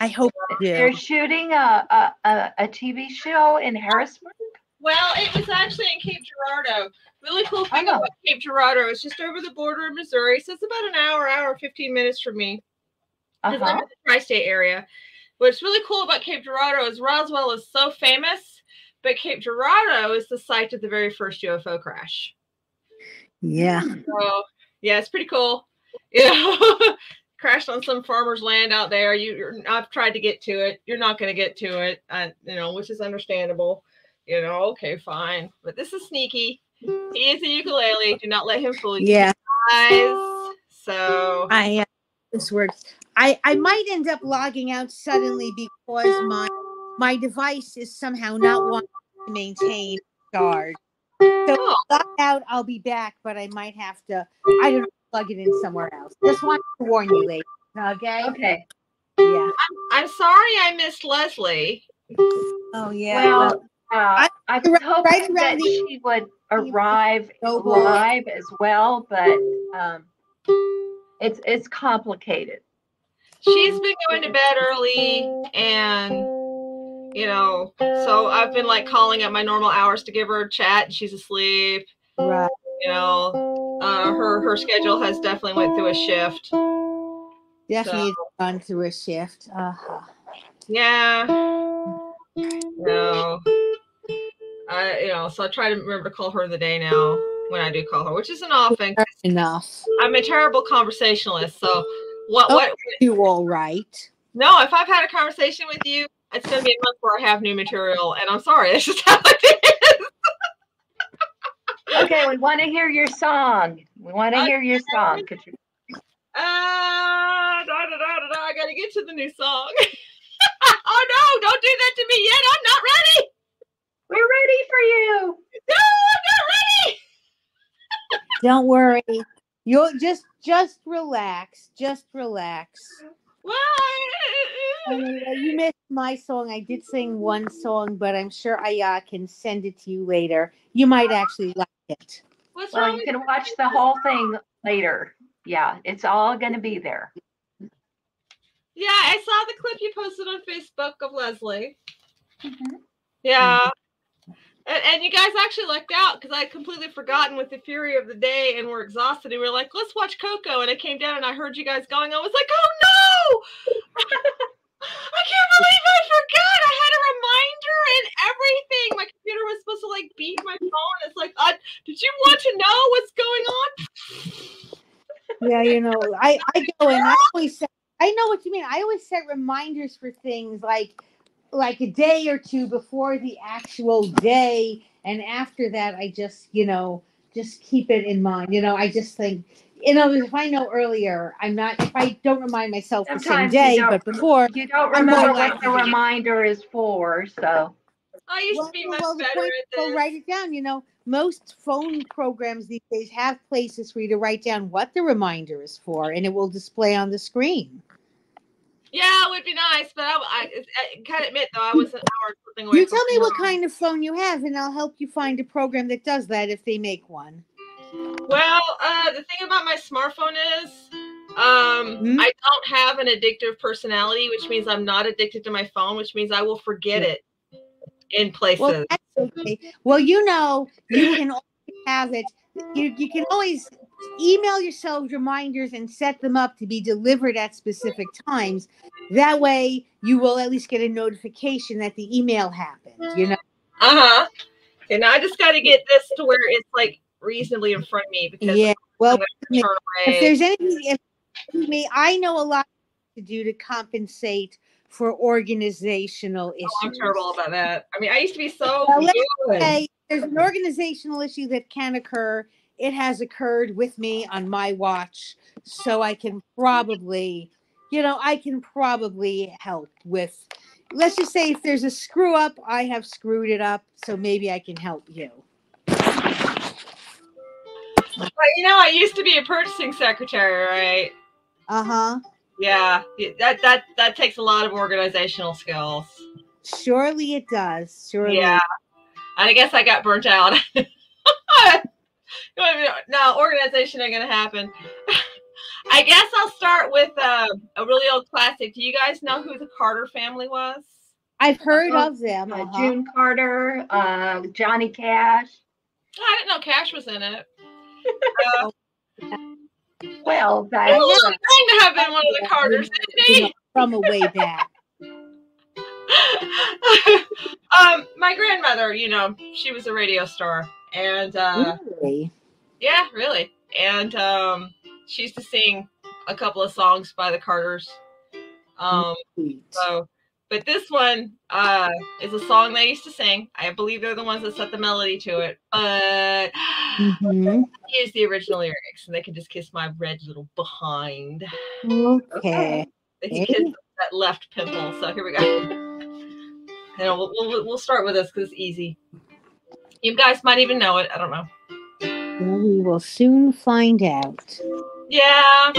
Speaker 3: I hope you
Speaker 1: They're shooting a, a, a, a TV show in Harrisburg?
Speaker 4: Well, it was actually in Cape Girardeau. Really cool thing
Speaker 1: Oh.
Speaker 4: about Cape Girardeau is just over the border of Missouri. So it's about an hour, hour, 15 minutes from me. because I'm
Speaker 1: Uh-huh.
Speaker 4: in the tri-state area. What's really cool about Cape Girardeau is Roswell is so famous, but Cape Girardeau is the site of the very first UFO crash.
Speaker 3: Yeah.
Speaker 4: So yeah, it's pretty cool. You know, crashed on some farmer's land out there. You, you're, I've tried to get to it. You're not going to get to it, uh, you know, which is understandable. You know, okay, fine. But this is sneaky. He is a ukulele. Do not let him fool you
Speaker 3: Yeah.
Speaker 4: guys. So
Speaker 3: I uh, this works. I I might end up logging out suddenly because my my device is somehow not wanting to maintain charge. So
Speaker 4: Oh.
Speaker 3: log out, I'll be back, but I might have to. I don't know, plug it in somewhere else. Just wanted to warn you, ladies. Okay.
Speaker 1: Okay.
Speaker 3: Yeah.
Speaker 4: I'm sorry I missed Leslie.
Speaker 3: Oh yeah.
Speaker 1: Well, uh, I was
Speaker 3: right
Speaker 1: hoping that
Speaker 3: the-
Speaker 1: she would arrive live as well, but um, it's it's complicated.
Speaker 4: she's been going to bed early and you know so i've been like calling at my normal hours to give her a chat and she's asleep
Speaker 3: right.
Speaker 4: you know uh, her her schedule has definitely went through a shift
Speaker 3: Definitely gone through a shift. Uh-huh.
Speaker 4: yeah no i you know so i try to remember to call her the day now when i do call her which isn't often.
Speaker 3: Enough.
Speaker 4: i'm a terrible conversationalist so what
Speaker 3: Oh.
Speaker 4: what
Speaker 3: You all right?
Speaker 4: no if i've had a conversation with you it's going to be a month where i have new material and i'm sorry that's just how it is
Speaker 1: Okay, we want to hear your song. We want to hear your song. Could you-
Speaker 4: Ah, da, da, da, da, da, I gotta get to the new song. oh no, don't do that to me yet. I'm not ready.
Speaker 1: We're ready for you.
Speaker 4: No, I'm not ready.
Speaker 3: Don't worry. You'll just just relax. Just relax.
Speaker 4: Well,
Speaker 3: Anyway, you missed my song. I did sing one song, but I'm sure I uh, can send it to you later. You might actually like it.
Speaker 4: what's
Speaker 1: Well,
Speaker 4: wrong
Speaker 1: you
Speaker 4: with
Speaker 1: can watch the whole thing later. Yeah, it's all going to be there.
Speaker 4: Yeah, I saw the clip you posted on Facebook of Leslie.
Speaker 1: Mhm.
Speaker 4: Yeah. And, and you guys actually lucked out because I had completely forgotten with the fury of the day and we're exhausted. And we were like, let's watch Coco. And I came down and I heard you guys going. I was like, oh no! I can't believe I forgot. I had a reminder and everything. My computer was supposed to like beep my phone. It's like, uh, did you want to know what's going on?
Speaker 3: Yeah, you know, I I go and I always set, I know what you mean. I always set reminders for things like like a day or two before the actual day, and after that, I just you know just keep it in mind. You know, I just think. You know, if I know earlier, I'm not. If I don't remind myself the same
Speaker 1: you
Speaker 3: day,
Speaker 1: don't
Speaker 3: but before,
Speaker 1: You don't
Speaker 3: I'm
Speaker 1: remember what the reminder is for, so.
Speaker 4: I used
Speaker 3: well,
Speaker 4: to be
Speaker 3: well,
Speaker 4: much
Speaker 3: well, the
Speaker 4: better
Speaker 3: point
Speaker 4: at
Speaker 3: is,
Speaker 4: this.
Speaker 3: go write it down. You know, most phone programs these days have places for you to write down what the reminder is for, and it will display on the screen.
Speaker 4: Yeah, it would be nice, but I, I, I gotta admit though, I was an hour or something away.
Speaker 3: You tell me what kind of phone you have, and I'll help you find a program that does that if they make one.
Speaker 4: Well, uh, the thing about my smartphone is, um,
Speaker 3: Hmm?
Speaker 4: I don't have an addictive personality, which means I'm not addicted to my phone, which means I will forget it in places.
Speaker 3: Well, that's okay. Well, you know, you can always have it. You you can always email yourself reminders and set them up to be delivered at specific times. That way, you will at least get a notification that the email happened. You know.
Speaker 4: Uh huh. And I just got to get this to where it's like reasonably in front of me because
Speaker 3: Yeah. Well, if there's anything, if me, I know a lot to do to compensate for organizational issues.
Speaker 4: Oh, I'm terrible about that. I mean, I used to be so good.
Speaker 3: say there's an organizational issue that can occur. It has occurred with me on my watch, so I can probably, you know, I can probably help with. Let's just say if there's a screw up, I have screwed it up, so maybe I can help you.
Speaker 4: But, you know, I used to be a purchasing secretary, right?
Speaker 3: Uh huh.
Speaker 4: Yeah, that that that takes a lot of organizational skills.
Speaker 3: Surely it does. Surely.
Speaker 4: Yeah, and I guess I got burnt out. no, organization ain't gonna happen. I guess I'll start with uh, a really old classic. Do you guys know who the Carter family was?
Speaker 3: I've heard
Speaker 1: Uh-huh.
Speaker 3: of them.
Speaker 1: Uh,
Speaker 3: uh-huh.
Speaker 1: June Carter, uh, Johnny Cash.
Speaker 4: I didn't know Cash was in it.
Speaker 1: Well,
Speaker 4: He
Speaker 1: that,
Speaker 4: was trying to have been one of the Carters,
Speaker 3: You
Speaker 4: didn't
Speaker 3: know,
Speaker 4: he?
Speaker 3: from a way back.
Speaker 4: um, my grandmother, you know, she was a radio star, and uh,
Speaker 3: really?
Speaker 4: yeah, really, and um, she used to sing a couple of songs by the Carters. Um,
Speaker 3: Sweet.
Speaker 4: So, but this one uh, is a song they used to sing. I believe they're the ones that set the melody to it. But
Speaker 3: Mhm.
Speaker 4: here's the original lyrics, and they can just kiss my red little behind.
Speaker 3: Okay.
Speaker 4: They can kiss that left pimple. So here we go. You know, we'll, we'll, we'll start with this because it's easy. You guys might even know it. I don't know.
Speaker 3: Well, we will soon find out.
Speaker 4: Yeah.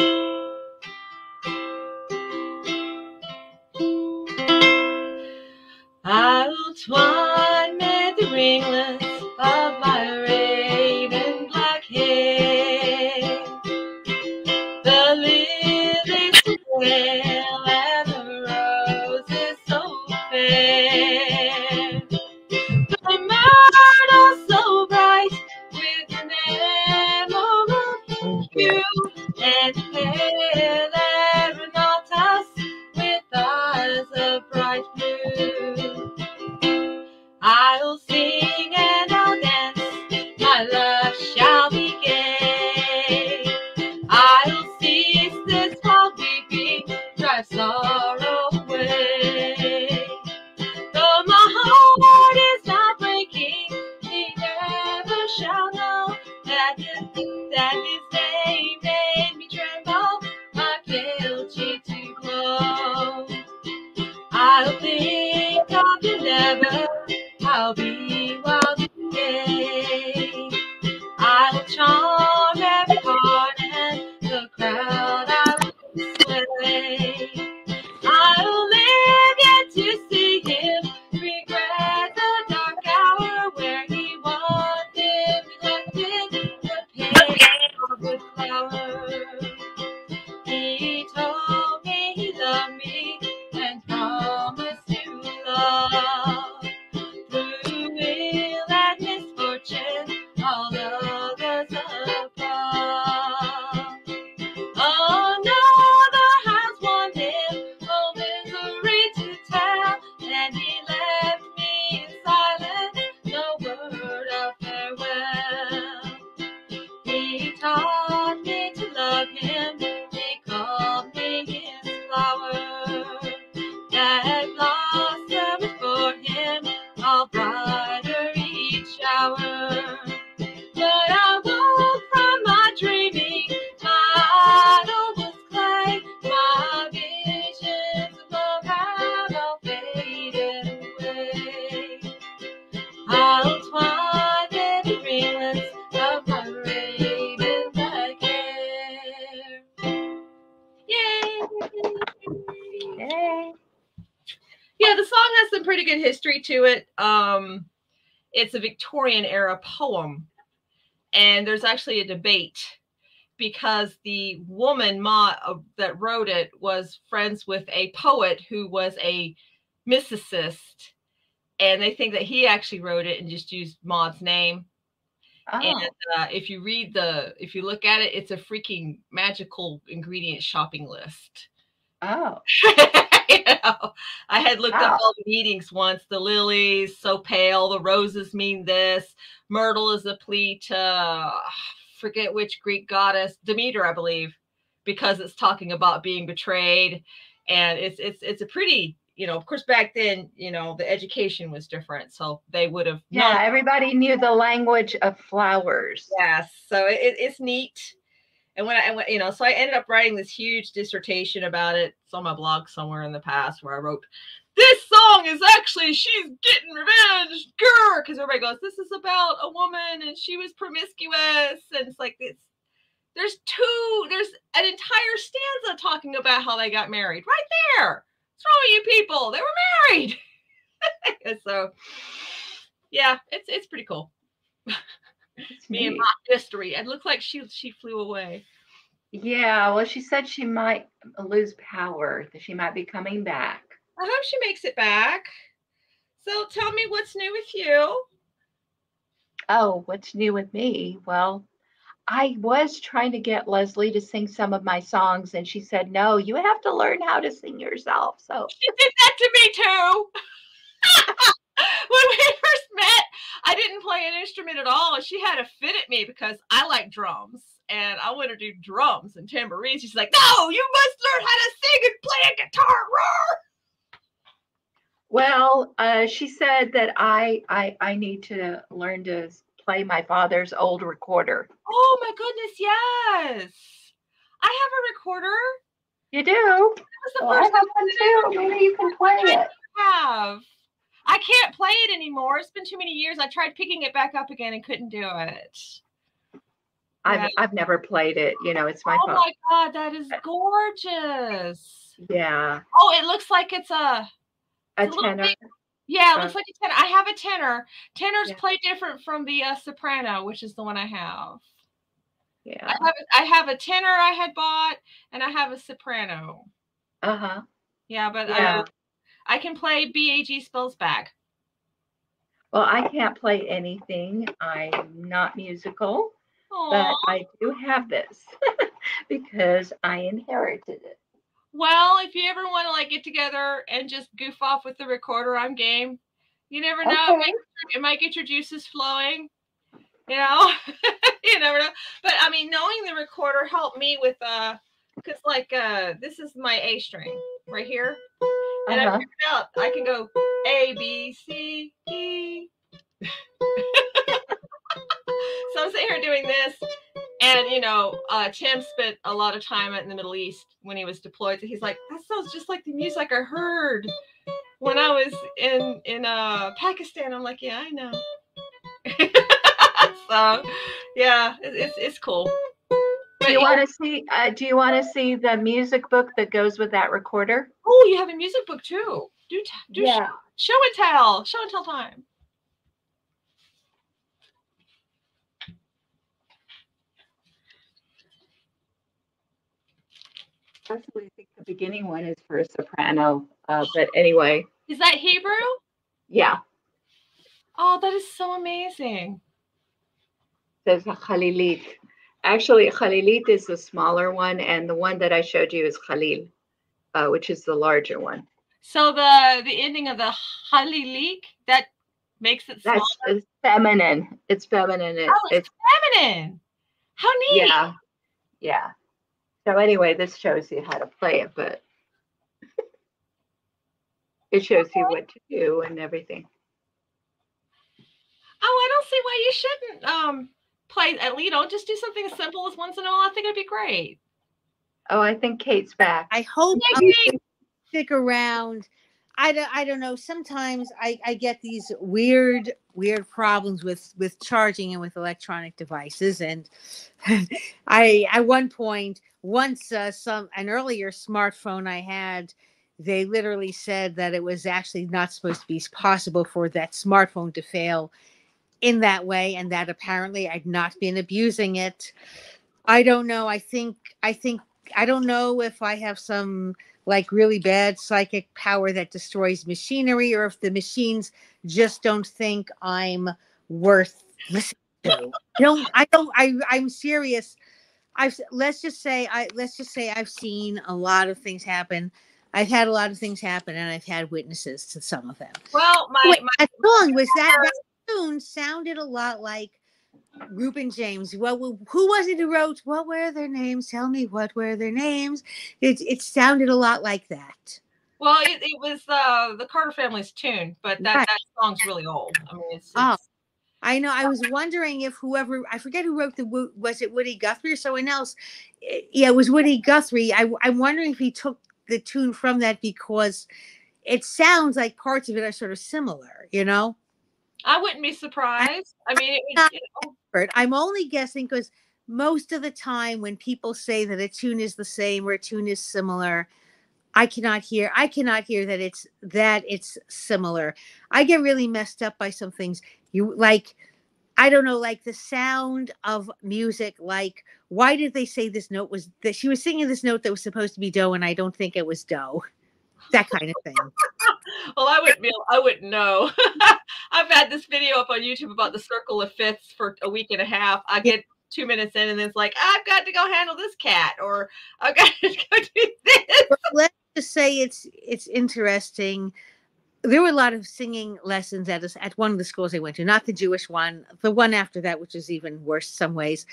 Speaker 4: I'll it's a Victorian era poem, and there's actually a debate because the woman Ma uh, that wrote it was friends with a poet who was a mysticist, and they think that he actually wrote it and just used Maud's name.
Speaker 1: Oh,
Speaker 4: And uh, if you read the, if you look at it, it's a freaking magical ingredient shopping list.
Speaker 1: oh,
Speaker 4: you know, I had looked
Speaker 1: Wow.
Speaker 4: up all the meanings once. The lilies, so pale. The roses mean this. Myrtle is a plea to ah, forget which Greek goddess, Demeter, I believe, because it's talking about being betrayed, and it's it's it's a pretty, you know, of course back then, you know, the education was different, so they would have
Speaker 1: yeah. Everybody knew the language of flowers.
Speaker 4: Yes, so it, it's neat. And when I, went, you know, so I ended up writing this huge dissertation about it. It's on my blog somewhere in the past where I wrote, "This song is actually she's getting revenge, girl, because everybody goes, "This is about a woman and she was promiscuous," and it's like it's there's two, there's an entire stanza talking about how they got married right there. What's wrong with you people? They were married. So, yeah, it's it's pretty cool
Speaker 1: It's
Speaker 4: me and my history. It looked like she she flew away.
Speaker 1: Yeah, well, she said she might lose power, that she might be coming back.
Speaker 4: I hope she makes it back. So tell me what's new with you.
Speaker 1: Oh, what's new with me? Well, I was trying to get Leslie to sing some of my songs, and she said, No, you have to learn how to sing yourself. So,
Speaker 4: She did that to me too. when we first met, I didn't play an instrument at all. and She had a fit at me because I like drums and I want to do drums and tambourines. She's like, No, you must learn how to sing and play a guitar. Roar.
Speaker 1: well, uh, she said that I, I I need to learn to play my father's old recorder.
Speaker 4: Oh my goodness, yes. I have a recorder.
Speaker 1: You do?
Speaker 4: That was the
Speaker 1: Well, I have one too. Maybe you can play it.
Speaker 4: have. I can't play it anymore. It's been too many years. I tried picking it back up again and couldn't do it.
Speaker 1: I've
Speaker 4: Yeah.
Speaker 1: I've never played it. You know, it's my
Speaker 4: oh
Speaker 1: fault.
Speaker 4: my god, that is gorgeous.
Speaker 1: Yeah,
Speaker 4: Oh, it looks like it's a
Speaker 1: a
Speaker 4: It's a
Speaker 1: tenor.
Speaker 4: yeah, it
Speaker 1: Uh,
Speaker 4: looks like a tenor. I have a tenor. Tenors
Speaker 1: Yeah.
Speaker 4: play different from the uh, soprano, which is the one I have.
Speaker 1: Yeah.
Speaker 4: I have a, I have a tenor I had bought, and I have a soprano.
Speaker 1: Uh huh.
Speaker 4: Yeah, but
Speaker 1: Yeah.
Speaker 4: I can play B A G spells bag.
Speaker 1: Well, I can't play anything. I'm not musical, but I do have this because I inherited it.
Speaker 4: Well, if you ever want to like get together and just goof off with the recorder, I'm game. You never know. It, might, it might get your juices flowing. You know, you never know. But I mean, knowing the recorder helped me with uh, because like uh, this is my A string right here, and I
Speaker 1: Uh-huh.
Speaker 4: figured out I can go A B C E. so I'm sitting here doing this, and you know, uh, Tim spent a lot of time in the Middle East when he was deployed. So he's like, that sounds just like the music I heard when I was in in uh, Pakistan. I'm like, yeah, I know. so yeah, it, it's it's cool. But,
Speaker 1: Do you want to see? Uh, do you want to see the music book that goes with that recorder?
Speaker 4: oh, you have a music book too. Do t- do sh- show and tell. Show and tell time.
Speaker 1: Actually, I think the beginning one is for a soprano. Uh, but anyway,
Speaker 4: Is that Hebrew?
Speaker 1: yeah,
Speaker 4: Oh, that is so amazing.
Speaker 1: there's a Khalilit. Actually, Khalilit is the smaller one, and the one that I showed you is Khalil, uh, which is the larger one.
Speaker 4: So the the ending of the Khalilit that makes it small.
Speaker 1: That's it's feminine. It's feminine. It's,
Speaker 4: Oh,
Speaker 1: it's
Speaker 4: feminine. How neat.
Speaker 1: yeah, yeah. So anyway, this shows you how to play it, but it shows you what to do and everything.
Speaker 4: Oh, I don't see why you shouldn't um play at least don't just do something as simple as once in a while. I think it'd be great.
Speaker 1: Oh, I think Kate's back.
Speaker 3: I hope
Speaker 4: Yeah,
Speaker 3: I'll
Speaker 4: Kate.
Speaker 3: stick around. I don't, I don't know. Sometimes I, I get these weird, weird problems with with charging and with electronic devices. And I, at one point, once uh, some an earlier smartphone I had, they literally said that it was actually not supposed to be possible for that smartphone to fail in that way, and that apparently I'd not been abusing it. I don't know. I think I think I don't know if I have some like really bad psychic power that destroys machinery, or if the machines just don't think I'm worth listening to. I don't. I don't. I. I'm serious. I've let's just say I let's just say I've seen a lot of things happen. I've had a lot of things happen, and I've had witnesses to some of them.
Speaker 4: Well, my,
Speaker 3: Wait,
Speaker 4: my
Speaker 3: that song was that, that tune sounded a lot like Reuben James. What who was it who wrote "What were their names? Tell me what were their names." It it sounded a lot like that.
Speaker 4: well, it, it was uh, the Carter family's tune, but that,
Speaker 3: Right.
Speaker 4: that song's really old. I mean, it's,
Speaker 3: Oh. I know. I was wondering if whoever I forget who wrote the was it Woody Guthrie or someone else? Eh, Yeah, it was Woody Guthrie. I, I'm wondering if he took the tune from that because it sounds like parts of it are sort of similar. You know.
Speaker 4: I wouldn't be surprised. I mean, it, it,
Speaker 3: expert. I'm only guessing because most of the time when people say that a tune is the same or a tune is similar, I cannot hear. I cannot hear that it's that it's similar. I get really messed up by some things. You like, I don't know, like the sound of music. Like, why did they say this note was that she was singing this note that was supposed to be do, and I don't think it was do. That kind of thing.
Speaker 4: well, I wouldn't be. I wouldn't know. I've had this video up on YouTube about the circle of fifths for a week and a half. I get two minutes in, and it's like I've got to go handle this cat, or I've got to go do this.
Speaker 3: But let's just say it's it's interesting. There were a lot of singing lessons at us at one of the schools I went to, not the Jewish one, the one after that, which is even worse some ways.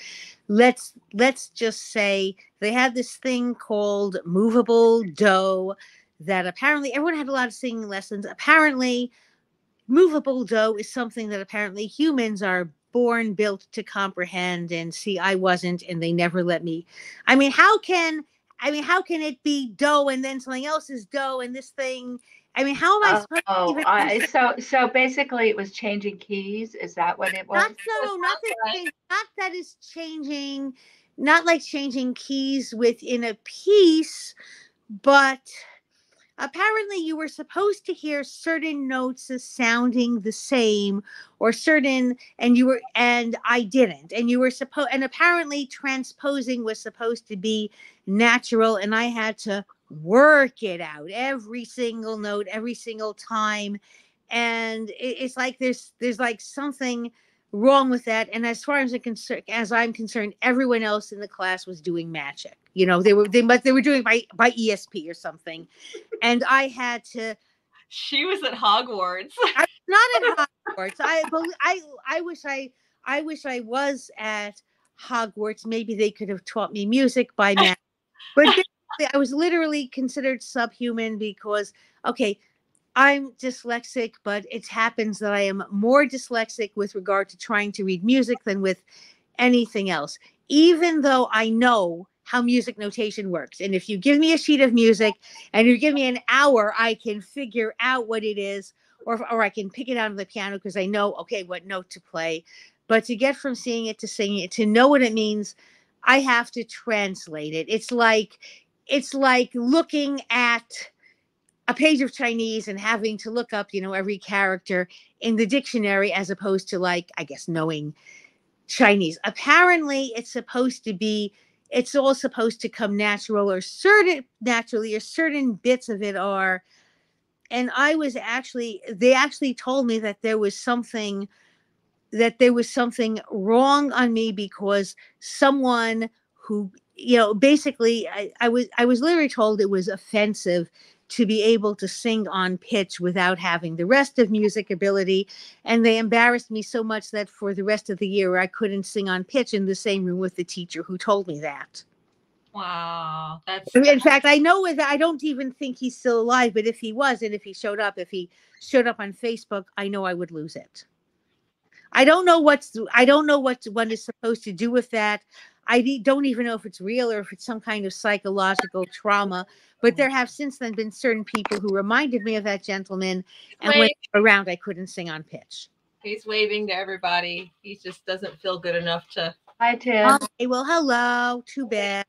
Speaker 3: Let's let's just say they had this thing called movable dough that apparently everyone had a lot of singing lessons. Apparently, movable dough is something that apparently humans are born built to comprehend and see i wasn't and they never let me i mean how can i mean how can it be dough and then something else is dough and this thing i mean how am i supposed to
Speaker 1: Oh,
Speaker 3: even
Speaker 1: I, so, so basically it was changing keys. Is that what it was?
Speaker 3: not so, no not that not that is changing not like changing keys within a piece but apparently you were supposed to hear certain notes as sounding the same or certain and you were and i didn't and you were supposed and apparently transposing was supposed to be natural and i had to work it out every single note every single time and it, it's like there's there's like something wrong with that and as far as I'm concerned as i'm concerned everyone else in the class was doing magic you know they were they but they were doing by by esp or something and i had to
Speaker 4: She was at Hogwarts.
Speaker 3: I'm not at hogwarts i i i wish i i wish i was at hogwarts maybe they could have taught me music by now but i was literally considered subhuman because okay I'm dyslexic, but it happens that I am more dyslexic with regard to trying to read music than with anything else, even though I know how music notation works. And if you give me a sheet of music and you give me an hour, I can figure out what it is, or, or I can pick it out of the piano because I know, okay, what note to play. But to get from seeing it to singing it, to know what it means, I have to translate it. It's like, it's like looking at a page of Chinese and having to look up, you know, every character in the dictionary as opposed to like, I guess, knowing Chinese. Apparently, it's supposed to be, it's all supposed to come natural or certain naturally, or certain bits of it are. And I was actually, they actually told me that there was something, that there was something wrong on me because someone who, you know, basically, I, I was, I was literally told it was offensive to be able to sing on pitch without having the rest of music ability. And they embarrassed me so much that for the rest of the year, I couldn't sing on pitch in the same room with the teacher who told me that.
Speaker 4: Wow, that's
Speaker 3: In fact, I know that I don't even think he's still alive, but if he was, and if he showed up, if he showed up on Facebook, I know I would lose it. I don't know what's I don't know what one is supposed to do with that. I don't even know if it's real or if it's some kind of psychological trauma. But there have since then been certain people who reminded me of that gentleman, and when around I couldn't sing on pitch.
Speaker 4: he's waving to everybody. He just doesn't feel good enough to
Speaker 1: Hi, Tim.
Speaker 3: Um, okay, well, hello. Too bad.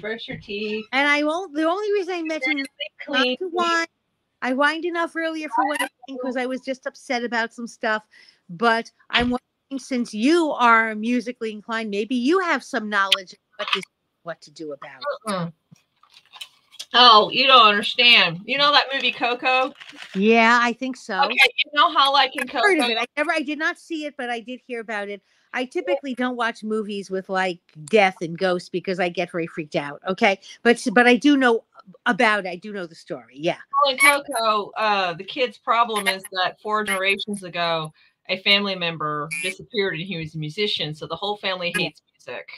Speaker 4: brush your teeth,
Speaker 3: And I won't. The only reason I mentioned not
Speaker 4: clean.
Speaker 3: to whine. I whined enough earlier for one thing because I was just upset about some stuff. But I'm wondering, since you are musically inclined, maybe you have some knowledge of what this, what to do about. it.
Speaker 4: Mm-mm. Oh, you don't understand. You know that movie Coco?
Speaker 3: Yeah, I think so.
Speaker 4: Okay, you know how like in Coco.
Speaker 3: heard of it. I never, I did not see it, but I did hear about it. I typically don't watch movies with like death and ghosts because I get very freaked out. Okay, but but I do know about. it. I do know the story. Yeah.
Speaker 4: Well, in Coco, uh, the kid's problem is that four generations ago, a family member disappeared and he was a musician, so the whole family hates music.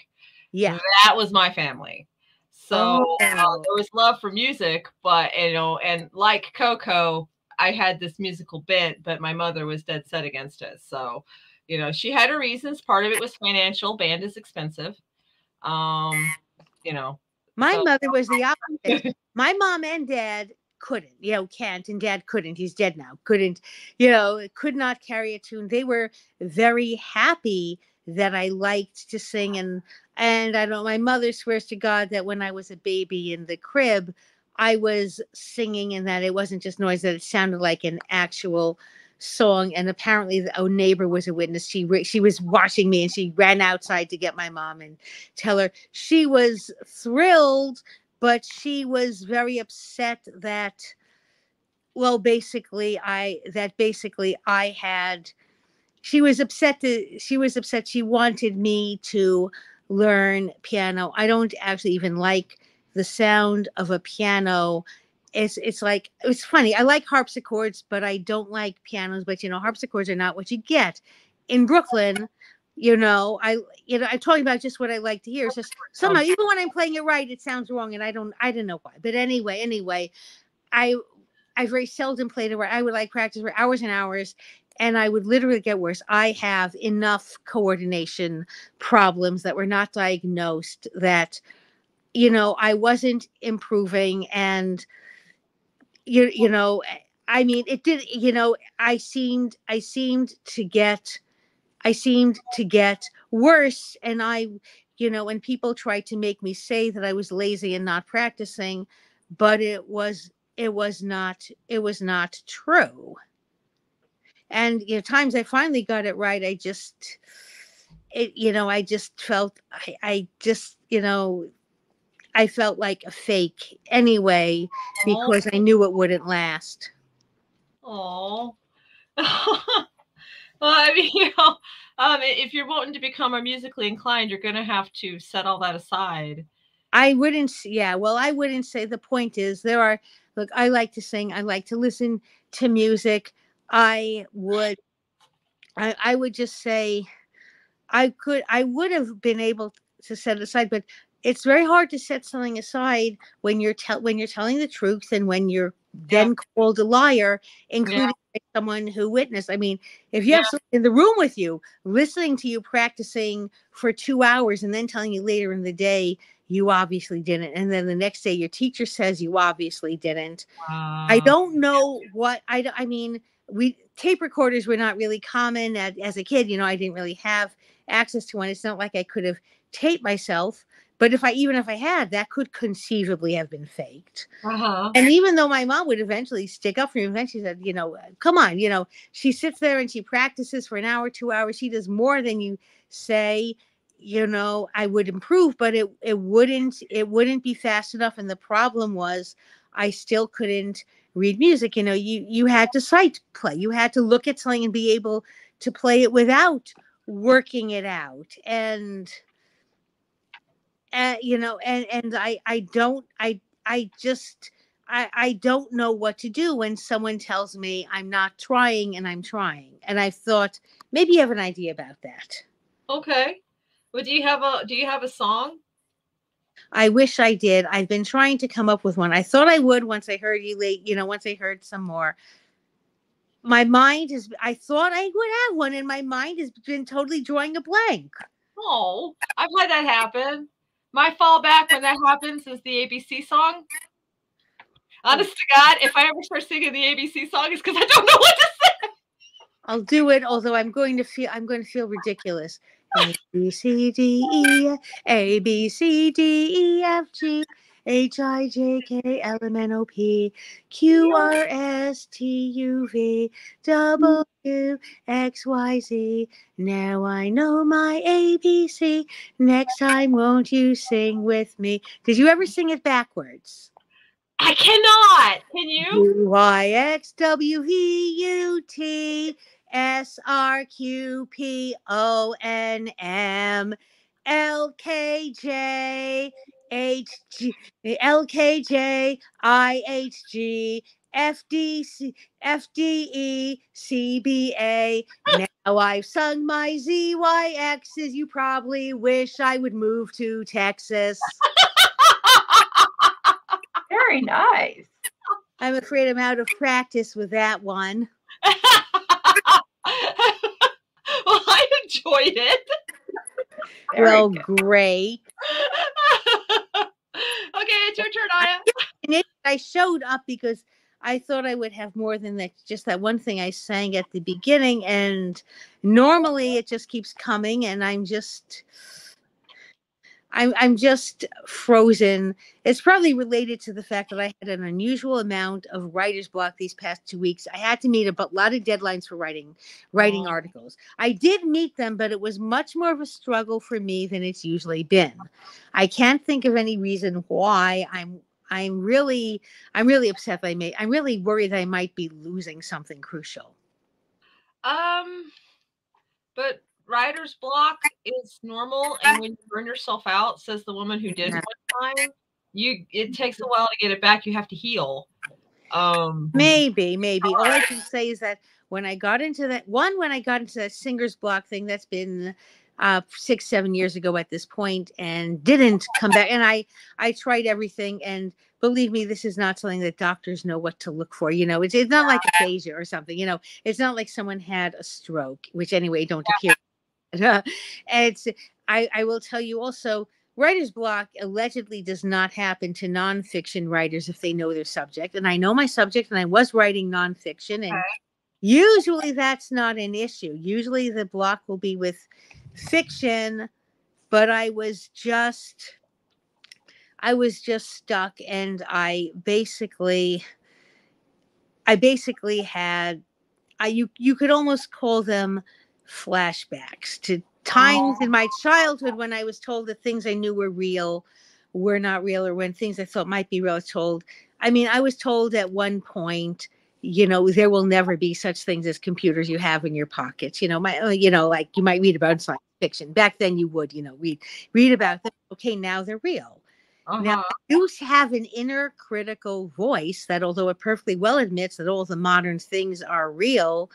Speaker 3: Yeah.
Speaker 4: That was my family. So uh,
Speaker 3: Oh.
Speaker 4: there was love for music, but you know, and like Coco, I had this musical bent, but my mother was dead set against it. So, you know, she had her reasons. Part of it was financial. Band is expensive. Um, you know,
Speaker 3: My
Speaker 4: So-
Speaker 3: mother was the opposite. My mom and dad couldn't, you know, can't, and dad couldn't. He's dead now. Couldn't, you know, could not carry a tune. They were very happy that I liked to sing, and and I don't. My mother swears to God that when I was a baby in the crib, I was singing, and that it wasn't just noise; that it sounded like an actual song. And apparently, the, a neighbor was a witness. She she was watching me, and she ran outside to get my mom and tell her she was thrilled but she was very upset that well basically i that basically i had she was upset to she was upset she wanted me to learn piano. I don't actually even like the sound of a piano. It's it's like it's funny i like harpsichords but i don't like pianos but you know harpsichords are not what you get. In brooklyn you know i you know i'm talking about just what i like to hear. It's just somehow even when i'm playing it right it sounds wrong and i don't i don't know why. But anyway anyway i i very seldom played it right i would like practice for hours and hours and i would literally get worse. I have enough coordination problems that were not diagnosed that you know i wasn't improving and you you know i mean it did you know i seemed i seemed to get I seemed to get worse. And I, you know, when people tried to make me say that I was lazy and not practicing, but it was, it was not, it was not true. And, you know, times I finally got it right, I just, it, you know, I just felt, I, I just, you know, I felt like a fake anyway because I knew it wouldn't last.
Speaker 4: Oh. Well, I mean, you know, um, if you're wanting to become a musically inclined, you're going to have to set all that aside.
Speaker 3: I wouldn't, yeah, well, I wouldn't say the point is there are, look, I like to sing, I like to listen to music. I would, I, I would just say, I could, I would have been able to set it aside, but it's very hard to set something aside when you're tell when you're telling the truth and when you're
Speaker 4: Yeah.
Speaker 3: then called a liar, including someone who witnessed. I mean, if you have
Speaker 4: Yeah.
Speaker 3: someone in the room with you, listening to you practicing for two hours and then telling you later in the day you obviously didn't, and then the next day your teacher says you obviously didn't. I don't know what I, I mean, we tape recorders were not really common as, as a kid. You know, I didn't really have access to one. It's not like I could have taped myself. But if I even if I had, that could conceivably have been faked.
Speaker 4: Uh-huh.
Speaker 3: And even though my mom would eventually stick up for me, eventually said, you know, come on, you know, she sits there and she practices for an hour, two hours. She does more than you say. You know, I would improve, but it it wouldn't it wouldn't be fast enough. And the problem was, I still couldn't read music. You know, you you had to sight play. You had to look at something and be able to play it without working it out. And uh, you know, and and I I don't I I just I I don't know what to do when someone tells me I'm not trying and I'm trying. And I thought maybe you have an idea about that.
Speaker 4: Okay. Well, do you have a do you have a song?
Speaker 3: I wish I did. I've been trying to come up with one. I thought I would once I heard you late, you know, once I heard some more. My mind is I thought I would have one and my mind has been totally drawing a blank.
Speaker 4: Oh, I've had that happen. My fallback when that happens is the ABC song. Honest to God, if I ever start singing the ABC song, it's because I don't know what to say.
Speaker 3: I'll do it, although I'm going to feel I'm going to feel ridiculous. A B C D E A B C D E F G H I J K L M N O P Q R S T U V W X Y Z. Now I know my ABC. Next time, won't you sing with me? Did you ever sing it backwards?
Speaker 4: I cannot. Can you?
Speaker 3: Y X W E U T S R Q P O N M L K J H G L K J I H G F D C F D E C B A. Now I've sung my Z Y X's. You probably wish I would move to Texas.
Speaker 1: Very nice.
Speaker 3: I'm afraid I'm out of practice with that one.
Speaker 4: well, I enjoyed it.
Speaker 1: Very
Speaker 3: well,
Speaker 1: good.
Speaker 3: great.
Speaker 4: It's your turn, Aya.
Speaker 3: And I showed up because I thought I would have more than that. Just that one thing I sang at the beginning, and normally it just keeps coming, and I'm just, I'm I'm just frozen. It's probably related to the fact that I had an unusual amount of writer's block these past two weeks. I had to meet a lot of deadlines for writing writing
Speaker 4: Oh.
Speaker 3: articles. I did meet them, but it was much more of a struggle for me than it's usually been. I can't think of any reason why I'm I'm really I'm really upset that I may I'm really worried that I might be losing something crucial.
Speaker 4: Um, but writer's block is normal, and when you burn yourself out, says the woman who did one time, you it takes a while to get it back. You have to heal. Um,
Speaker 3: Maybe, maybe. All I can say is that when I got into that one, when I got into that singer's block thing, that's been uh six, seven years ago at this point, and didn't come back. And I I tried everything, and believe me, this is not something that doctors know what to look for. You know, it's it's not like aphasia or something. You know, it's not like someone had a stroke, which anyway don't appear. it's I I will tell you also. Writer's block allegedly does not happen to nonfiction writers if they know their subject. And I know my subject, and I was writing nonfiction, and
Speaker 4: Okay.
Speaker 3: usually that's not an issue. Usually the block will be with fiction, but I was just I was just stuck and I basically I basically had I you you could almost call them flashbacks to times in my childhood when I was told that things I knew were real were not real or when things I thought might be real I told I mean I was told at one point you know there will never be such things as computers you have in your pockets you know my uh, you know like you might read about science fiction. Back then you would you know read read about them. Okay now they're real. Now,
Speaker 4: uh-huh.
Speaker 3: I do have an inner critical voice that, although it perfectly well admits that all the modern things are real,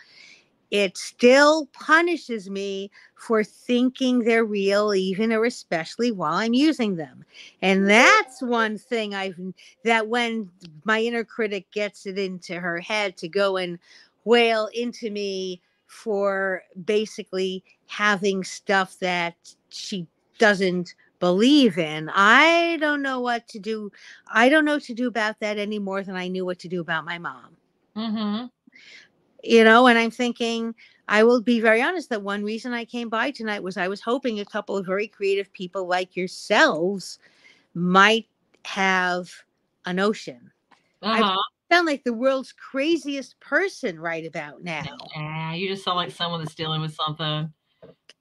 Speaker 3: it still punishes me for thinking they're real, even or especially while I'm using them. And that's one thing I've that when my inner critic gets it into her head to go and wail into me for basically having stuff that she doesn't believe in. I don't know what to do. I don't know what to do about that any more than I knew what to do about my mom.
Speaker 4: Mm-hmm.
Speaker 3: You know, and I'm thinking, I will be very honest that one reason I came by tonight was I was hoping a couple of very creative people like yourselves might have a notion.
Speaker 4: Uh-huh.
Speaker 3: Sound like the world's craziest person right about now.
Speaker 4: Yeah, you just sound like someone that's dealing with something.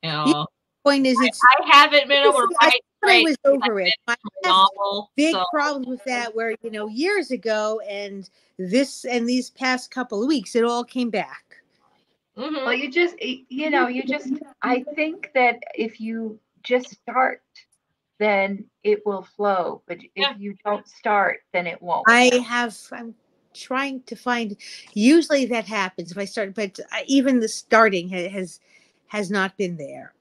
Speaker 4: You know,
Speaker 3: Point is, it's
Speaker 4: I haven't been able to write
Speaker 3: thought I was over it. I
Speaker 4: a novel.
Speaker 3: big
Speaker 4: so,
Speaker 3: problems with that where you know years ago and this and these past couple of weeks it all came back
Speaker 4: mhm.
Speaker 1: Well, you just, you know, you just, I think that if you just start, then it will flow. But
Speaker 4: Yeah.
Speaker 1: if you don't start, then it won't.
Speaker 3: i have i'm trying to find usually that happens if i start but uh, even the starting has has not been there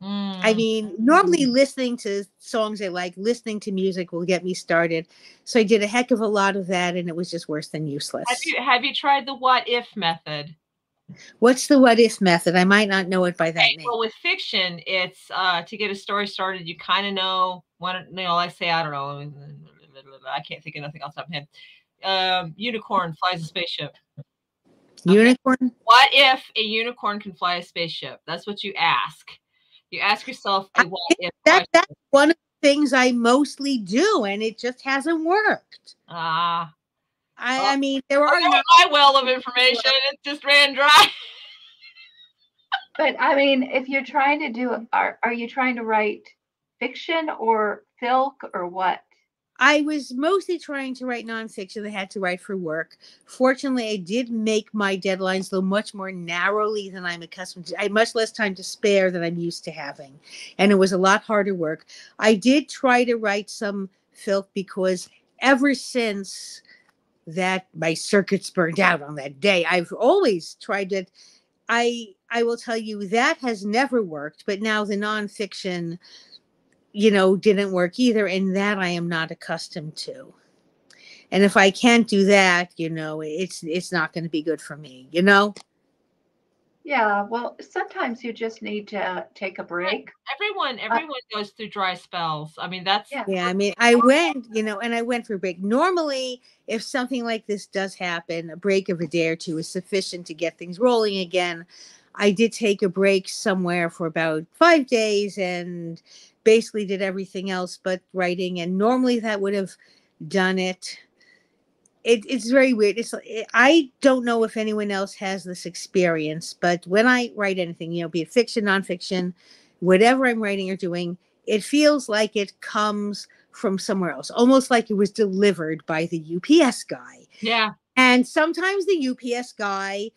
Speaker 3: i
Speaker 4: Mm.
Speaker 3: mean normally listening to songs i like listening to music will get me started so i did a heck of a lot of that and it was just worse than useless
Speaker 4: have you have you tried the what if method?
Speaker 3: what's the what if method i might not know it by that
Speaker 4: Okay,
Speaker 3: name
Speaker 4: well, with fiction, it's uh, to get a story started. You kind of know when you know. I say I don't know. I can't think of nothing else off my head. Um, unicorn flies a spaceship.
Speaker 3: unicorn
Speaker 4: What if a unicorn can fly a spaceship? That's what you ask. You ask yourself a
Speaker 3: I
Speaker 4: what if
Speaker 3: that that's one of the things I mostly do, and it just hasn't worked.
Speaker 4: Ah,
Speaker 3: I,
Speaker 4: Well,
Speaker 3: I mean, there are
Speaker 4: I know my well of information. It just ran dry.
Speaker 1: But I mean, if you're trying to do, are, are you trying to write fiction or filk or what?
Speaker 3: I was mostly trying to write nonfiction. I had to write for work. Fortunately, I did make my deadlines, though much more narrowly than I'm accustomed to. I had much less time to spare than I'm used to having. And it was a lot harder work. I did try to write some filk because ever since that my circuits burned out on that day, I've always tried to. I I will tell you that has never worked, but now the nonfiction you know, didn't work either. And that I am not accustomed to. And if I can't do that, you know, it's it's not going to be good for me, you know?
Speaker 1: Yeah, well, sometimes you just need to take a break.
Speaker 4: Everyone, everyone uh, goes through dry spells. I mean, that's
Speaker 3: yeah. yeah. I mean, I went, you know, and I went for a break. Normally, if something like this does happen, a break of a day or two is sufficient to get things rolling again. I did take a break somewhere for about five days and basically did everything else but writing. And normally that would have done it. it it's very weird. It's it, I don't know if anyone else has this experience, but when I write anything, you know, be it fiction, nonfiction, whatever I'm writing or doing, it feels like it comes from somewhere else, almost like it was delivered by the UPS guy.
Speaker 4: Yeah.
Speaker 3: And sometimes the UPS guy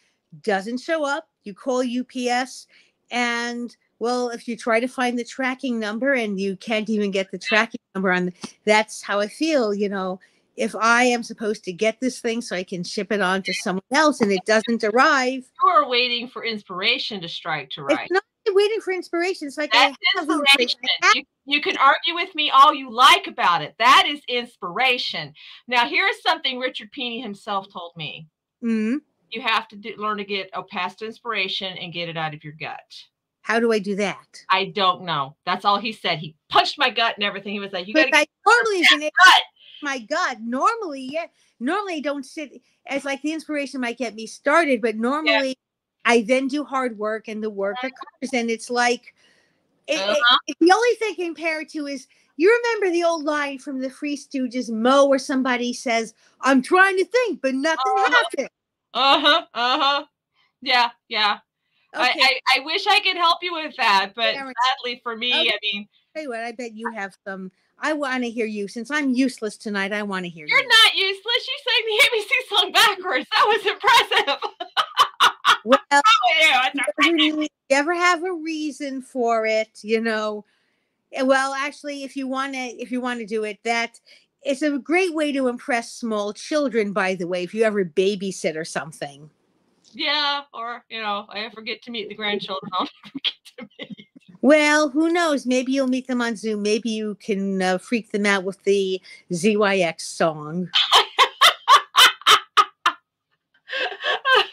Speaker 3: doesn't show up. You call UPS and well, if you try to find the tracking number and you can't even get the tracking number on, that's how I feel. You know, if I am supposed to get this thing so I can ship it on to someone else and it doesn't arrive,
Speaker 4: you are waiting for inspiration to strike to write.
Speaker 3: It's not waiting for inspiration. It's like
Speaker 4: That's inspiration. You, you can argue with me all you like about it. That is inspiration. Now, here's something Richard Pini himself told me.
Speaker 3: Mm-hmm.
Speaker 4: You have to do, learn to get a past inspiration and get it out of your gut.
Speaker 3: How do I do that?
Speaker 4: I don't know. That's all he said. He punched my gut and everything. He was like, "You got
Speaker 3: to." totally gut. My gut. Normally, yeah. Normally, I don't sit. It's like the inspiration might get me started, but normally, yeah. I then do hard work and the work occurs, and it's like. It, uh-huh. it, the only thing I can compare it to is you remember the old line from the Three Stooges, Moe, where somebody says, "I'm trying to think, but nothing uh-huh. happened."
Speaker 4: Uh huh. Uh huh. Yeah. Yeah. Okay. I, I, I, wish I could help you with that, but sadly for me, okay. I mean,
Speaker 3: Hey, what, I bet you have some. I want to hear you. Since I'm useless tonight, I want to hear
Speaker 4: You're you. are not useless. You sang the ABC song backwards. That was impressive.
Speaker 3: well, oh, you, you ever have a reason for it, you know? Eh, well, actually, if you want to, if you want to do it, that it's a great way to impress small children. By the way, if you ever babysit or something
Speaker 4: yeah, or you know, I forget to meet the grandchildren. I'll forget to meet.
Speaker 3: Well, who knows? Maybe you'll meet them on Zoom. Maybe you can uh, freak them out with the ZYX song.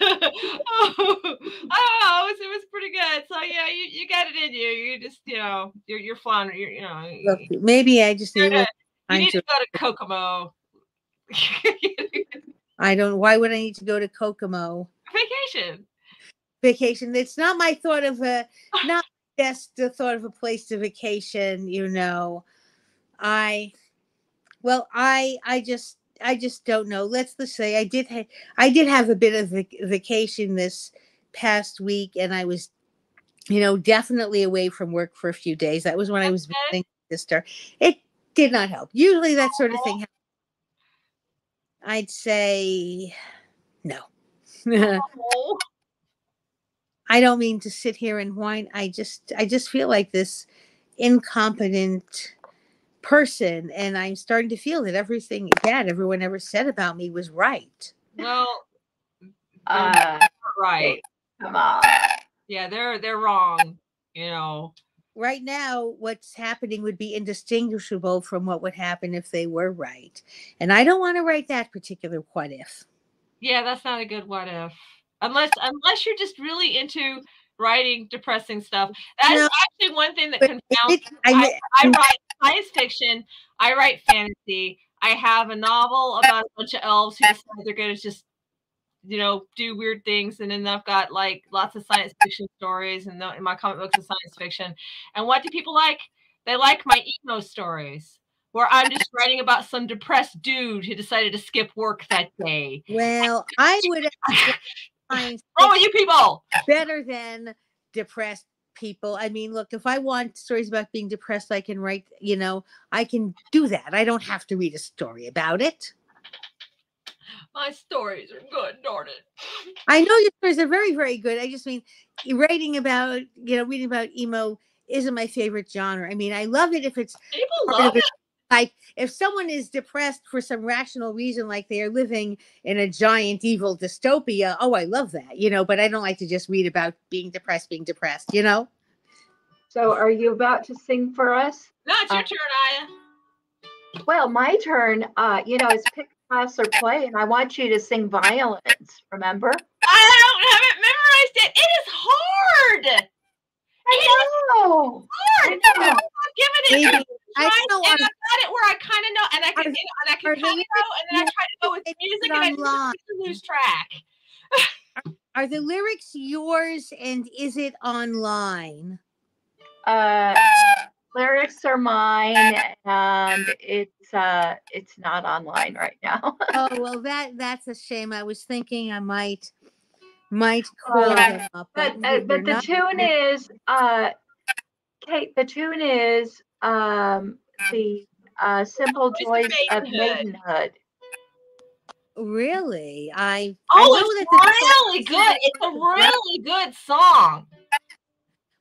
Speaker 4: oh, oh it, was, it was pretty good. So yeah, you, you got it in you. You just you know you're you're flying. You're you know.
Speaker 3: Look, maybe I just need,
Speaker 4: to, you need to, to go to Kokomo.
Speaker 3: I don't. Why would I need to go to Kokomo?
Speaker 4: Vacation.
Speaker 3: Vacation. It's not my thought of a not just the thought of a place to vacation, you know. I well, I I just I just don't know. Let's just say I did ha- I did have a bit of a vacation this past week and I was you know, definitely away from work for a few days. That was when I was visiting my sister. It did not help. Usually that sort of thing. Oh. I'd say no. I don't mean to sit here and whine. I just I just feel like this incompetent person and I'm starting to feel that everything that everyone ever said about me was right.
Speaker 4: Well uh, right.
Speaker 1: Come on.
Speaker 4: Yeah, they're they're wrong, you know.
Speaker 3: Right now, what's happening would be indistinguishable from what would happen if they were right. And I don't want to write that particular what if.
Speaker 4: Yeah, that's not a good what if. Unless unless you're just really into writing depressing stuff. That's no, actually one thing that confounds I, I, I write science fiction, I write fantasy. I have a novel about a bunch of elves who decide they're gonna just you know, do weird things, and then I've got like lots of science fiction stories, and in my comic books of science fiction. And what do people like? They like my emo stories where I'm just writing about some depressed dude who decided to skip work that day.
Speaker 3: Well, I would
Speaker 4: find with you people
Speaker 3: better than depressed people. I mean, look, if I want stories about being depressed, I can write, you know, I can do that. I don't have to read a story about it.
Speaker 4: My stories are good, darn it.
Speaker 3: I know your stories are very, very good. I just mean writing about, you know, reading about emo isn't my favorite genre. I mean, I love it if it's
Speaker 4: People love
Speaker 3: it. Like if someone is depressed for some rational reason, like they are living in a giant evil dystopia, oh, I love that, you know, but I don't like to just read about being depressed, being depressed, you know?
Speaker 1: So are you about to sing for us?
Speaker 4: No, it's your
Speaker 1: Uh,
Speaker 4: turn, Aya.
Speaker 1: Well, my turn, uh, you know, is pick, pass, or play, and I want you to sing violence, remember?
Speaker 4: I don't have it memorized yet. It is hard.
Speaker 1: I know.
Speaker 4: hard.
Speaker 1: I know.
Speaker 4: Not giving it.
Speaker 3: Maybe- I
Speaker 4: Trying,
Speaker 3: know
Speaker 4: and
Speaker 3: I'm-
Speaker 4: I've got it where I kind of know, and I can,
Speaker 3: the-
Speaker 4: you know, and I can kind of know, and then I try to go with music, and I just lose track.
Speaker 3: Are the lyrics yours and is it online?
Speaker 1: Uh, lyrics are mine, and it's uh, it's not online right now.
Speaker 3: Oh well that that's a shame. I was thinking I might might call
Speaker 1: Uh,
Speaker 3: them up.
Speaker 1: But uh, but the tune is uh, Kate. The tune is um, the uh, simple
Speaker 4: Joys
Speaker 1: joys
Speaker 4: of
Speaker 1: of
Speaker 4: Maidenhood.
Speaker 1: maidenhood.
Speaker 3: Really? I
Speaker 4: Oh,
Speaker 3: I know
Speaker 4: it's
Speaker 3: that the
Speaker 4: really good. It's a really good song.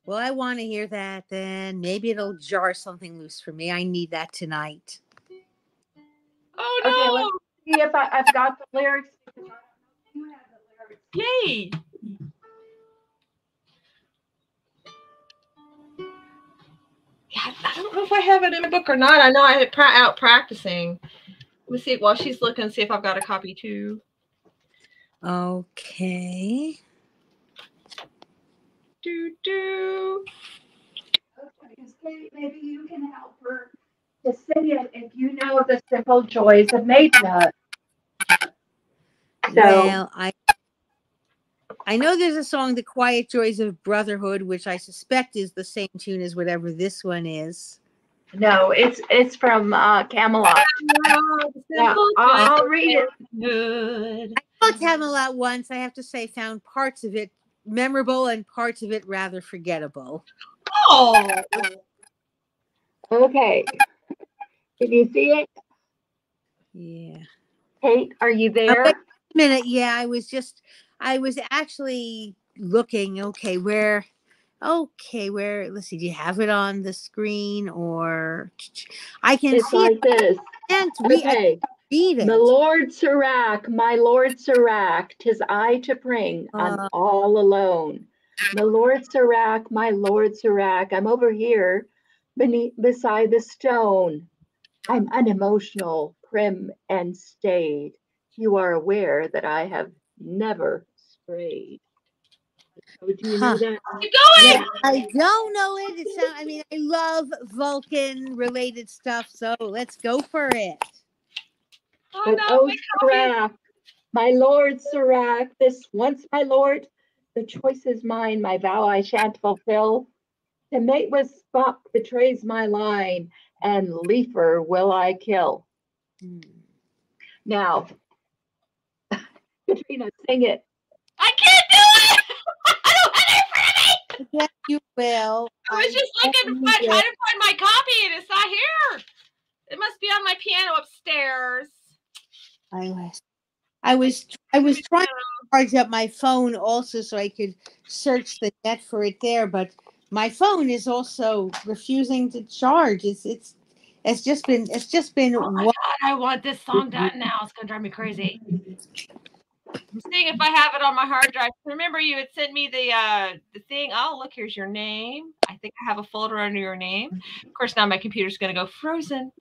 Speaker 3: Well, I want to hear that then. Maybe it'll jar something loose for me. I need that tonight.
Speaker 4: Oh no!
Speaker 1: Okay,
Speaker 4: no!
Speaker 1: let's See if I, I've got the lyrics. because
Speaker 4: Yeah, I don't know if I have it in my book or not. I know I had pra- out practicing. Let me see while she's looking, see if I've got a copy too.
Speaker 3: Okay.
Speaker 4: Do do.
Speaker 1: Okay, 'cause Kate, maybe you can help her to sing it if you know the simple joys of maidenhood. So,
Speaker 3: Well, I I know there's a song, "The Quiet Joys of Brotherhood," which I suspect is the same tune as whatever this one is.
Speaker 1: no, it's it's from uh, Camelot. Yeah, I'll, I'll read it.
Speaker 3: I saw Camelot once. I have to say, found parts of it memorable and parts of it rather forgettable.
Speaker 4: Oh,
Speaker 1: Okay. Can you see it?
Speaker 3: Yeah.
Speaker 1: Kate, are you there?
Speaker 3: wait. minute yeah i was just i was actually looking okay where okay where let's see do you have it on the screen or i can
Speaker 1: It's
Speaker 3: see
Speaker 1: like
Speaker 3: it
Speaker 1: this.
Speaker 3: read,
Speaker 1: Okay.
Speaker 3: read it
Speaker 1: My Lord Surak, my Lord Surak, tis I to bring. I'm
Speaker 3: Uh.
Speaker 1: all alone. The Lord Surak, my Lord Surak, I'm over here beneath beside the stone. I'm unemotional, prim, and staid. You are aware that I have never sprayed. So do you know that?
Speaker 4: keep going.
Speaker 3: Yeah, I don't know it. It sound, I mean, I love Vulcan related stuff, so let's go for it.
Speaker 4: Oh
Speaker 1: But
Speaker 4: no,
Speaker 1: oh,
Speaker 4: my.
Speaker 1: Surak, my lord Surak, this once my lord, the choice is mine, my vow I shan't fulfill. To mate with Spock betrays my line, and Leifer will I kill.
Speaker 3: Hmm.
Speaker 1: Now, Katrina, sing it.
Speaker 4: I can't do it. I don't have it in front of me.
Speaker 3: Yes, you will.
Speaker 4: I was just
Speaker 3: I
Speaker 4: looking,
Speaker 3: need
Speaker 4: I
Speaker 3: it.
Speaker 4: tried to find my copy and it's not here. It must be on my piano upstairs.
Speaker 3: I was, I was, I was trying to charge up my phone also so I could search the net for it there, but my phone is also refusing to charge. It's, it's, it's just been, it's just been.
Speaker 4: Oh my god, I want this song done now. It's gonna drive me crazy. I'm seeing if I have it on my hard drive. Remember, you had sent me the uh the thing. Oh, look, here's your name. I think I have a folder under your name. Of course, now my computer's gonna go frozen.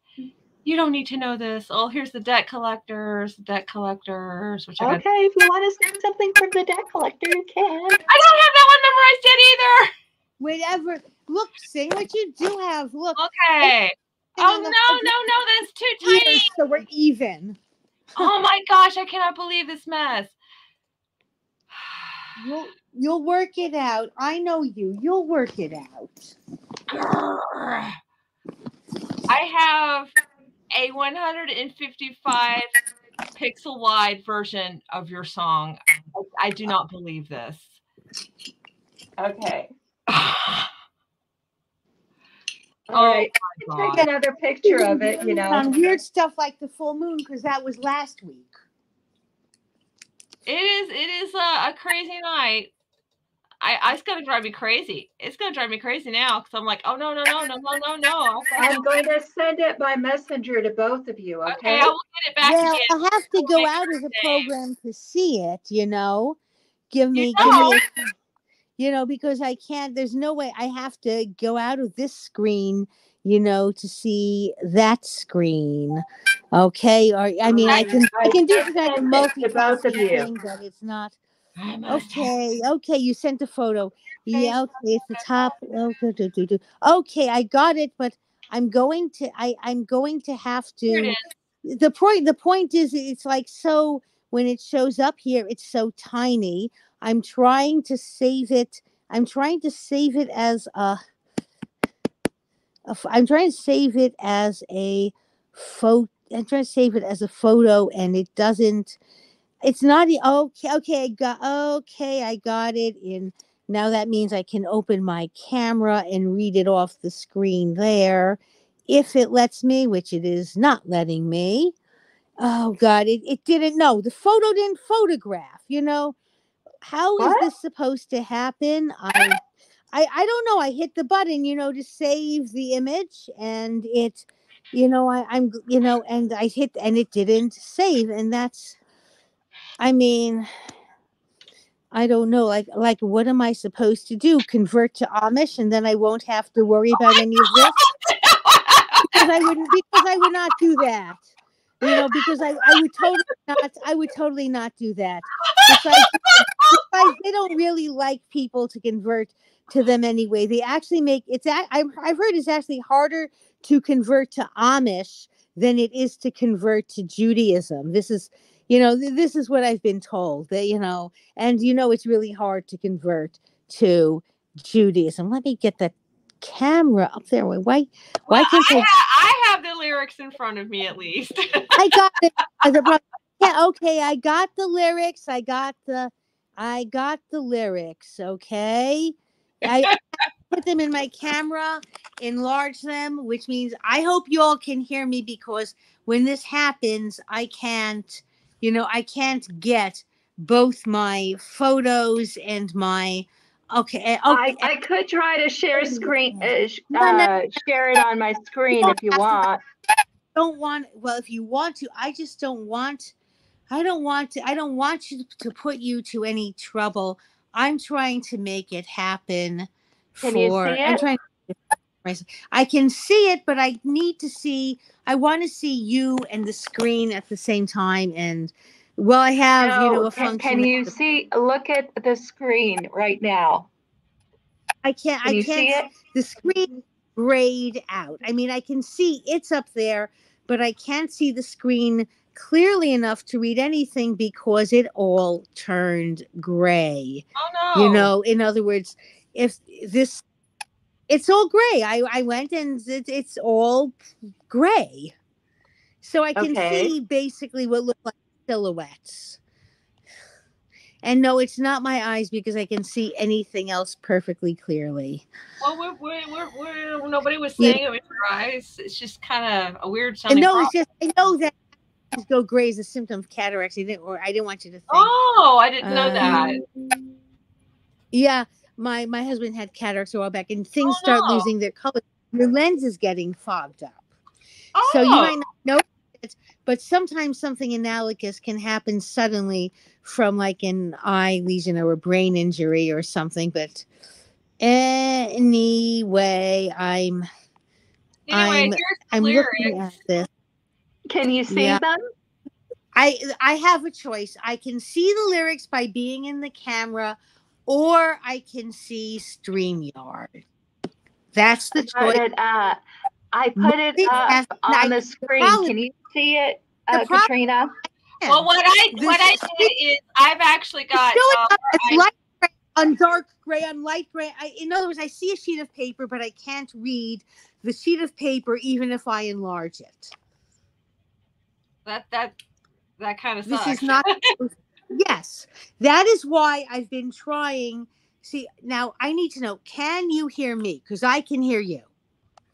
Speaker 4: You don't need to know this. Oh, here's the debt collectors, debt collectors, which I got.
Speaker 1: Okay, if you want to sing something from the debt collector, you can.
Speaker 4: I don't have that one memorized yet either.
Speaker 3: Whatever. Look, sing what you do have. Look.
Speaker 4: Okay. Oh no, no, no, that's too tiny.
Speaker 3: ears So we're even.
Speaker 4: Oh my gosh, I cannot believe this mess.
Speaker 3: You'll, you'll work it out. I know you. You'll work it out.
Speaker 4: Grr. I have a 155 pixel wide version of your song. I, I do not believe this.
Speaker 1: Okay. Oh All
Speaker 4: Oh
Speaker 1: right, take another picture of it, you know.
Speaker 3: On weird stuff like the full moon, because that was last week.
Speaker 4: It is. It is a, a crazy night. I, I. It's gonna drive me crazy. It's gonna drive me crazy now because I'm like, oh no, no, no, no, no, no, no.
Speaker 1: I'm going to send it by messenger to both of you,
Speaker 4: Okay,
Speaker 1: okay?
Speaker 4: I will get it back
Speaker 3: well,
Speaker 4: again.
Speaker 3: I have to go out of the program to see it. You know, give me,
Speaker 4: You
Speaker 3: give me. a, you know, because I can't. There's no way. I have to go out of this screen, you know, to see that screen. Okay, or I mean, I
Speaker 1: Right.
Speaker 3: can, I
Speaker 1: I
Speaker 3: can do that
Speaker 1: to both of you.
Speaker 3: but it's not.
Speaker 4: I
Speaker 3: Okay, okay, you sent a photo. Yeah, okay, it's the top. Oh, okay, do. okay, I got it, but I'm going to I I'm going to have to the point the point is it's like so when it shows up here it's so tiny. I'm trying to save it. I'm trying to save it as a, a I'm trying to save it as a photo. I'm trying to save it as a photo and it doesn't it's not okay okay i got okay i got it in now that means i can open my camera and read it off the screen there if it lets me which it is not letting me oh god it, it didn't know the photo didn't photograph you know how is
Speaker 1: What?
Speaker 3: this supposed to happen i i i don't know i hit the button you know to save the image and it you know I, i'm you know and i hit and it didn't save and that's I mean, I don't know. Like, like, what am I supposed to do? Convert to Amish, and then I won't have to worry oh about any of this because I wouldn't. Because I would not do that. You know, because I, I would totally not. I would totally not do that. Besides, besides, they don't really like people to convert to them anyway. They actually make it's. I've I've heard it's actually harder to convert to Amish than it is to convert to Judaism. This is you know this is what i've been told that you know and you know it's really hard to convert to judaism let me get that camera up there why why why
Speaker 4: Well,
Speaker 3: can't
Speaker 4: I,
Speaker 3: I-
Speaker 4: ha- I have the lyrics in front of me at least.
Speaker 3: i got it the yeah okay i got the lyrics i got the i got the lyrics okay i put them in my camera enlarge them which means i hope you all can hear me because when this happens i can't you know i can't get both my photos and my okay eh, okay
Speaker 1: I, I could try to share screen, uh, sh-
Speaker 3: No, no.
Speaker 1: uh, share it on my screen if you want.
Speaker 3: don't want well if you want to i just don't want i don't want to i don't want you to put you to any trouble i'm trying to make it happen
Speaker 1: Can
Speaker 3: for
Speaker 1: you see
Speaker 3: i'm
Speaker 1: it?
Speaker 3: trying i can see it but i need to see i want to see you and the screen at the same time and well i have you know
Speaker 1: No,
Speaker 3: a
Speaker 1: can,
Speaker 3: function
Speaker 1: can you
Speaker 3: the-
Speaker 1: see, look at the screen right now.
Speaker 3: i can't
Speaker 1: Can
Speaker 3: i can't
Speaker 1: see it?
Speaker 3: the screen grayed out. I mean, I can see it's up there, but I can't see the screen clearly enough to read anything because it all turned gray.
Speaker 4: oh no!
Speaker 3: You know, in other words, if this it's all gray. I I went and it, it's all gray. So I can
Speaker 1: Okay.
Speaker 3: see basically what look like silhouettes. And no, it's not my eyes because I can see anything else perfectly clearly.
Speaker 4: Well, we're, we're, we're, we're, nobody was
Speaker 3: Yeah.
Speaker 4: saying it was your eyes. It's just kind of a weird
Speaker 3: And
Speaker 4: sounding.
Speaker 3: no,
Speaker 4: problem.
Speaker 3: it's just I know that go gray is a symptom of cataracts. I didn't, or I didn't want you to think.
Speaker 4: Oh, I didn't know that.
Speaker 3: Um, Yeah, my my husband had cataracts a while back, and things
Speaker 4: Oh,
Speaker 3: start
Speaker 4: no.
Speaker 3: losing their color. Your lens is getting fogged up,
Speaker 4: Oh,
Speaker 3: so you might not know it. But sometimes something analogous can happen suddenly from like an eye lesion or a brain injury or something. But anyway, I'm
Speaker 4: anyway,
Speaker 3: I'm- I'm looking at this.
Speaker 1: Can you see
Speaker 3: Yeah.
Speaker 1: them?
Speaker 3: I I have a choice. I can see the lyrics by being in the camera, or I can see StreamYard. That's the
Speaker 1: Put
Speaker 3: choice.
Speaker 1: it, uh, I put it up
Speaker 3: past
Speaker 1: on
Speaker 3: night-
Speaker 1: the screen.
Speaker 3: problem-
Speaker 1: Can you see it, uh,
Speaker 3: problem-
Speaker 1: Katrina?
Speaker 4: Well, what I
Speaker 3: This
Speaker 4: what I
Speaker 3: is-
Speaker 4: did is I've actually got.
Speaker 3: Still
Speaker 4: uh,
Speaker 3: it's
Speaker 4: I-
Speaker 3: light gray on dark gray on light gray. I, in other words, I see a sheet of paper, but I can't read the sheet of paper even if I enlarge it.
Speaker 4: That that that kind of
Speaker 3: This is not. yes, that is why I've been trying. See, now I need to know: Can you hear me? Because I can hear you.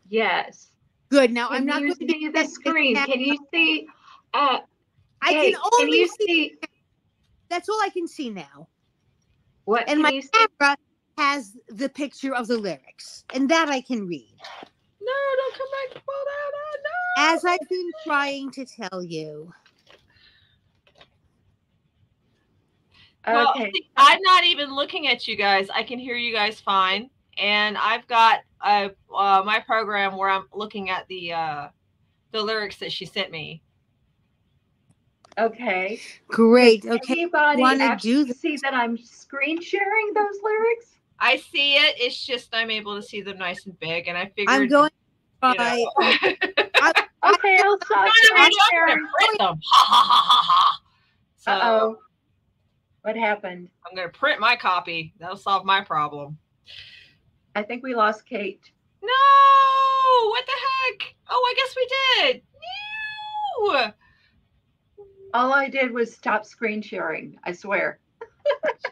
Speaker 1: Yes.
Speaker 3: Good. Now I'm not going to
Speaker 1: see the screen? Can you see? Uh,
Speaker 3: I
Speaker 1: Kate,
Speaker 3: can only
Speaker 1: you
Speaker 3: see.
Speaker 1: see
Speaker 3: That's all I can see now.
Speaker 1: what?
Speaker 3: And
Speaker 1: can
Speaker 3: my
Speaker 1: you see?
Speaker 3: camera has the picture of the lyrics, and that I can read.
Speaker 4: No, don't come back. Fall down. Oh,
Speaker 3: As I've been trying to tell you.
Speaker 4: Well,
Speaker 1: Okay.
Speaker 4: I'm not even looking at you guys. I can hear you guys fine, and I've got uh, uh, my program where I'm looking at the uh, the lyrics that she sent me.
Speaker 1: Okay.
Speaker 3: Great. Okay.
Speaker 1: Anybody
Speaker 3: wanna do this?
Speaker 1: see that I'm screen sharing those lyrics?
Speaker 4: I see it. It's just I'm able to see them nice and big, and I figured
Speaker 3: I'm going to
Speaker 4: you
Speaker 3: try.
Speaker 4: know.
Speaker 1: Okay, I'll stop.
Speaker 4: I'm
Speaker 1: I'm
Speaker 4: gonna print them. Ha ha ha ha ha. So
Speaker 1: Uh oh. What happened?
Speaker 4: I'm gonna print my copy. That'll solve my problem.
Speaker 1: I think we lost Kate.
Speaker 4: No! What the heck? Oh, I guess we did. No!
Speaker 1: All I did was stop screen sharing. I swear.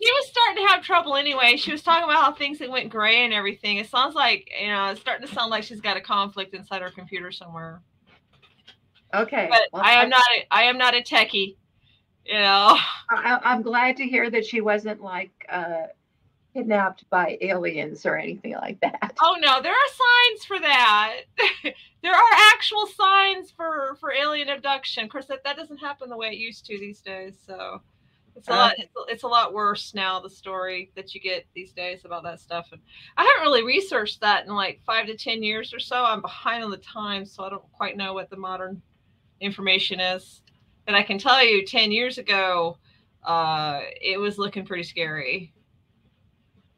Speaker 4: She was starting to have trouble anyway. She was talking about how things that went gray and everything. It sounds like you know, it's starting to sound like she's got a conflict inside her computer somewhere.
Speaker 1: Okay.
Speaker 4: But
Speaker 1: well,
Speaker 4: I am not. A, I am not a techie. You know.
Speaker 1: I, I'm glad to hear that she wasn't like uh, kidnapped by aliens or anything like that.
Speaker 4: Oh no, there are signs for that. there are actual signs for for alien abduction. Of course, that, that doesn't happen the way it used to these days. So it's a lot. It's, a- it's a lot worse now. The story that you get these days about that stuff, and I haven't really researched that in like five to ten years or so. I'm behind on the times, so I don't quite know what the modern information is. But I can tell you, ten years ago, uh, it was looking pretty scary.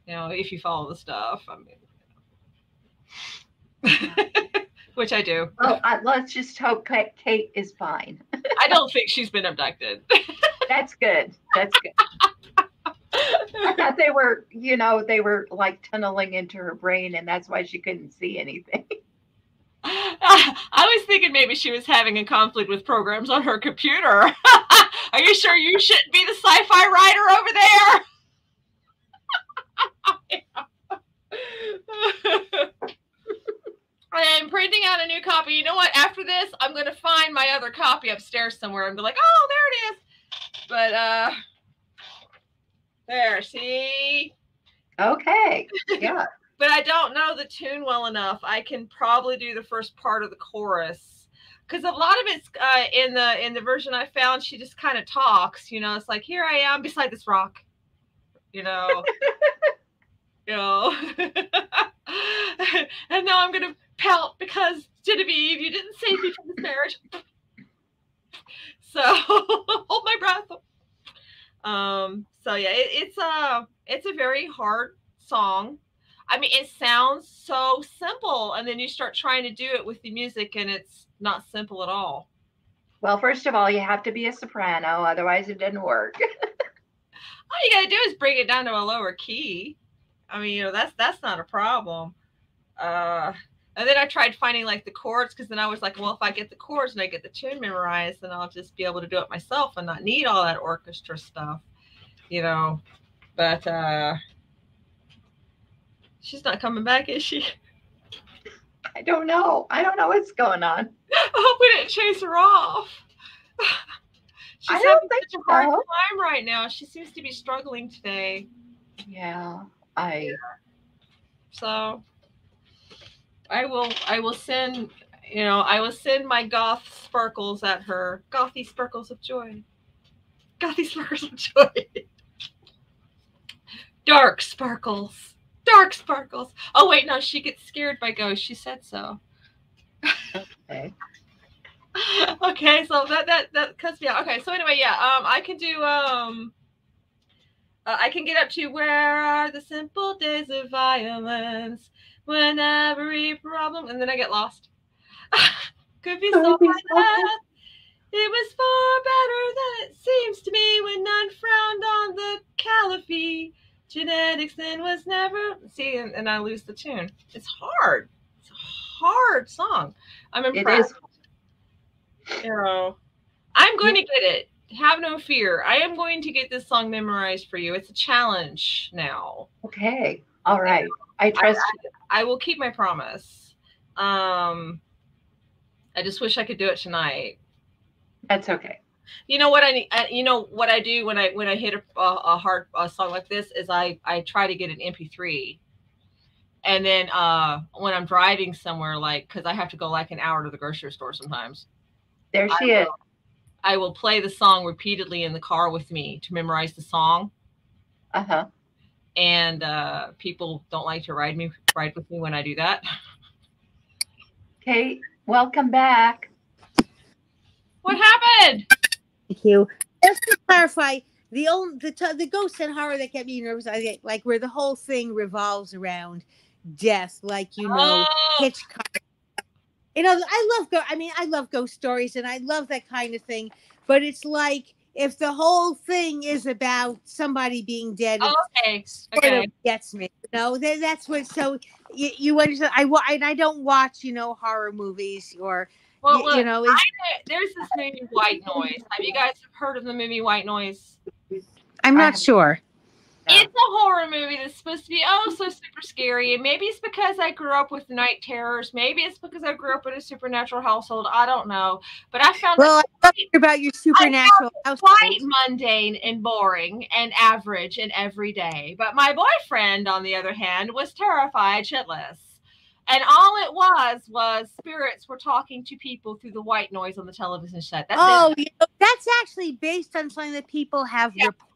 Speaker 4: You know, if you follow the stuff. I mean, which I do.
Speaker 1: Well, I, let's just hope Kate is fine.
Speaker 4: I don't think she's been abducted.
Speaker 1: That's good. That's good. I thought they were, you know, they were like tunneling into her brain, and that's why she couldn't see anything.
Speaker 4: I was thinking maybe she was having a conflict with programs on her computer. Are you sure you shouldn't be the sci-fi writer over there? I'm printing out a new copy. You know what? After this, I'm going to find my other copy upstairs somewhere be like, "Oh, there it is." But uh there, see?
Speaker 1: Okay. Yeah.
Speaker 4: but I don't know the tune well enough. I can probably do the first part of the chorus because a lot of it's uh, in the in the version I found. She just kind of talks, you know. It's like here I am beside this rock, you know, you know. and now I'm gonna pout because Genevieve, you didn't save me from this marriage. So hold my breath. Um. So yeah, it, it's a it's a very hard song. I mean, it sounds so simple, and then you start trying to do it with the music, and it's not simple at all.
Speaker 1: Well, first of all, you have to be a soprano, otherwise it didn't work.
Speaker 4: All you gotta do is bring it down to a lower key. I mean, you know, that's that's not a problem. Uh, and then I tried finding like the chords because then I was like, well, if I get the chords and I get the tune memorized, then I'll just be able to do it myself and not need all that orchestra stuff, you know. But uh, she's not coming back, is she?
Speaker 1: I don't know. I don't know what's going on.
Speaker 4: I hope we didn't chase her off. She's
Speaker 1: I
Speaker 4: having
Speaker 1: don't think
Speaker 4: such a hard
Speaker 1: so.
Speaker 4: time right now. She seems to be struggling today.
Speaker 1: Yeah. I
Speaker 4: So I will I will send you know, I will send my goth sparkles at her. Gothy sparkles of joy. Gothy sparkles of joy. Dark sparkles. Dark sparkles. Oh wait, no, she gets scared by ghosts. She said so.
Speaker 1: okay.
Speaker 4: okay, so that that that cuts me out. Okay, so anyway, yeah, um, I can do um, uh, I can get up to where are the simple days of violence when every problem, and then I get lost. Could be
Speaker 1: Could
Speaker 4: so
Speaker 1: be
Speaker 4: bad. It was far better than it seems to me when none frowned on the caliphate. Genetics then was never see, and, and I lose the tune. It's hard. It's a hard song. I'm impressed.
Speaker 1: is.
Speaker 4: You know, I'm going to get it. Have no fear. I am going to get this song memorized for you. It's a challenge now.
Speaker 1: Okay. All right. I trust you.
Speaker 4: I will keep my promise. Um, I just wish I could do it tonight.
Speaker 1: That's okay.
Speaker 4: You know what I need? I, you know what I do when I when I hit a, a, hard a song like this is I I try to get an MP3, and then uh when I'm driving somewhere like because I have to go like an hour to the grocery store sometimes.
Speaker 1: There
Speaker 4: I
Speaker 1: she is.
Speaker 4: will- I will play the song repeatedly in the car with me to memorize the song.
Speaker 1: Uh huh.
Speaker 4: And uh, people don't like to ride me ride with me when I do that.
Speaker 1: Kate, welcome back.
Speaker 4: What happened?
Speaker 3: Thank you. Just to clarify, the old the t- the ghosts and horror that kept me nervous, I get like where the whole thing revolves around death, like you know
Speaker 4: Oh,
Speaker 3: Hitchcock. You know, I love go. I mean, I love ghost stories, and I love that kind of thing. But it's like if the whole thing is about somebody being dead, it
Speaker 4: oh, okay. Okay.
Speaker 3: gets me. You know, that's what. So you, you understand? I and I don't watch, you know, horror movies or
Speaker 4: Well,
Speaker 3: y-
Speaker 4: look,
Speaker 3: you know. It's,
Speaker 4: there's this movie White Noise. Have you guys heard of the movie White Noise?
Speaker 3: I'm not sure.
Speaker 4: It's a horror movie that's supposed to be oh so super scary. And maybe it's because I grew up with night terrors. Maybe it's because I grew up in a supernatural household. I don't know. But I found
Speaker 3: Well, I
Speaker 4: it
Speaker 3: love about your supernatural
Speaker 4: quite mundane and boring and average and everyday. But my boyfriend, on the other hand, was terrified shitless. And all it was was spirits were talking to people through the white noise on the television set. That's
Speaker 3: Oh, you know, that's actually based on something that people have
Speaker 4: Yeah,
Speaker 3: reported.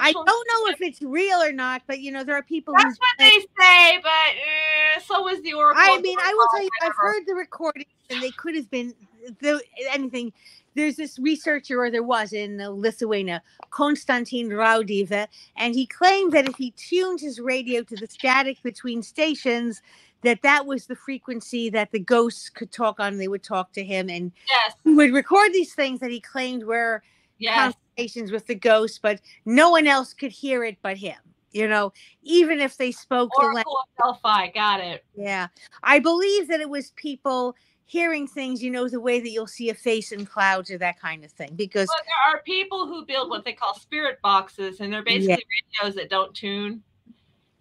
Speaker 3: I don't know if it's real or not, but you know, there are people
Speaker 4: That's what they say, but uh, so was the Oracle.
Speaker 3: I mean, I will tell you, I've heard the recordings, and they could have been the anything. There's this researcher, or there was in Lithuania, Konstantin Raudive, and he claimed that if he tuned his radio to the static between stations, that that was the frequency that the ghosts could talk on. They would talk to him, and
Speaker 4: Yes,
Speaker 3: he would record these things that he claimed were
Speaker 4: yes.
Speaker 3: Conversations with the ghost, but no one else could hear it but him. You know, even if they spoke the language.
Speaker 4: Oracle of Delphi. Got it.
Speaker 3: Yeah. I believe that it was people hearing things, you know, the way that you'll see a face in clouds or that kind of thing. Because
Speaker 4: But there are people who build what they call spirit boxes, and they're basically radios that don't tune.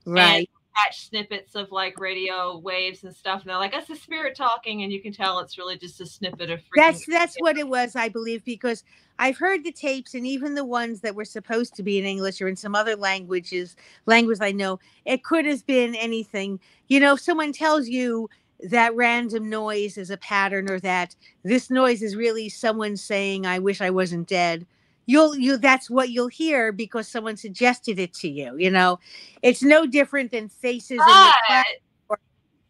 Speaker 3: right.
Speaker 4: Catch snippets of like radio waves and stuff, and they're like, "That's the spirit talking," and you can tell it's really just a snippet of.
Speaker 3: That's that's what it was, I believe, because I've heard the tapes and even the ones that were supposed to be in English or in some other languages, language I know, it could have been anything. You know, if someone tells you that random noise is a pattern or that this noise is really someone saying, I wish I wasn't dead. You'll you that's what you'll hear because someone suggested it to you. You know, it's no different than faces in the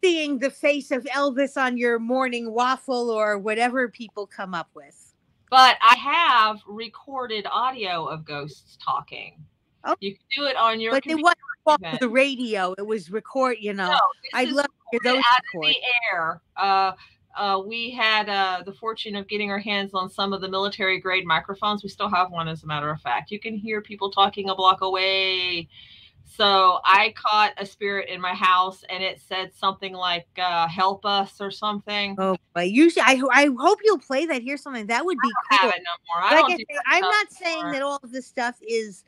Speaker 3: seeing the face of Elvis on your morning waffle or whatever people come up with.
Speaker 4: but I have recorded audio of ghosts talking.
Speaker 3: Oh.
Speaker 4: You can do it on your.
Speaker 3: but it
Speaker 4: computer.
Speaker 3: wasn't off the radio. It was record, you know.
Speaker 4: No,
Speaker 3: I'd love to hear
Speaker 4: recorded
Speaker 3: those
Speaker 4: out
Speaker 3: record.
Speaker 4: the air. Uh, uh, we had uh, the fortune of getting our hands on some of the military grade microphones. We still have one, as a matter of fact. You can hear people talking a block away. So I caught a spirit in my house, and it said something like uh, "Help us" or something.
Speaker 3: Oh, but usually I, I hope you'll play that. Here's something that would be
Speaker 4: I
Speaker 3: cool.
Speaker 4: have it no more. I
Speaker 3: Like
Speaker 4: don't
Speaker 3: I
Speaker 4: do
Speaker 3: say, I'm not saying that all of this stuff is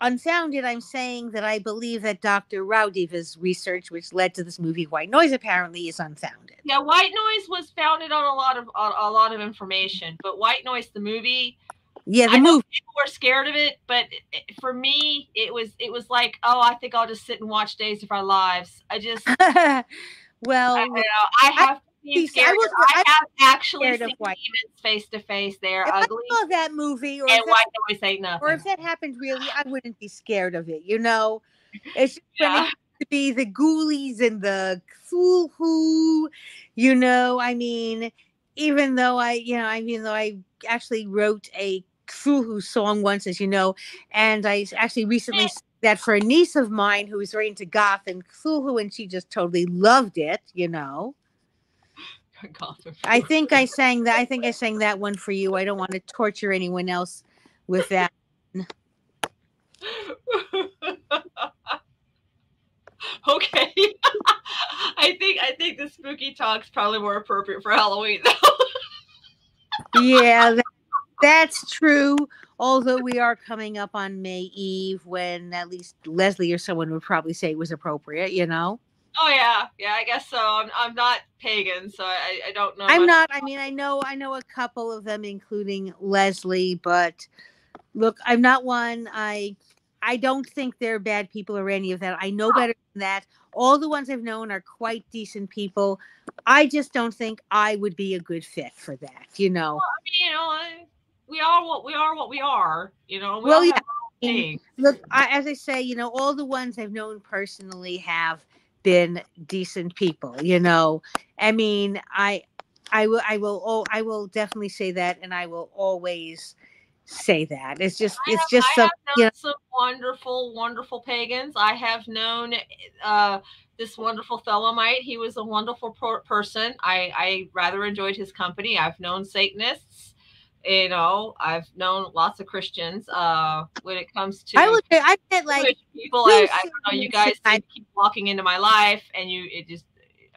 Speaker 3: unfounded. I'm saying that I believe that Dr. Raudive's research, which led to this movie White Noise, apparently is unfounded.
Speaker 4: Yeah, White Noise was founded on a lot of on a lot of information, but White Noise, the movie,
Speaker 3: Yeah, the
Speaker 4: I
Speaker 3: movie.
Speaker 4: people were scared of it, but it- for me, it was it was like, oh, I think I'll just sit and watch Days of Our Lives. I just,
Speaker 3: well,
Speaker 4: don't know, I have
Speaker 3: be-
Speaker 4: been
Speaker 3: I was-
Speaker 4: I,
Speaker 3: I
Speaker 4: have actually seen demons face to face. They're
Speaker 3: if I
Speaker 4: ugly,
Speaker 3: saw that movie or
Speaker 4: and
Speaker 3: if that
Speaker 4: White Noise ain't
Speaker 3: or if that happened really, I wouldn't be scared of it. You know, it's just
Speaker 4: Yeah.
Speaker 3: to be the ghoulies and the Cthulhu. You know, I mean, even though I, you know, I mean, though I actually wrote a Cthulhu song once, as you know, and I actually recently eh. that for a niece of mine who was very into goth and Cthulhu, and she just totally loved it. You know,
Speaker 4: Gotham.
Speaker 3: I think I sang that. I think I sang that one for you. I don't want to torture anyone else with that.
Speaker 4: okay. I think I think the spooky talk's probably more appropriate for Halloween though.
Speaker 3: yeah, that, that's true. Although we are coming up on May Eve, when at least Leslie or someone would probably say it was appropriate, you know.
Speaker 4: Oh yeah, yeah. I guess so. I'm I'm not pagan, so I I don't know.
Speaker 3: I'm not. I mean, I know I know a couple of them, including Leslie, but look, I'm not one. I I don't think they're bad people or any of that. I know better than that. All the ones I've known are quite decent people. I just don't think I would be a good fit for that. You know.
Speaker 4: I mean, you know, I- we are what we are. What we are. You know. We
Speaker 3: Well, yeah,
Speaker 4: have our own.
Speaker 3: Look, I, as I say, you know, all the ones I've known personally have been decent people. You know, I mean, I, I will, I will, oh, I will definitely say that, and I will always say that. It's just,
Speaker 4: I
Speaker 3: it's
Speaker 4: have-
Speaker 3: just
Speaker 4: I
Speaker 3: some,
Speaker 4: have
Speaker 3: you know,
Speaker 4: some wonderful, wonderful pagans. I have known uh, this wonderful Thelemite. He was a wonderful per- person. I, I rather enjoyed his company. I've known Satanists. You know, I've known lots of Christians. Uh, when it comes to
Speaker 3: I would, I get like,
Speaker 4: people, I, I don't know. You guys
Speaker 3: I-
Speaker 4: keep walking into my life, and you it just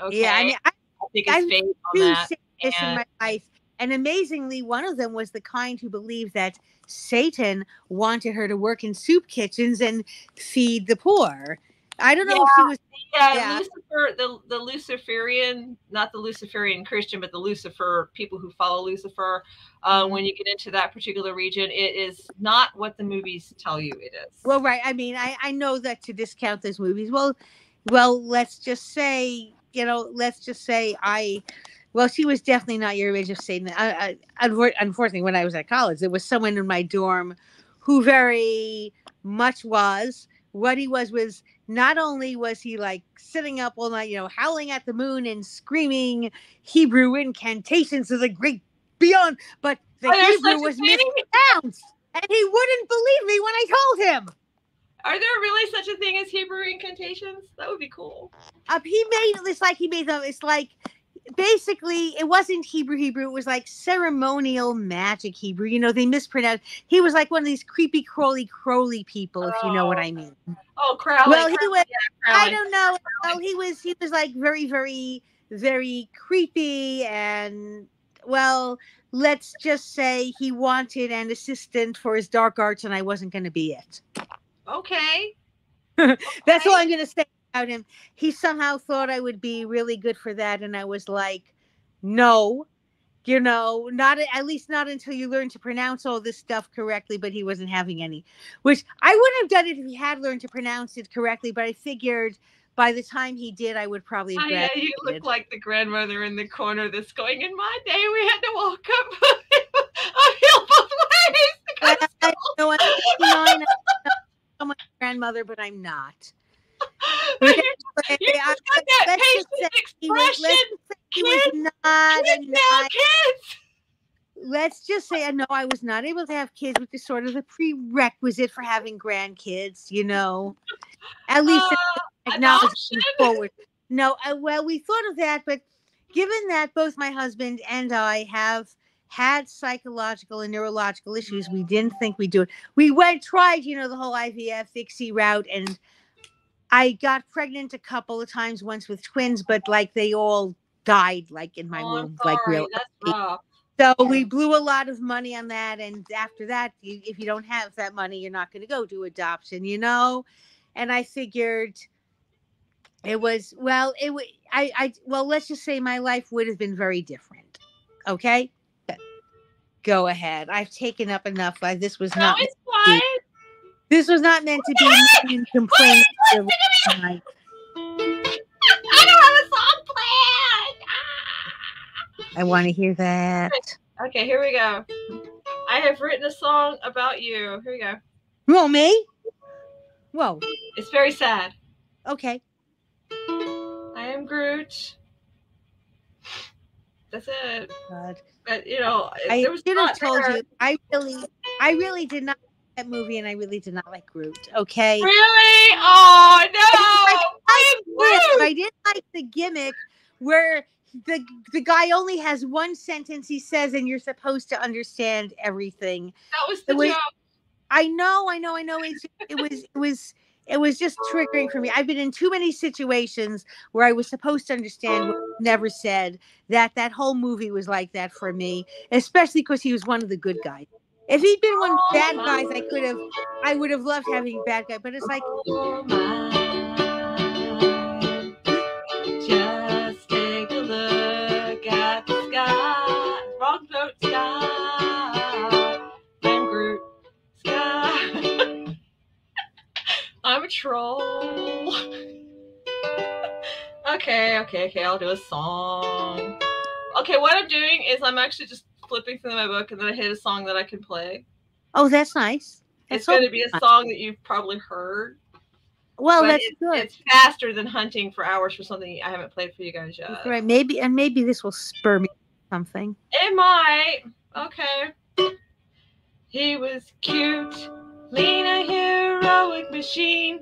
Speaker 4: okay.
Speaker 3: yeah, I mean, I
Speaker 4: I think it's
Speaker 3: I've
Speaker 4: on that.
Speaker 3: Satanists in my life, and amazingly, one of them was the kind who believed that Satan wanted her to work in soup kitchens and feed the poor. I don't know if she was
Speaker 4: Yeah,
Speaker 3: Yeah.
Speaker 4: Lucifer, the the Luciferian, not the Luciferian Christian, but the Lucifer people who follow Lucifer. Uh,
Speaker 3: Mhm.
Speaker 4: When you get into that particular region, it is not what the movies tell you it is.
Speaker 3: Well, right. I mean, I I know that to discount those movies. Well, well, let's just say, you know, let's just say I. Well, she was definitely not your image of Satan. I, I, unfortunately, when I was at college, there was someone in my dorm who very much was. What he was was not only was he like sitting up all night, you know, howling at the moon and screaming Hebrew incantations of the great beyond, but the
Speaker 4: Are
Speaker 3: Hebrew was mispronounced, and he wouldn't believe me when I told him.
Speaker 4: Are there really such a thing as Hebrew incantations? That would be cool.
Speaker 3: uh, he made it's like he made them it's like basically it wasn't hebrew hebrew it was like ceremonial magic hebrew you know they mispronounced he was like one of these creepy crawly crowley people if you know what
Speaker 4: Oh,
Speaker 3: i mean
Speaker 4: Oh, Crowley.
Speaker 3: well he was
Speaker 4: yeah,
Speaker 3: i don't know well he was he was like very very very creepy and well let's just say he wanted an assistant for his dark arts and i wasn't going to be it
Speaker 4: Okay.
Speaker 3: That's all I'm going to say about him. He somehow thought I would be really good for that. And I was like, no, you know, not at least not until you learn to pronounce all this stuff correctly. But he wasn't having any, which I wouldn't have done it if he had learned to pronounce it correctly. But I figured by the time he did, I would probably have
Speaker 4: Oh, yeah, you look like the grandmother in the corner that's going, in my day, we had to walk up a hill both ways.
Speaker 3: I, I,
Speaker 4: school."
Speaker 3: know I'm 59, I'm grandmother, but I'm not.
Speaker 4: you
Speaker 3: Okay,
Speaker 4: you
Speaker 3: I-
Speaker 4: got that
Speaker 3: let's just
Speaker 4: patient
Speaker 3: say he was,
Speaker 4: expression.
Speaker 3: let's just say he was
Speaker 4: Kids,
Speaker 3: not
Speaker 4: Kids now, kids.
Speaker 3: let's just say I know I was not able to have kids, which is sort of the prerequisite for having grandkids, you know. At least
Speaker 4: Uh,
Speaker 3: forward. No, uh, well, we thought of that, but given that both my husband and I have had psychological and neurological issues, we didn't think we'd do it. We went, tried, you know, the whole IVF ICSI route, and I got pregnant a couple of times, once with twins, but like they all died, like in my
Speaker 4: Oh,
Speaker 3: womb, like real. So we blew a lot of money on that, and after that, you, if you don't have that money, you're not going to go do adoption, you know. And I figured it was well, it would I I well, let's just say my life would have been very different. Okay, go ahead. I've taken up enough. I, this was
Speaker 4: No,
Speaker 3: not
Speaker 4: it's fine.
Speaker 3: This was not meant to be a mean complaint. tonight.
Speaker 4: I don't have a song planned.
Speaker 3: I want to hear that.
Speaker 4: Okay, here we go. I have written a song about you. Here we go.
Speaker 3: Well, me. Whoa.
Speaker 4: It's very sad.
Speaker 3: Okay.
Speaker 4: I am Groot. That's it.
Speaker 3: God.
Speaker 4: But you know,
Speaker 3: I should have told
Speaker 4: there.
Speaker 3: you. I really, I really did not like that movie, and I really did not like Groot. Okay.
Speaker 4: Really? Oh no!
Speaker 3: I
Speaker 4: I am
Speaker 3: did, but
Speaker 4: Groot.
Speaker 3: I didn't like the gimmick where the the guy only has one sentence he says, and you're supposed to understand everything.
Speaker 4: That was the joke.
Speaker 3: I know, I know, I know. It's, it was, it was, it was just triggering for me. I've been in too many situations where I was supposed to understand never said. That that whole movie was like that for me, especially because he was one of the good guys. If he'd been one oh, bad guys, I could have, I would have loved having bad guy. But it's like,
Speaker 4: just take a look at the sky. Wrong note, sky. I'm Groot. Sky. I'm a troll. okay, okay, okay. I'll do a song. Okay, what I'm doing is I'm actually just flipping through my book and then I hit a song that I can play.
Speaker 3: Oh, that's nice.
Speaker 4: It's
Speaker 3: That's all-
Speaker 4: going to be a song that you've probably heard.
Speaker 3: Well, that's
Speaker 4: it-
Speaker 3: good.
Speaker 4: It's faster than hunting for hours for something I haven't played for you guys yet.
Speaker 3: Right. Maybe and maybe this will spur me something.
Speaker 4: It might. Okay. He was cute, lean, a heroic machine.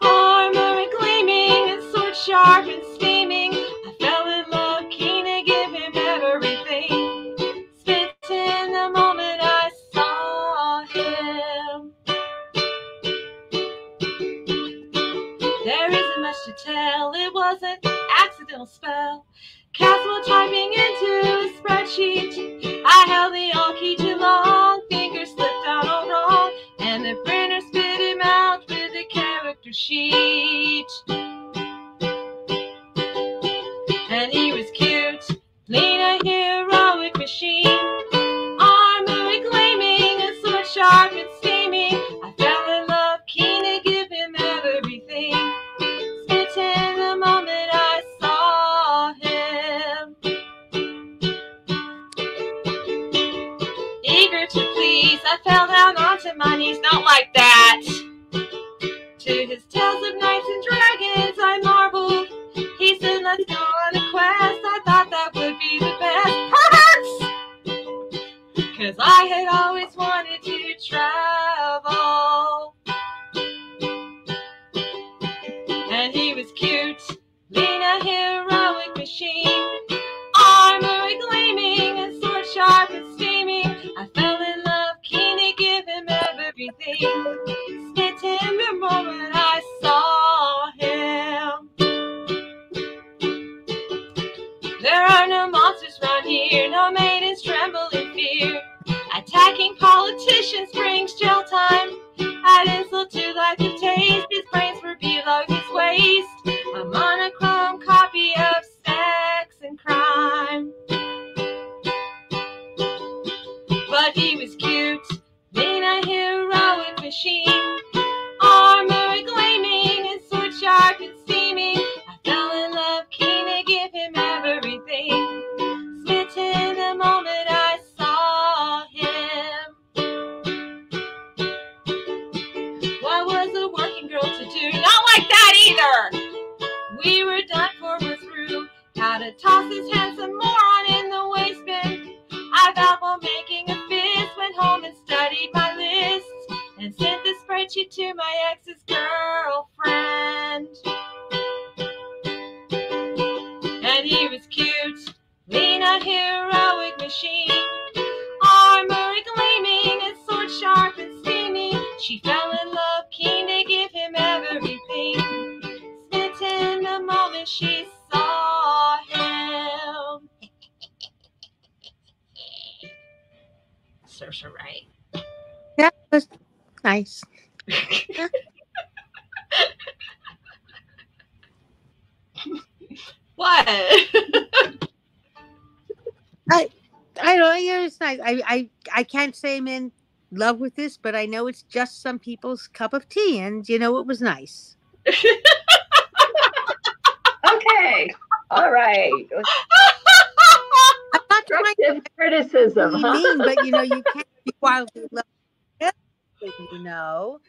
Speaker 4: Armor gleaming and sword sharp and steaming. Accidental spell. Castle typing into a spreadsheet. I held the alt key too long, fingers slipped out all wrong, and the printer spit him out with a character sheet. My knees, not like that. To his tales of knights and dragons, I marveled. He said, Let's go on a quest. I thought that would be the best. Perhaps! Cause I had always wanted
Speaker 3: can't say I'm in love with this, but I know it's just some people's cup of tea, and you know it was nice.
Speaker 1: Okay. All right.
Speaker 3: I'm not trying to
Speaker 1: criticism, huh?
Speaker 3: mean, but you know you can't be wildly in love. with everything, You know.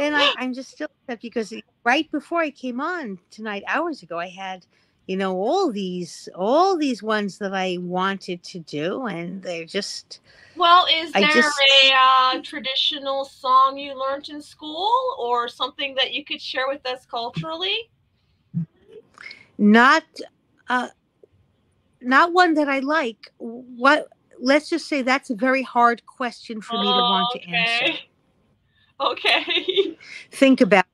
Speaker 3: And I, I'm just still upset because right before I came on tonight, hours ago, I had, you know, all these, all these ones that I wanted to do, and they're just,
Speaker 4: Well, is there
Speaker 3: just-
Speaker 4: a uh, traditional song you learned in school or something that you could share with us culturally?
Speaker 3: not uh not one that i like what let's just say that's a very hard question for me to want to answer
Speaker 4: Okay.
Speaker 3: think about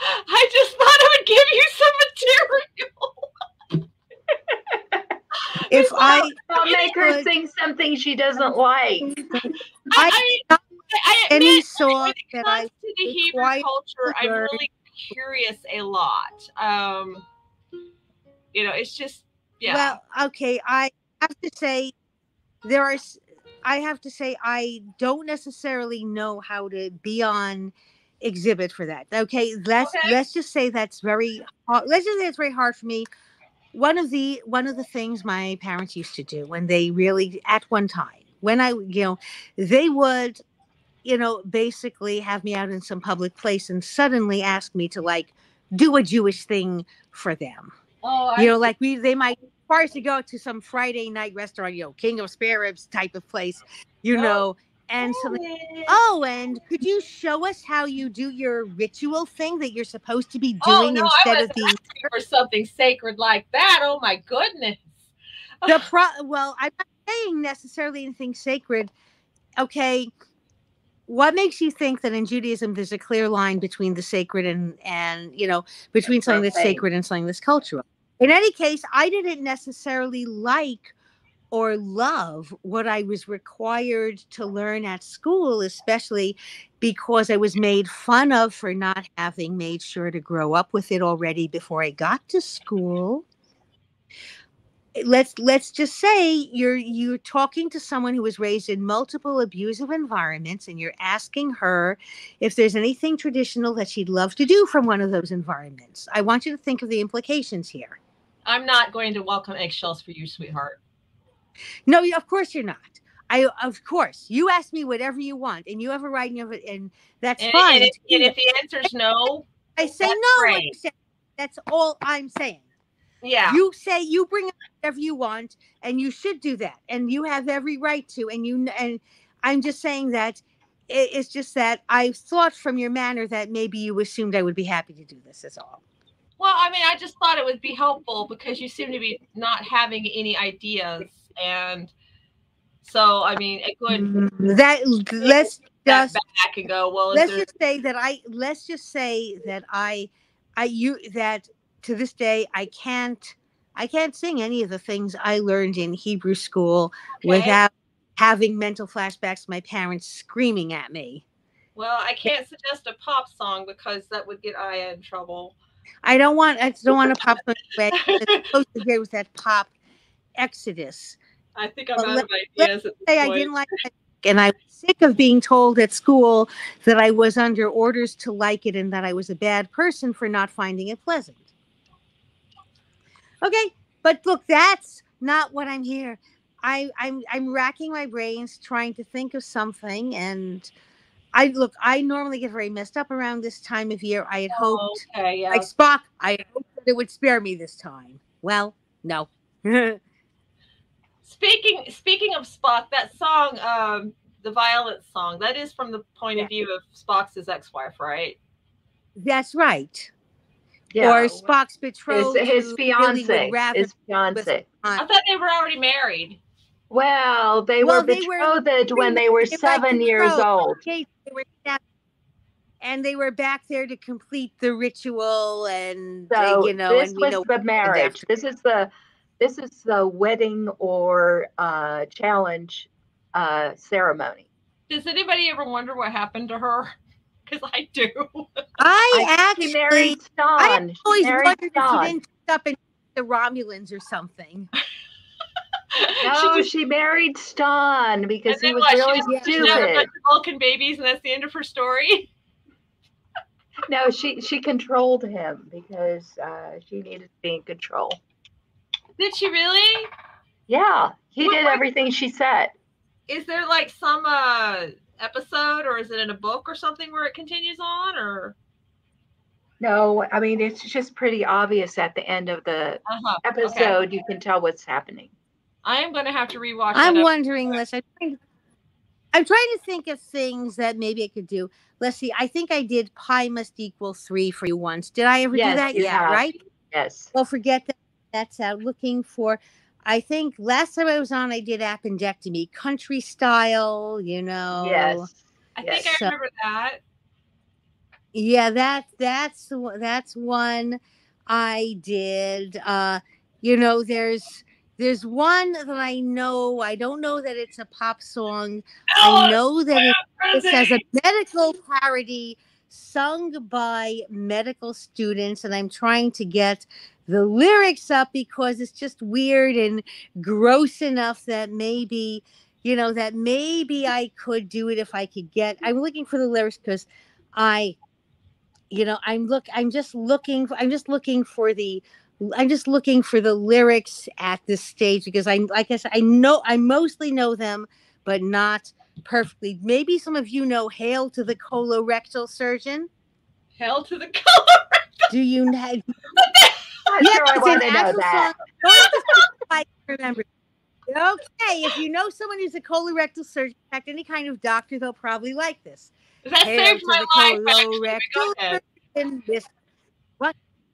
Speaker 4: I just thought I would give you some material.
Speaker 3: if i
Speaker 1: Don't make her sing something she doesn't like.
Speaker 4: I,
Speaker 3: I-
Speaker 4: I, I
Speaker 3: any
Speaker 4: admit,
Speaker 3: song
Speaker 4: when it
Speaker 3: that I
Speaker 4: to the Hebrew culture, I'm really curious a lot. Um, you know, it's just yeah.
Speaker 3: well okay i have to say there are s- I have to say I don't necessarily know how to be on exhibit for that. Okay, let's
Speaker 4: Okay.
Speaker 3: let's just say that's very hard. let's just say it's very hard for me. One of the one of the things my parents used to do when they really at one time when I you know they would you know basically have me out in some public place and suddenly ask me to like do a Jewish thing for them
Speaker 4: Oh,
Speaker 3: you know, like we they might require us to go to some Friday night restaurant, you know, King of Spare Ribs type of place, you
Speaker 4: Oh.
Speaker 3: know. And so, oh, and could you show us how you do your ritual thing that you're supposed to be
Speaker 4: Oh,
Speaker 3: doing
Speaker 4: no, I
Speaker 3: instead of being
Speaker 4: for something sacred like that. Oh my goodness.
Speaker 3: the pro? Well, I'm not saying necessarily anything sacred. Okay, what makes you think that in Judaism there's a clear line between the sacred and and you know between something that's sacred and something that's cultural? In any case, I didn't necessarily like or love what I was required to learn at school, especially because I was made fun of for not having made sure to grow up with it already before I got to school. Eh, let's let's just say you're you're talking to someone who was raised in multiple abusive environments and you're asking her if there's anything traditional that she'd love to do from one of those environments. I want you to think of the implications here.
Speaker 4: I'm not going to welcome eggshells for you, sweetheart.
Speaker 3: No of course you're not i of course you ask me whatever you want and you have a right and, you have a- and that's
Speaker 4: And,
Speaker 3: fine
Speaker 4: and if, and if the answer's no,
Speaker 3: i say no
Speaker 4: great.
Speaker 3: like I said, that's all i'm saying
Speaker 4: yeah.
Speaker 3: you say you bring up whatever you want and you should do that and you have every right to and you and i'm just saying that it, it's just that i thought from your manner that maybe you assumed i would be happy to do this is all
Speaker 4: Well, I mean, I just thought it would be helpful because you seem to be not having any ideas. And so, I mean, it could
Speaker 3: that let's just
Speaker 4: back and go, well,
Speaker 3: let's just say that i let's just say that i i you that to this day i can't i can't sing any of the things i learned in hebrew school
Speaker 4: okay.
Speaker 3: without having mental flashbacks my parents screaming at me
Speaker 4: well, I can't suggest a pop song because that would get Aya in trouble.
Speaker 3: I don't want. I don't want to pop away. It's supposed to go with that pop Exodus.
Speaker 4: I think I'm
Speaker 3: Well,
Speaker 4: out of ideas this
Speaker 3: Say I didn't like it, and I was sick of being told at school that I was under orders to like it and that I was a bad person for not finding it pleasant. Okay, but look, that's not what I'm here. I, I'm I'm racking my brains trying to think of something, and I look. I normally get very messed up around this time of year. I had oh, hoped
Speaker 4: okay, yeah.
Speaker 3: like Spock, I hoped that it would spare me this time. Well, no.
Speaker 4: Speaking speaking of Spock, that song, um, the Violet song, that is from the point of view of Spock's ex-wife, right?
Speaker 3: That's right.
Speaker 1: Yeah.
Speaker 3: Or Spock's betrothed.
Speaker 1: his
Speaker 3: who really would
Speaker 1: fiance.
Speaker 3: rather
Speaker 1: His fiance.
Speaker 4: I thought they were already married.
Speaker 1: Well, they
Speaker 3: Well,
Speaker 1: were
Speaker 3: they were-
Speaker 1: betrothed when they were
Speaker 3: they were like
Speaker 1: seven years old.
Speaker 3: Okay, they were down- and they were back there to complete the ritual, and
Speaker 1: So
Speaker 3: you know,
Speaker 1: this
Speaker 3: and we
Speaker 1: was
Speaker 3: know
Speaker 1: the marriage. This is the this is the wedding or uh, challenge uh, ceremony.
Speaker 4: Does anybody ever wonder what happened to her? Because I do.
Speaker 3: I
Speaker 1: She
Speaker 3: actually
Speaker 1: married
Speaker 3: I
Speaker 1: Sean. She
Speaker 3: always
Speaker 1: married
Speaker 3: wondered if she didn't pick up and the Romulans or something.
Speaker 1: No,
Speaker 4: she was,
Speaker 1: she married Stonn because he was
Speaker 4: what?
Speaker 1: really
Speaker 4: she, just- she never got
Speaker 1: stupid.
Speaker 4: the Vulcan babies, and that's the end of her story.
Speaker 1: No, she she controlled him because uh, she needed to be in control.
Speaker 4: Did she really?
Speaker 1: Yeah, he
Speaker 4: What-
Speaker 1: did
Speaker 4: what-
Speaker 1: everything she said.
Speaker 4: Is there like some uh episode, or is it in a book or something where it continues on, or?
Speaker 1: No, I mean it's just pretty obvious at the end of the
Speaker 4: Uh-huh. okay.
Speaker 1: episode. You can tell what's happening.
Speaker 4: I am going to have to rewatch.
Speaker 3: I'm
Speaker 4: that
Speaker 3: wondering, Les. I'm trying, I'm trying to think of things that maybe I could do. Let's see. I think I did pi must equal three for you once. Did I ever
Speaker 1: Yes,
Speaker 3: do that? Yeah,
Speaker 1: have.
Speaker 3: right.
Speaker 1: Yes.
Speaker 3: Well, forget that. That's out looking for. I think last time I was on, I did appendectomy, country style. You know.
Speaker 1: Yes.
Speaker 4: I think
Speaker 1: Yes.
Speaker 4: I remember that.
Speaker 3: Yeah, that that's one- that's one I did. Uh, you know, there's there's one that I know. I don't know that it's a pop song. I know that it It says a medical parody sung by medical students, and I'm trying to get the lyrics up because it's just weird and gross enough that maybe, you know, that maybe I could do it if I could get. I'm looking for the lyrics because I, you know, I'm look. I'm just looking. I'm just looking for the. I'm just looking for the lyrics at this stage because I, like I said, I know I mostly know them, but not perfectly. Maybe some of you know "Hail to the Colorectal Surgeon."
Speaker 4: Hail to the color.
Speaker 3: Do you know?
Speaker 1: I'm
Speaker 3: Yeah,
Speaker 1: sure I want
Speaker 3: an
Speaker 1: to know that.
Speaker 3: song. Go to the I remember. Okay, if you know someone who's a colorectal surgeon, in fact, any kind of doctor, they'll probably like this.
Speaker 4: That
Speaker 3: Hail
Speaker 4: saved my life. actually, but go
Speaker 3: colorectal surgeon, what?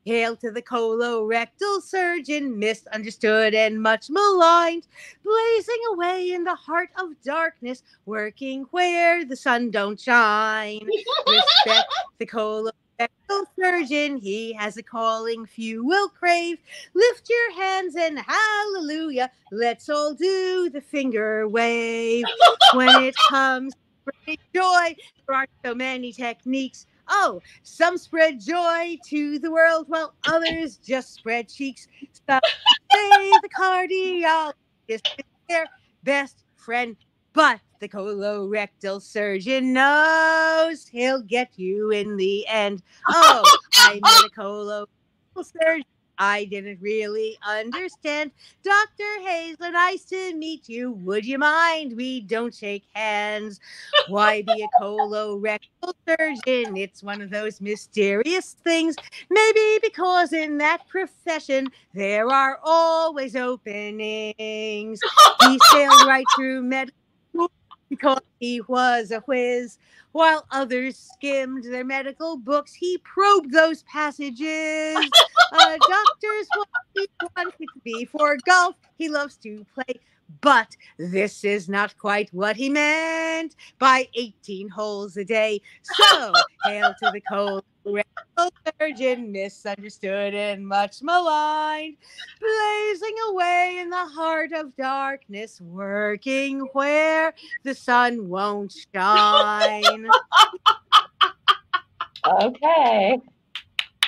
Speaker 3: Hail to the colorectal surgeon, misunderstood and much maligned, blazing away in the heart of darkness, working where the sun don't shine. Respect the colorectal surgeon, he has a calling few will crave. Lift your hands and hallelujah, let's all do the finger wave. When it comes to spreading joy, there are so many techniques. Oh, some spread joy to the world while others just spread cheeks. Some say the cardiologist is their best friend, but the colorectal surgeon knows he'll get you in the end. Oh, I met a colorectal surgeon. I didn't really understand. Dr. Hazel, nice to meet you. Would you mind? We don't shake hands. Why be a colorectal surgeon? It's one of those mysterious things. Maybe because in that profession there are always openings. He sailed right through medical because he was a whiz. While others skimmed their medical books, he probed those passages. Uh, doctors what he wanted to be for golf. He loves to play. But this is not quite what he meant by 18 holes a day. So, hail to the colorectal surgeon, misunderstood and much maligned, blazing away in the heart of darkness, working where the sun won't shine.
Speaker 1: Okay.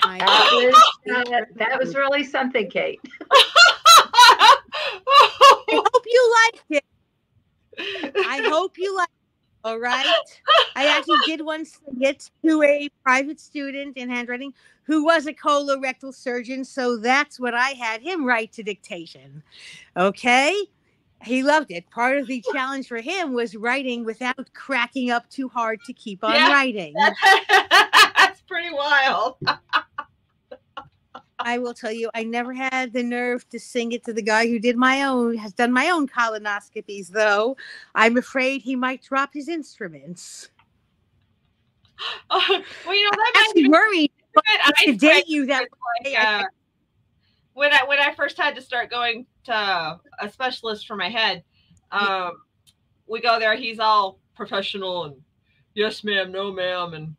Speaker 1: That was, uh, that was really something, Kate.
Speaker 3: I hope you liked it. I hope you liked it. All right. I actually did once get to a private student in handwriting who was a colorectal surgeon. So that's what I had him write to dictation. Okay. He loved it. Part of the challenge for him was writing without cracking up too hard to keep on
Speaker 4: Yeah.
Speaker 3: writing.
Speaker 4: That's pretty wild.
Speaker 3: I will tell you, I never had the nerve to sing it to the guy who did my own, has done my own colonoscopies, though. I'm afraid he might drop his instruments.
Speaker 4: well, you know that
Speaker 3: I'm
Speaker 4: makes
Speaker 3: actually
Speaker 4: me
Speaker 3: worried
Speaker 4: good.
Speaker 3: to date you that
Speaker 4: like,
Speaker 3: way. I-
Speaker 4: uh, when I when I first had to start going to a specialist for my head, um, we go there. He's all professional and yes, ma'am, no, ma'am, and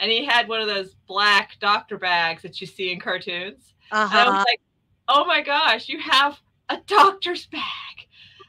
Speaker 4: and he had one of those black doctor bags that you see in cartoons. And I
Speaker 3: uh-huh.
Speaker 4: was like, oh my gosh, you have a doctor's bag.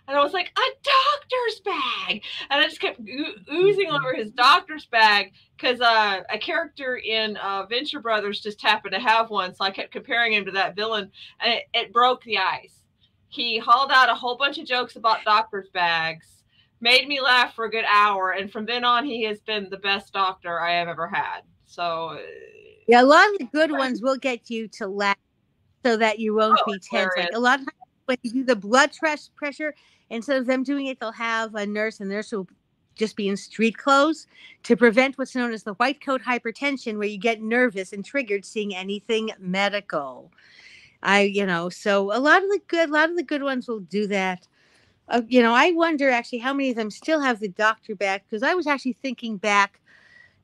Speaker 4: And I was like, a doctor's bag. And I just kept oo- oozing over his doctor's bag because uh, a character in uh, Venture Brothers just happened to have one. So I kept comparing him to that villain and it, it broke the ice. He hauled out a whole bunch of jokes about doctor's bags, made me laugh for a good hour. And from then on, he has been the best doctor I have ever had. So,
Speaker 3: Yeah, a lot of the good ones will get you to laugh so that you won't
Speaker 4: Oh,
Speaker 3: be tense. Like a lot of times when you do the blood pressure, instead of them doing it, they'll have a nurse, and nurse will just be in street clothes to prevent what's known as the white coat hypertension, where you get nervous and triggered seeing anything medical. I, you know, so a lot of the good, a lot of the good ones will do that. Uh, you know, I wonder actually how many of them still have the doctor back because I was actually thinking back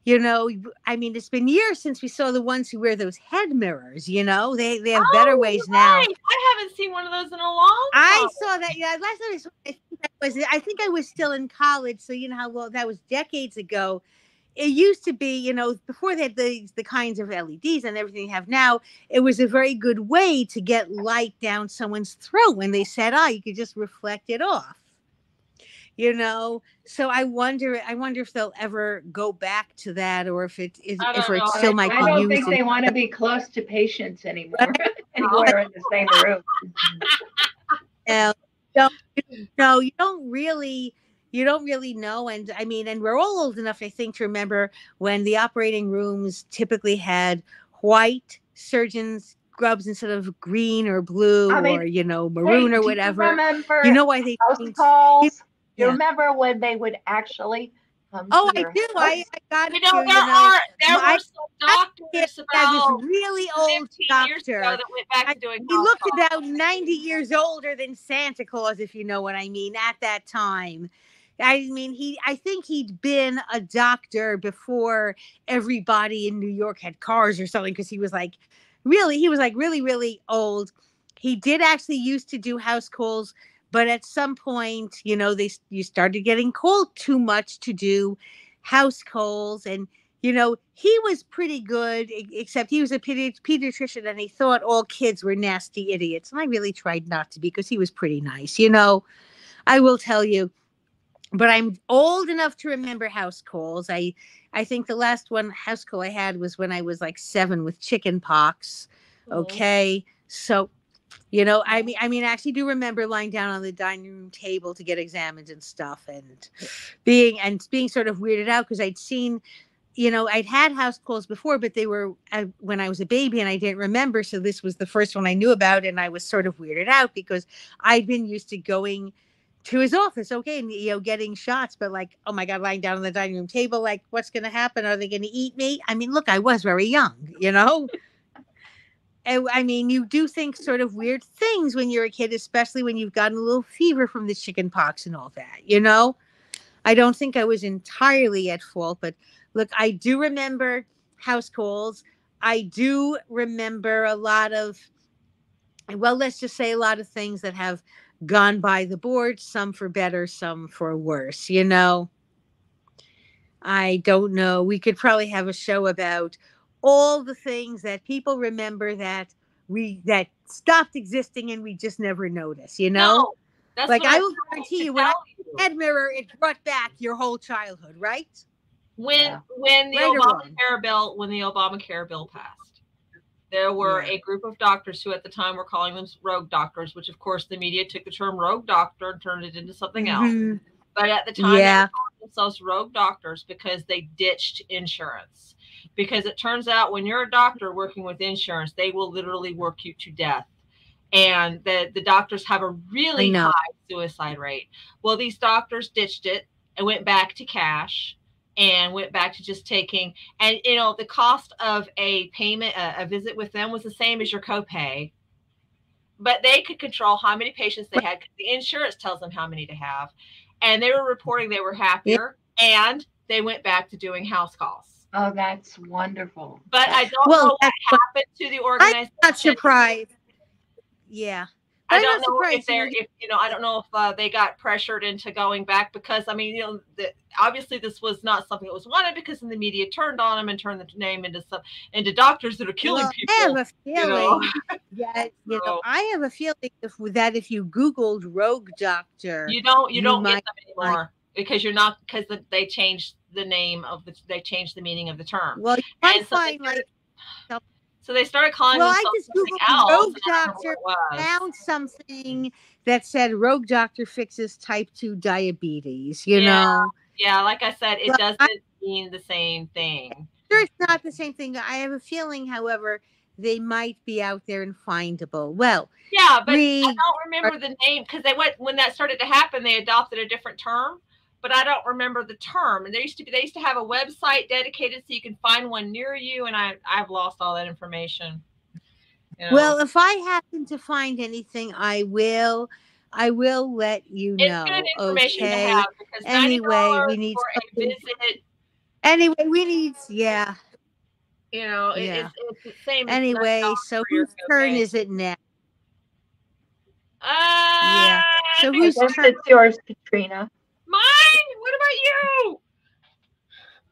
Speaker 3: you know i mean it's been years since we saw the ones who wear those head mirrors you know they they have better
Speaker 4: Oh,
Speaker 3: ways now.
Speaker 4: I haven't seen one of those in a long time.
Speaker 3: i saw that yeah last time I, saw, I, think I was i think i was still in college so you know how well that was decades ago it used to be you know before they had the, the kinds of leds and everything they have now it was a very good way to get light down someone's throat when they said ah you could just reflect it off you know so i wonder i wonder if they'll ever go back to that or if it is
Speaker 4: I
Speaker 3: if
Speaker 4: don't
Speaker 3: it still might
Speaker 1: I don't think they want to be close to patients anymore, anywhere in the same room.
Speaker 3: No, no, you don't really. You don't really know. And I mean, and we're all old enough, I think, to remember when the operating rooms typically had white surgeons scrubs instead of green or blue
Speaker 1: I mean,
Speaker 3: or you know
Speaker 1: Hey,
Speaker 3: maroon
Speaker 1: do
Speaker 3: or
Speaker 1: you. Remember
Speaker 3: You know why they
Speaker 1: house
Speaker 3: changed-
Speaker 1: calls? You remember when they would actually come
Speaker 3: Oh,
Speaker 1: to
Speaker 3: I do. I,
Speaker 1: house?
Speaker 3: I got
Speaker 4: You know,
Speaker 3: too,
Speaker 4: there
Speaker 3: you know.
Speaker 4: are there
Speaker 3: I-
Speaker 4: were some doctors
Speaker 3: There's
Speaker 4: about
Speaker 3: this really old
Speaker 4: 15 years ago
Speaker 3: doctor.
Speaker 4: that went back
Speaker 3: I-
Speaker 4: to doing
Speaker 3: He
Speaker 4: house
Speaker 3: looked
Speaker 4: calls.
Speaker 3: about 90 years older than Santa Claus, if you know what I mean, at that time. I mean, he I think he'd been a doctor before everybody in New York had cars or something, because he was like really, he was like really, really old. He did actually used to do house calls, but at some point, you know, they you started getting called too much to do house calls and you know, he was pretty good, except he was a pedi- pediatrician and he thought all kids were nasty idiots. And I really tried not to be because he was pretty nice, you know. I will tell you. But I'm old enough to remember house calls. I I think the last one house call I had was when I was like seven with chicken pox. Okay. So, you know, I mean I mean I actually do remember lying down on the dining room table to get examined and stuff and being and being sort of weirded out because I'd seen you know, I'd had house calls before, but they were uh, when I was a baby and I didn't remember. So this was the first one I knew about, and I was sort of weirded out because I'd been used to going to his office, okay, and you know, getting shots, but like, oh my God, lying down on the dining room table, like, what's going to happen? Are they going to eat me? I mean, look, I was very young, you know. And, I mean, you do think sort of weird things when you're a kid, especially when you've gotten a little fever from the chicken pox and all that, you know. I don't think I was entirely at fault, but look, I do remember house calls. I do remember a lot of, well, let's just say a lot of things that have gone by the board, some for better, some for worse, you know. I don't know. We could probably have a show about all the things that people remember that we that stopped existing and we just never notice, you know?
Speaker 4: No, that's
Speaker 3: Like, I
Speaker 4: I'm
Speaker 3: will guarantee
Speaker 4: to
Speaker 3: you, when I
Speaker 4: tell.
Speaker 3: Head mirror, it brought back your whole childhood, right?
Speaker 4: when
Speaker 1: Yeah.
Speaker 4: when the
Speaker 3: Right or wrong?
Speaker 4: Obamacare bill when the Obamacare bill passed, there were
Speaker 3: Yeah.
Speaker 4: a group of doctors who at the time were calling them rogue doctors, which of course the media took the term rogue doctor and turned it into something else.
Speaker 3: Mhm.
Speaker 4: But at the time, they
Speaker 3: Yeah.
Speaker 4: themselves rogue doctors because they ditched insurance. Because it turns out when you're a doctor working with insurance, they will literally work you to death. And the, the doctors have a really high suicide rate. Well, these doctors ditched it and went back to cash and went back to just taking and you know the cost of a payment a, a visit with them was the same as your copay. But they could control how many patients they had 'cause the insurance tells them how many to have. And they were mm-hmm. reporting they were happier and they went back to doing house calls.
Speaker 1: Oh, that's wonderful.
Speaker 4: but i don't
Speaker 3: Well,
Speaker 4: know what happened to the organization I'm
Speaker 3: Not surprised. Yeah.
Speaker 4: I don't know if they're,
Speaker 3: you know,
Speaker 4: if you know, I don't know if uh, they got pressured into going back because I mean, you know, the, obviously this was not something that was wanted because then the media turned on them and turned the name into some into doctors that are killing
Speaker 3: well,
Speaker 4: people.
Speaker 3: I have a feeling
Speaker 4: know?
Speaker 3: that you
Speaker 4: So-
Speaker 3: know I have a feeling if, that if you Googled rogue doctor,
Speaker 4: you don't you
Speaker 3: you
Speaker 4: don't get them anymore because you're not because the, they changed the name of the they changed the meaning of the term.
Speaker 3: well, you might
Speaker 4: so
Speaker 3: find like
Speaker 4: So they started calling
Speaker 3: Well, I just
Speaker 4: something else.
Speaker 3: rogue
Speaker 4: and I don't know
Speaker 3: doctor,
Speaker 4: what it was.
Speaker 3: found something that said rogue doctor fixes type two diabetes. You
Speaker 4: Yeah.
Speaker 3: know,
Speaker 4: Yeah, like I said, it
Speaker 3: Well,
Speaker 4: doesn't
Speaker 3: I-
Speaker 4: mean the same thing.
Speaker 3: sure it's not the same thing. I have a feeling, however, they might be out there and findable. Well,
Speaker 4: Yeah, but
Speaker 3: we
Speaker 4: I don't remember the name because they went when that started to happen. They adopted a different term, but I don't remember the term. And there used to be they used to have a website dedicated so you can find one near you, and I I've lost all that information. You know?
Speaker 3: Well, if I happen to find anything, I will. I will let you
Speaker 4: it's
Speaker 3: know.
Speaker 4: good information
Speaker 3: okay.
Speaker 4: to have because
Speaker 3: Anyway, we need
Speaker 4: for a visit.
Speaker 3: Anyway, we need. Yeah.
Speaker 4: You know, it-
Speaker 3: Yeah.
Speaker 4: it's, it's the same.
Speaker 3: Anyway, so whose turn
Speaker 4: copay.
Speaker 3: is it now?
Speaker 4: Uh,
Speaker 3: So
Speaker 1: I
Speaker 3: whose turn?
Speaker 1: it's yours, Katrina.
Speaker 4: Mine. What about you?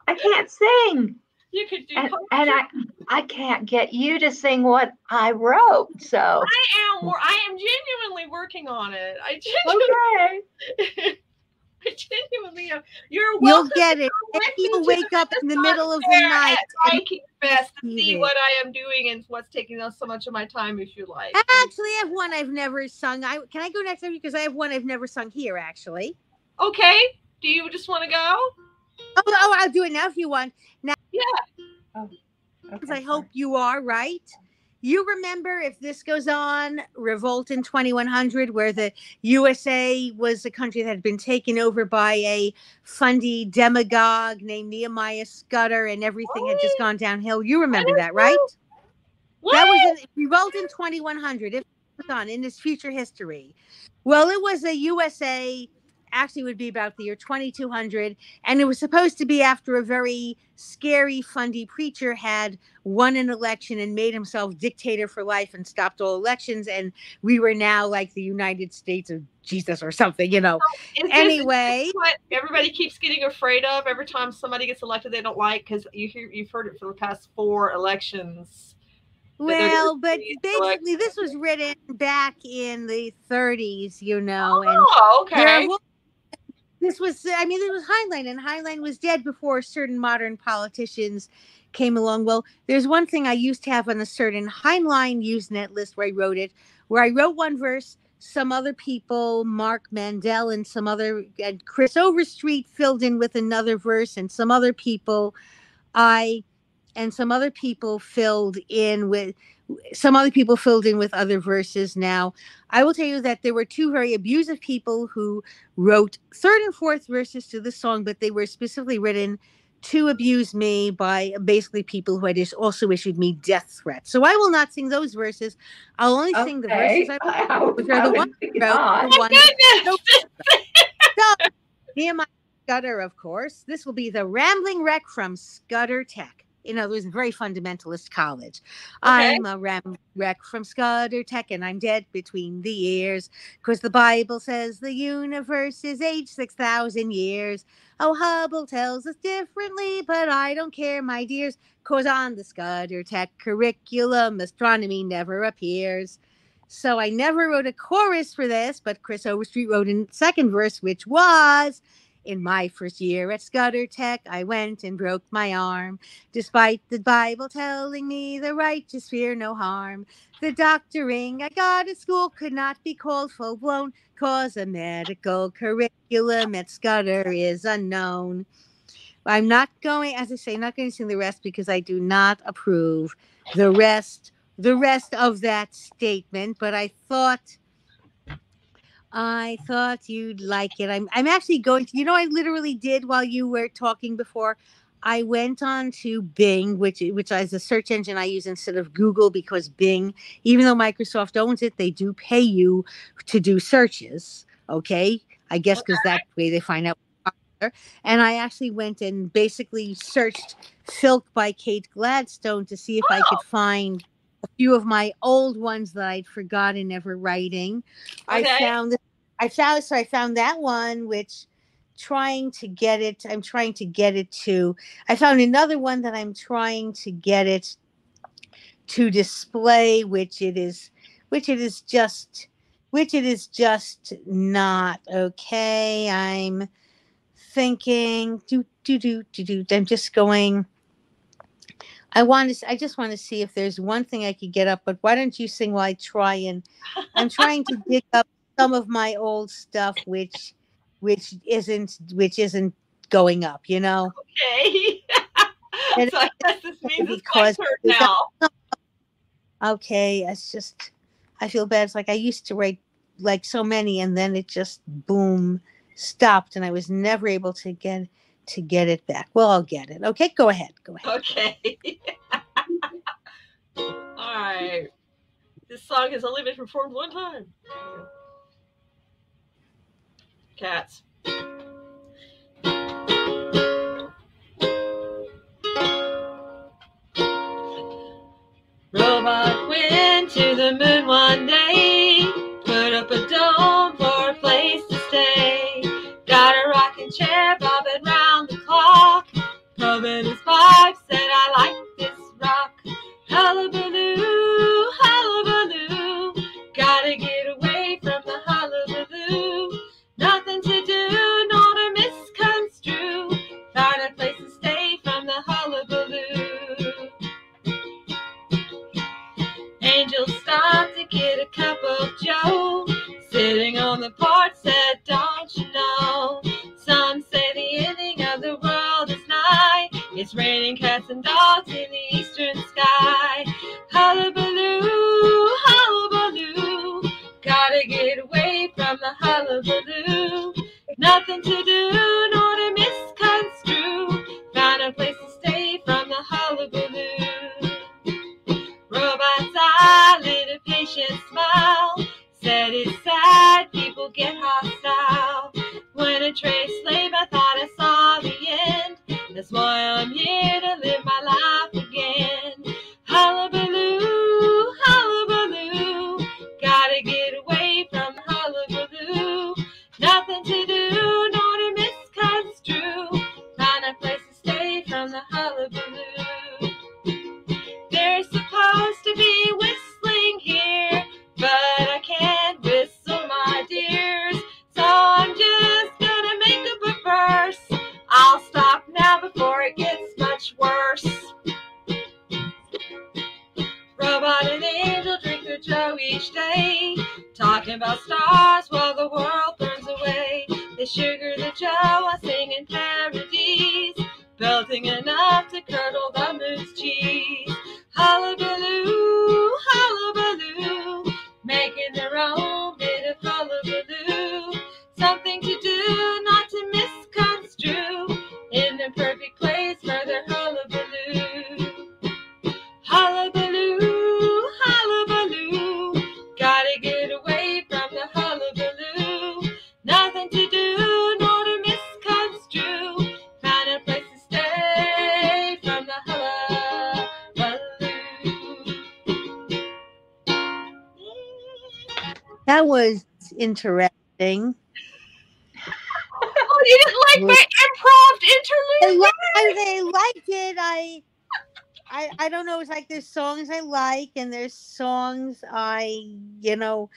Speaker 1: I can't sing.
Speaker 4: You could do.
Speaker 1: And, and I I can't get you to sing what I wrote. So
Speaker 4: I am. I am genuinely working on it. I genuinely.
Speaker 1: okay.
Speaker 4: I genuinely am. You're welcome.
Speaker 3: You'll get it. If
Speaker 4: listen
Speaker 3: you wake up in the middle of the night.
Speaker 4: at
Speaker 3: and-
Speaker 4: Viking Fest to see
Speaker 3: it.
Speaker 4: what I am doing and what's taking up so much of my time, if you like.
Speaker 3: I actually have one I've never sung. I can I go next time because I have one I've never sung here. Actually,
Speaker 4: Okay. Do you just want to go?
Speaker 3: Oh, oh, I'll do it now if you want. Now. Yeah. Oh, because
Speaker 1: Okay,
Speaker 3: I hope you are right. You remember if this goes on, Revolt in 2100, where the USA was a country that had been taken over by a fundy demagogue named Nehemiah Scudder, and everything had just gone downhill. You remember that, right? That was in Revolt in 2100. If it was on in this future history. Well, it was a USA, actually would be about the year 2200, and it was supposed to be after a very scary, fundy preacher had won an election and made himself dictator for life and stopped all elections, and we were now like the United States of Jesus or something, you know.
Speaker 4: Oh, this
Speaker 3: Anyway,
Speaker 4: what everybody keeps getting afraid of every time somebody gets elected they don't like? Because you hear you've heard it for the past four elections.
Speaker 3: well, but basically, this was written back in the 30s, you know, and
Speaker 4: Oh,
Speaker 3: There
Speaker 4: okay.
Speaker 3: wa- this was, I mean, it was Heinlein, and Heinlein was dead before certain modern politicians came along. Well, there's one thing I used to have on a certain Heinlein Usenet list where I wrote it, where I wrote one verse, some other people, Mark Mandel and some other, and Chris Overstreet filled in with another verse, and some other people, I, and some other people filled in with, some other people filled in with other verses now. I will tell you that there were two very abusive people who wrote third and fourth verses to the song, but they were specifically written to abuse me by basically people who had just also issued me death threats. So I will not sing those verses. I'll only sing the verses I
Speaker 1: would-
Speaker 3: which are the ones wrote, the one
Speaker 4: Goodness.
Speaker 3: Nehemiah Scudder, of course. This will be the Rambling Wreck from Scudder Tech. In other words, a very fundamentalist college. I'm a rambling wreck from Scudder Tech, and I'm dead between the ears. Because the Bible says the universe is age 6,000 years. Oh, Hubble tells us differently, but I don't care, my dears. Because on the Scudder Tech curriculum, astronomy never appears. So I never wrote a chorus for this, but Chris Overstreet wrote a second verse, which was in my first year at Scudder Tech, I went and broke my arm. Despite the Bible telling me the righteous fear no harm. The doctoring I got at school could not be called full blown, cause a medical curriculum at Scudder is unknown. I'm not going, as I say, not going to sing the rest because I do not approve the rest, the rest of that statement. But I thought, I thought you'd like it. I'm, I'm actually going to, you know, I literally did while you were talking before. I went on to Bing, which which is a search engine I use instead of Google because Bing, even though Microsoft owns it, they do pay you to do searches. Okay, I guess because that way they find out. And I actually went and basically searched "Filk" by Kate Gladstone to see if I could oh! find a few of my old ones that I'd forgotten ever writing. I
Speaker 4: Okay.
Speaker 3: found I found so I found that one which trying to get it I'm trying to get it to I found another one that I'm trying to get it to display which it is which it is just which it is just not okay? I'm thinking do do do do do I'm just going I want to I just want to see if there's one thing I could get up but why don't you sing while I try and I'm trying to dig up some of my old stuff which which isn't which isn't going up you know
Speaker 4: Okay.
Speaker 3: And
Speaker 4: so I guess this means
Speaker 3: because it's
Speaker 4: now.
Speaker 3: okay it's just i feel bad it's like i used to write like so many and then it just boom stopped and i was never able to get to get it back well i'll get it okay go ahead go ahead
Speaker 4: Okay. All right. This song has only been performed one time. Cats. Robot went to the moon one day, put up a dome for a place to stay. Got a rocking chair bobbing round the clock. Pumping get a cup of joe. Sitting on the porch said, don't you know? Some say the ending of the world is nigh. It's raining cats and dogs in the eastern sky. Hullabaloo, hullabaloo. Gotta get away from the hullabaloo. Nothing to do, patient smile. Said it's sad, people get hostile. When a trace slave, I thought I saw the end. That's why I'm here worse. Robot and angel drink their joe each day, talking about stars while the world burns away. They sugar the joe while singing parodies, belting enough to curdle the moon's cheese.
Speaker 3: That was interesting.
Speaker 4: Oh, you didn't like my improv
Speaker 3: I,
Speaker 4: interlude?
Speaker 3: li- I, I liked it. I, I, I don't know. It's like there's songs I like, and there's songs I, you know,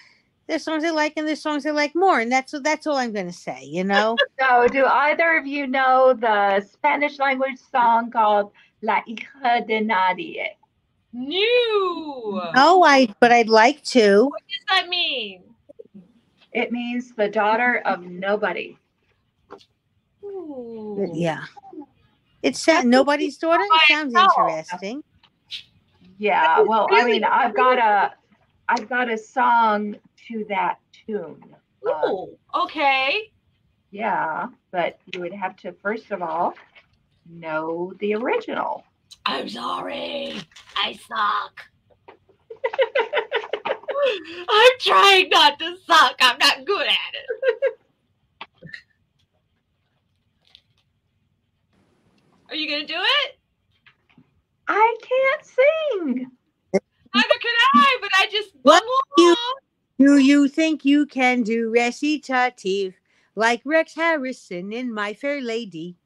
Speaker 3: there's songs I like, and there's songs I like more, and that's that's all I'm gonna say. You know.
Speaker 1: So, do either of you know the Spanish language song called La hija de nadie?
Speaker 4: No.
Speaker 3: Oh, no, I. But I'd like to.
Speaker 4: What does that mean?
Speaker 1: It means the daughter of nobody.
Speaker 4: Ooh.
Speaker 3: Yeah. It's sa- nobody's daughter. It sounds
Speaker 4: itself.
Speaker 3: interesting.
Speaker 1: Yeah, well, I
Speaker 4: really
Speaker 1: mean, I've got a, I've got a song to that tune. Oh,
Speaker 4: Ooh. Okay.
Speaker 1: yeah, but you would have to first of all know the original.
Speaker 4: I'm sorry. I suck. I'm trying not to suck. I'm not good at it. Are you gonna do it?
Speaker 1: I can't sing.
Speaker 4: Neither can I, but I just
Speaker 3: What
Speaker 4: bumble
Speaker 3: you- Do you think you can do recitative like Rex Harrison in My Fair Lady?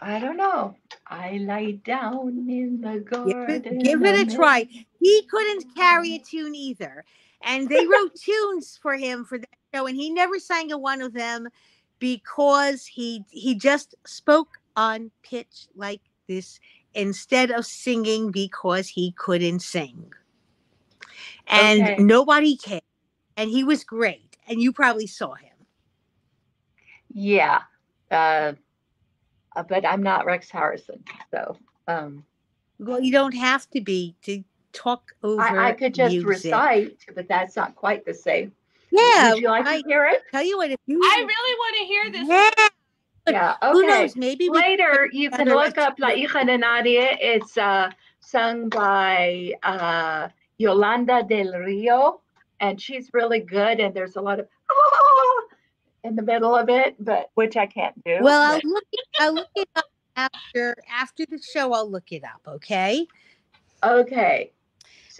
Speaker 1: I don't know. I lie down in the
Speaker 3: Give
Speaker 1: garden.
Speaker 3: it, give it a try. He couldn't carry a tune either. And they wrote tunes for him for that show, and he never sang a one of them because he he just spoke on pitch like this instead of singing because he couldn't sing. And
Speaker 1: Okay.
Speaker 3: nobody cared. And he was great. And you probably saw him.
Speaker 1: Yeah. Uh, uh, but I'm not Rex Harrison. So um,
Speaker 3: Well, you don't have to be to talk over.
Speaker 1: I, I could just
Speaker 3: music.
Speaker 1: recite, but that's not quite the same.
Speaker 3: Yeah,
Speaker 1: Would you like
Speaker 3: I
Speaker 1: to hear it?
Speaker 3: tell you what, if you
Speaker 4: I really want to hear this.
Speaker 3: yeah, But
Speaker 1: Yeah.
Speaker 3: who
Speaker 1: Okay.
Speaker 3: knows? Maybe we
Speaker 1: Later, you can look up La hija de nadie. It's uh, sung by uh, Yolanda del Rio, and she's really good. And there's a lot of in the middle of it, but which I can't do.
Speaker 3: Well, I'll look. It, I'll look it up after after the show. I'll look it up. Okay.
Speaker 1: okay.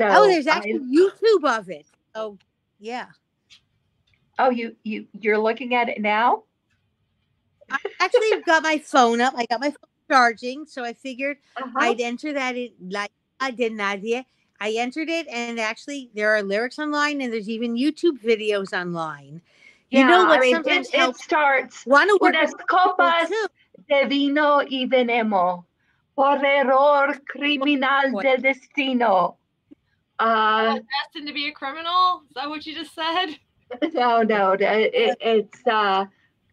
Speaker 1: So
Speaker 3: oh, there's
Speaker 1: I-
Speaker 3: actually YouTube of it. Oh, yeah.
Speaker 1: oh, you you you're looking at it now.
Speaker 3: I actually got my phone up. I got my phone charging, so I figured
Speaker 1: Uh-huh.
Speaker 3: I'd enter that in like I didn't Nadia. I entered it, and actually there are lyrics online, and there's even YouTube videos online. You know what
Speaker 1: I mean,
Speaker 3: sometimes
Speaker 1: it, it starts.
Speaker 3: Work
Speaker 1: Unas copas de vino y venemos por error criminal del destino. Uh,
Speaker 4: Destined to be a criminal? Is that what you just said?
Speaker 1: no, no, it, it, it's uh,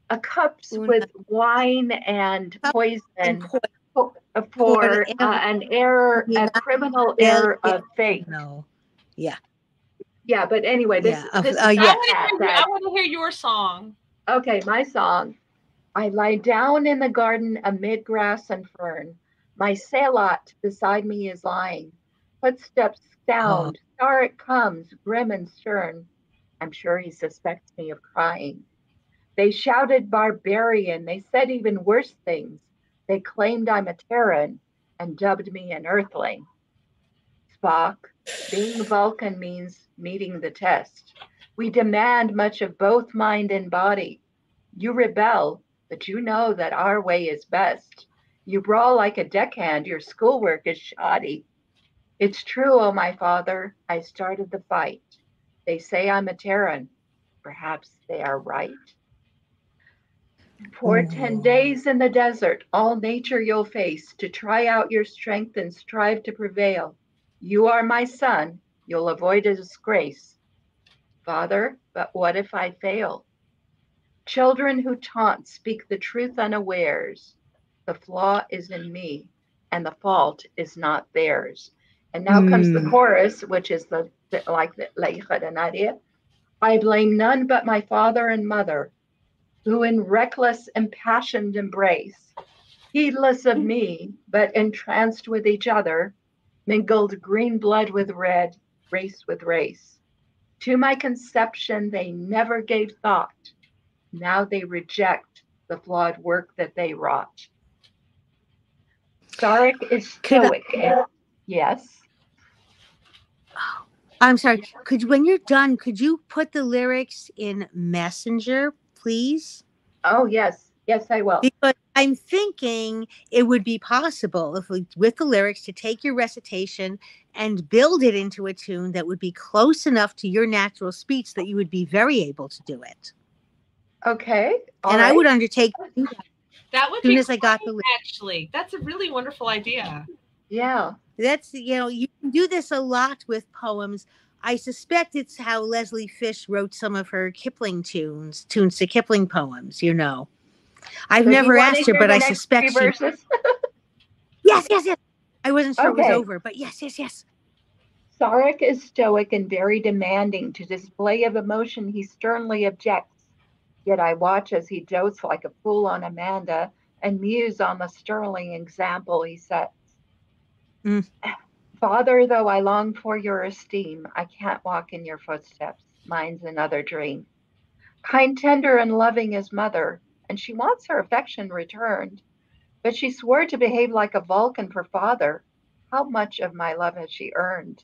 Speaker 1: a cups
Speaker 3: Una-
Speaker 1: with wine and poison.
Speaker 3: and po-
Speaker 1: for, for uh, an error, a criminal error of faith.
Speaker 3: No.
Speaker 1: Yeah, Yeah, but anyway, this,
Speaker 3: Yeah, of-
Speaker 1: this is
Speaker 3: uh, yeah.
Speaker 4: I want to hear, I want to hear your song.
Speaker 1: Okay, my song. I lie down in the garden amid grass and fern. My sehlat beside me is lying. Footsteps sound. Oh. Sarek comes, grim and stern. I'm sure he suspects me of crying. They shouted barbarian. They said even worse things. They claimed I'm a Terran and dubbed me an Earthling. Spock, being Vulcan means meeting the test. We demand much of both mind and body. You rebel, but you know that our way is best. You brawl like a deckhand, your schoolwork is shoddy. It's true, oh my father, I started the fight. They say I'm a Terran. Perhaps they are right. For 10
Speaker 3: Oh.
Speaker 1: days in the desert, all nature you'll face to try out your strength and strive to prevail. You are my son, you'll avoid a disgrace. Father, but what if I fail? Children who taunt speak the truth unawares. The flaw is in me, and the fault is not theirs. And now comes the
Speaker 3: Mm.
Speaker 1: chorus, which is the, the like the de. I blame none but my father and mother, who in reckless, impassioned embrace, heedless of me, but entranced with each other, mingled green blood with red, race with race. To my conception, they never gave thought. Now they reject the flawed work that they wrought. Sarek is
Speaker 3: Could I-
Speaker 1: stoic. Yes.
Speaker 3: I'm sorry. Could when you're done, could you put the lyrics in Messenger, please?
Speaker 1: Oh, yes. Yes, I will.
Speaker 3: Because I'm thinking it would be possible if we, with the lyrics to take your recitation and build it into a tune that would be close enough to your natural speech that you would be very able to do it.
Speaker 1: Okay. all
Speaker 3: and I would undertake that
Speaker 4: That would
Speaker 3: as soon
Speaker 4: be
Speaker 3: as I got the lyrics.
Speaker 4: actually. That's a really wonderful idea.
Speaker 1: Yeah.
Speaker 3: That's you know you can do this a lot with poems. I suspect it's how Leslie Fish wrote some of her Kipling tunes, tunes to Kipling poems. You know, I've
Speaker 1: So
Speaker 3: never asked her, but I suspect she. Yes, yes, yes. I wasn't sure it was over, but yes, yes, yes.
Speaker 1: Sarek is stoic and very demanding. To display of emotion, he sternly objects. Yet I watch as he dotes like a fool on Amanda and muse on the sterling example he sets.
Speaker 3: Mm.
Speaker 1: Father, though I long for your esteem, I can't walk in your footsteps. Mine's another dream. Kind, tender, and loving as mother, and she wants her affection returned. But she swore to behave like a Vulcan for father. How much of my love has she earned?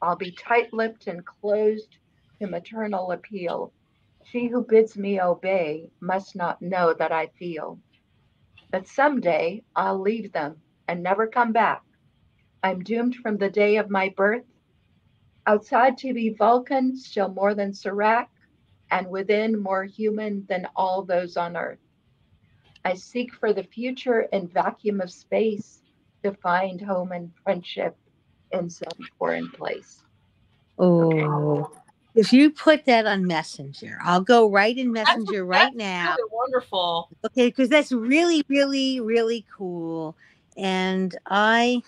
Speaker 1: I'll be tight lipped and closed to maternal appeal. She who bids me obey must not know that I feel. But someday I'll leave them and never come back. I'm doomed from the day of my birth. Outside to be Vulcan, still more than Surak, and within more human than all those on earth. I seek for the future in vacuum of space to find home and friendship in some foreign place.
Speaker 3: Oh, if you put that on Messenger, I'll go right in Messenger right
Speaker 4: That's
Speaker 3: now.
Speaker 4: Really wonderful.
Speaker 3: Okay, because that's really, really, really cool. And I,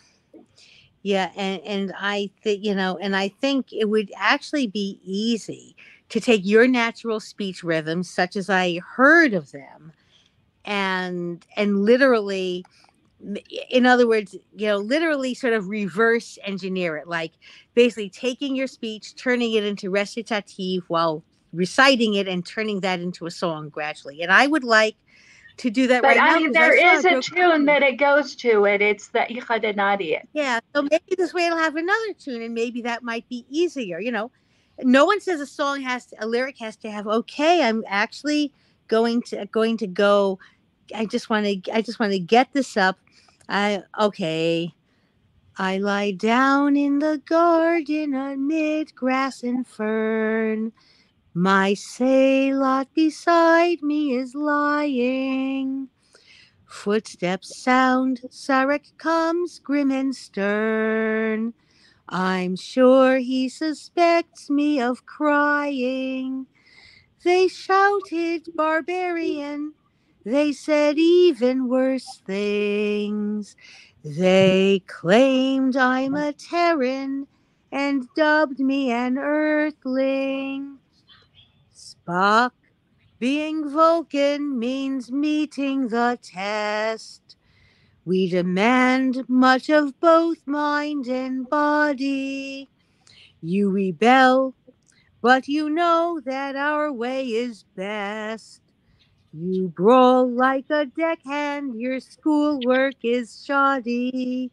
Speaker 3: yeah, and and I think you know, and I think it would actually be easy to take your natural speech rhythms, such as I heard of them, and and literally, in other words, you know, literally sort of reverse engineer it, like basically taking your speech, turning it into recitative while reciting it, and turning that into a song gradually. And I would like to do that
Speaker 1: But
Speaker 3: right now.
Speaker 1: I mean,
Speaker 3: 'cause I
Speaker 1: there
Speaker 3: saw
Speaker 1: is a tune that it goes to it. It's the Hija.
Speaker 3: Yeah, so maybe this way it'll have another tune, and maybe that might be easier. You know, no one says a song has to, a lyric has to have. Okay, I'm actually going to going to go. I just want to. I just want to get this up. I okay. I lie down in the garden amid grass and fern. My sehlat beside me is lying. Footsteps sound, Sarek comes grim and stern. I'm sure he suspects me of crying. They shouted barbarian. they said even worse things. They claimed I'm a Terran and dubbed me an Earthling. Spock, being Vulcan means meeting the test. We demand much of both mind and body. You rebel, but you know that our way is best. You brawl like a deckhand, your schoolwork is shoddy.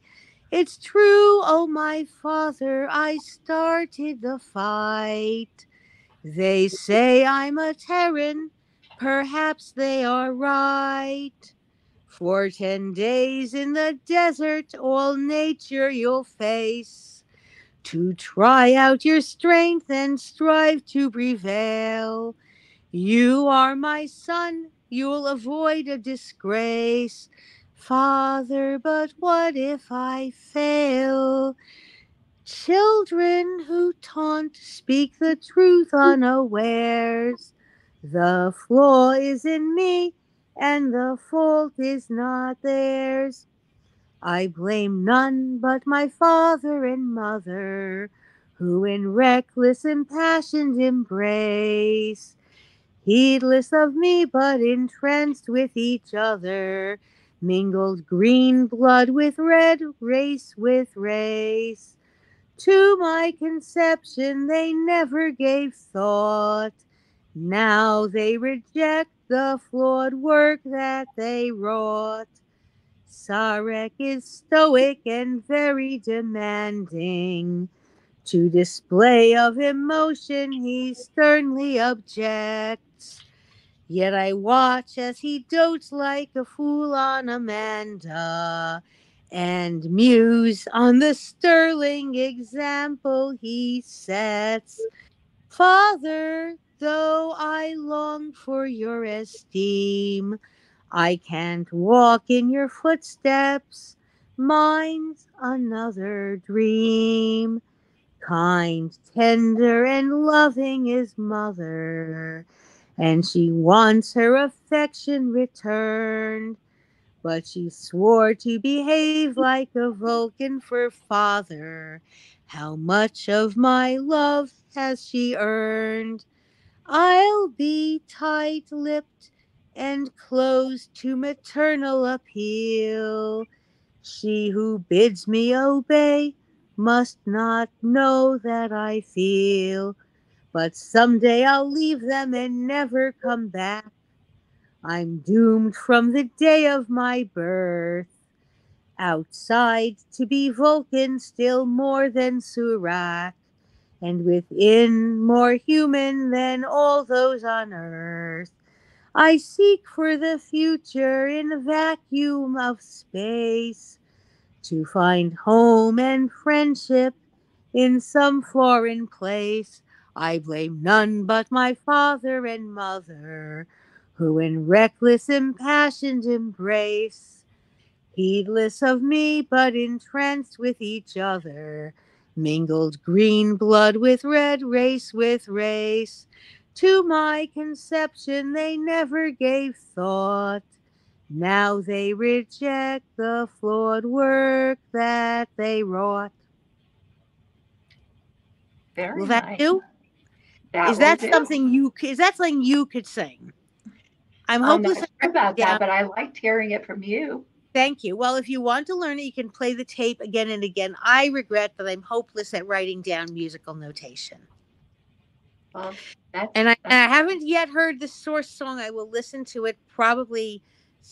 Speaker 3: It's true, oh my father, I started the fight. They say I'm a Terran, perhaps they are right. For ten days in the desert, all nature you'll face. To try out your strength and strive to prevail. You are my son, you'll avoid a disgrace. Father, but what if I fail? Children who taunt speak the truth unawares. The flaw is in me, and the fault is not theirs. I blame none but my father and mother, who in reckless impassioned embrace, heedless of me but entranced with each other, mingled green blood with red, race with race. To my conception they never gave thought. Now they reject the flawed work that they wrought. Sarek is stoic and very demanding. To display of emotion he sternly objects. Yet I watch as he dotes like a fool on Amanda and muse on the sterling example he sets. Father, though I long for your esteem, I can't walk in your footsteps. Mine's another dream. Kind, tender, and loving is mother, and she wants her affection returned. But she swore to behave like a Vulcan for father. How much of my love has she earned? I'll be tight lipped and closed to maternal appeal. She who bids me obey must not know that I feel. But someday I'll leave them and never come back. I'm doomed from the day of my birth. Outside to be Vulcan, still more than Surak, and within more human than all those on earth. I seek for the future in a vacuum of space to find home and friendship in some foreign place. I blame none but my father and mother who in reckless impassioned embrace, heedless of me but entranced with each other, mingled green blood with red, race with race. To my conception they never gave thought. Now they reject the flawed work that they wrought.
Speaker 1: Very
Speaker 3: Will that
Speaker 1: nice.
Speaker 3: do?
Speaker 1: That
Speaker 3: is that
Speaker 1: do.
Speaker 3: something you is that something you could sing? I'm
Speaker 1: I'm not
Speaker 3: hopeless.
Speaker 1: sure about
Speaker 3: Yeah.
Speaker 1: that, but I liked hearing it from you.
Speaker 3: Thank you. Well, if you want to learn it, you can play the tape again and again. I regret that I'm hopeless at writing down musical notation.
Speaker 1: Well,
Speaker 3: And I, and I haven't yet heard the source song. I will listen to it probably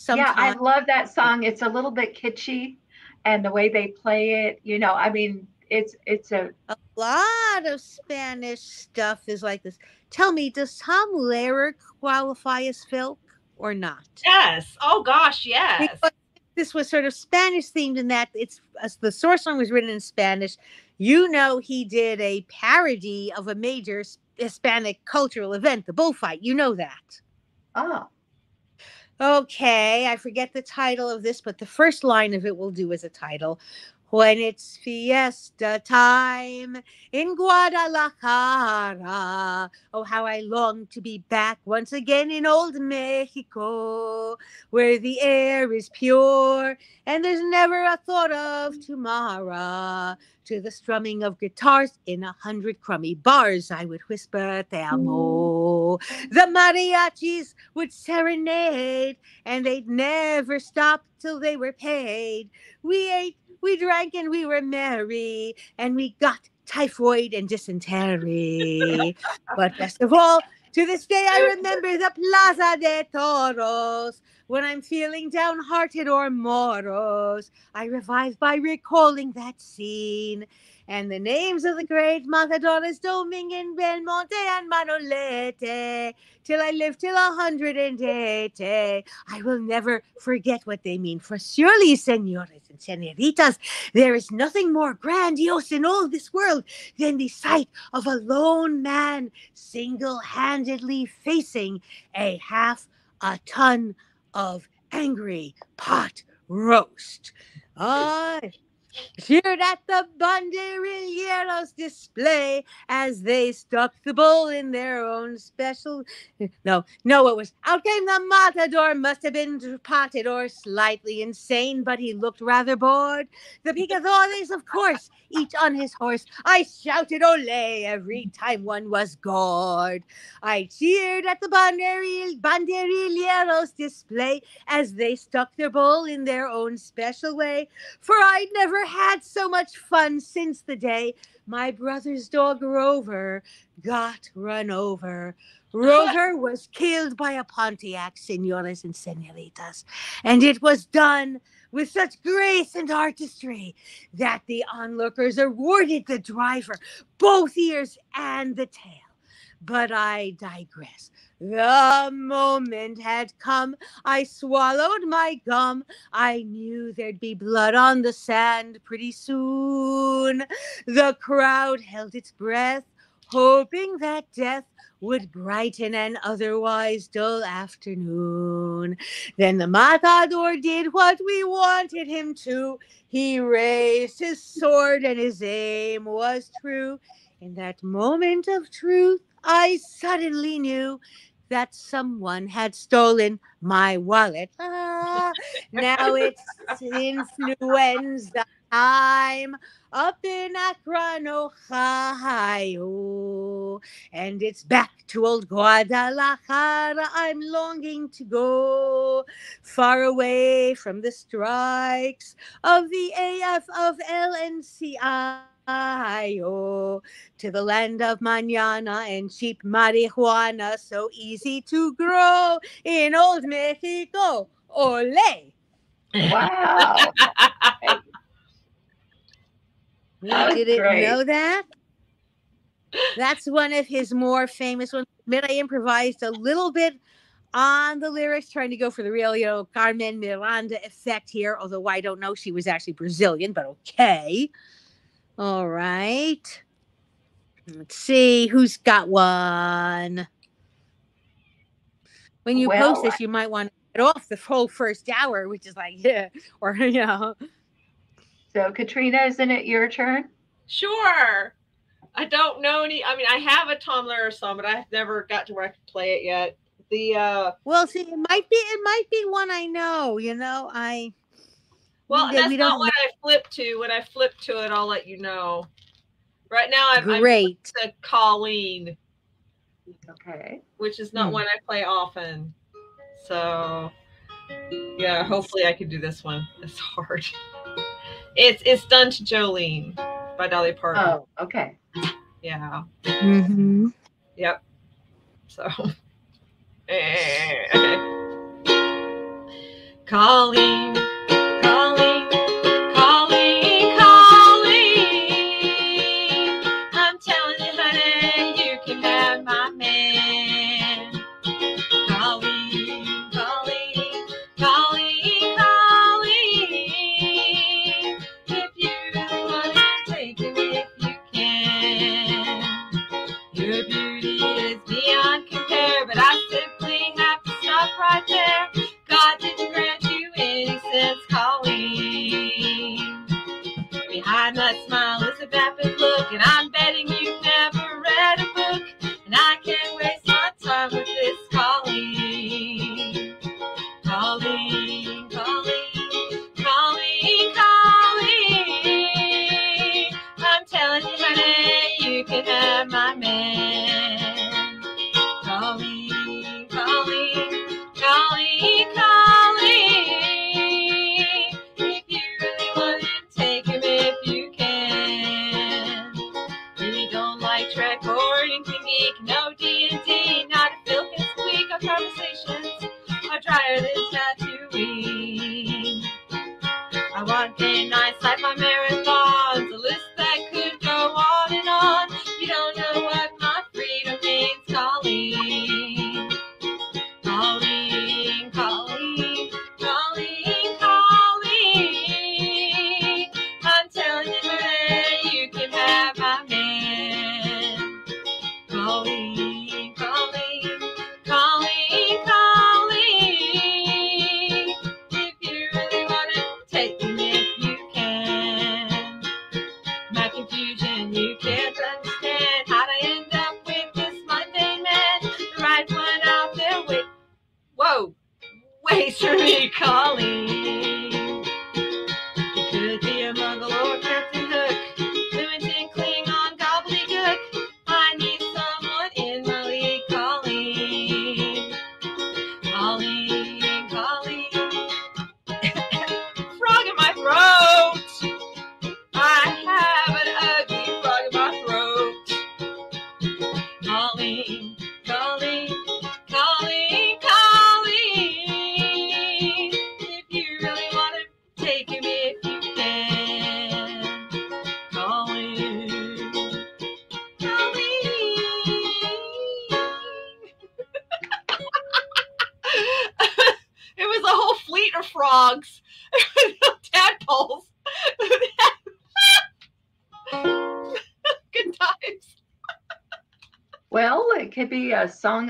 Speaker 1: yeah, I love that song. It's a little bit kitschy, and the way they play it. You know, I mean, it's it's a
Speaker 3: a lot of Spanish stuff is like this. Tell me, does Tom Lehrer qualify as Filk or not?
Speaker 4: Yes. Oh gosh, yes.
Speaker 3: Because this was sort of Spanish themed in that it's as the source song was written in Spanish. You know, he did a parody of a major Hispanic cultural event, the bullfight. You know that.
Speaker 1: oh
Speaker 3: Okay, I forget the title of this, but the first line of it will do as a title. When it's fiesta time in Guadalajara. Oh, how I long to be back once again in old Mexico, where the air is pure and there's never a thought of tomorrow. To the strumming of guitars in a hundred crummy bars, I would whisper, Te amo. Mm. The mariachis would serenade, and they'd never stop till they were paid. We ate we drank and we were merry, and we got typhoid and dysentery. but best of all, to this day, I remember the Plaza de Toros. When I'm feeling downhearted or morose, I revive by recalling that scene and the names of the great Matadoras, Dominguín, Belmonte, and Manolete, till I live till a hundred and eighty. I will never forget what they mean, for surely, senores and senoritas, there is nothing more grandiose in all this world than the sight of a lone man single handedly facing a half a ton of angry pot roast. I cheered at the banderilleros display as they stuck the bull in their own special. No, no, it was out came the matador. Must have been potted or slightly insane, but he looked rather bored. The picadores, of course, each on his horse. I shouted ole every time one was gored. I cheered at the banderil- banderilleros display as they stuck their bull in their own special way. For I'd never had so much fun since the day my brother's dog Rover got run over. Rover was killed by a Pontiac, senores and senoritas, and it was done with such grace and artistry that the onlookers awarded the driver both ears and the tail. But I digress. The moment had come. I swallowed my gum. I knew there'd be blood on the sand pretty soon. The crowd held its breath, hoping that death would brighten an otherwise dull afternoon. Then the matador did what we wanted him to. He raised his sword, and his aim was true. In that moment of truth, I suddenly knew that someone had stolen my wallet. Ah, now it's influenza time up in Akron, Ohio. And it's back to old Guadalajara. I'm longing to go far away from the strikes of the AF of LNCI. Ohio, to the land of manana and cheap marijuana, so easy to grow in old Mexico. Ole!
Speaker 1: Wow.
Speaker 3: You didn't
Speaker 1: great.
Speaker 3: know that? That's one of his more famous ones. Admit I improvised a little bit on the lyrics, trying to go for the real, you know, Carmen Miranda effect here. Although I don't know, she was actually Brazilian, but okay. All right. Let's see who's got one. When you
Speaker 1: Well,
Speaker 3: post this, you might want to get off the whole first hour, which is like, yeah, or you know.
Speaker 1: So Katrina, isn't it your turn?
Speaker 4: Sure. I don't know any. I mean, I have a Tom Lehrer song, but I've never got to where I can play it yet. The uh,
Speaker 3: Well, see, it might be it might be one I know. You know, I
Speaker 4: well,
Speaker 3: we-
Speaker 4: that's
Speaker 3: we
Speaker 4: not
Speaker 3: don't
Speaker 4: what I flip to. When I flip to it, I'll let you know. Right now, I'm, I'm
Speaker 3: great.
Speaker 4: to Colleen,
Speaker 1: Okay.
Speaker 4: which is not
Speaker 3: Hmm.
Speaker 4: one I play often. So, yeah, hopefully I can do this one. It's hard. It's it's done to Jolene by Dolly Parton.
Speaker 1: Oh, okay.
Speaker 4: Yeah.
Speaker 3: Mm-hmm.
Speaker 4: Yep. So. Colleen, Colleen, Colleen,
Speaker 1: bapping.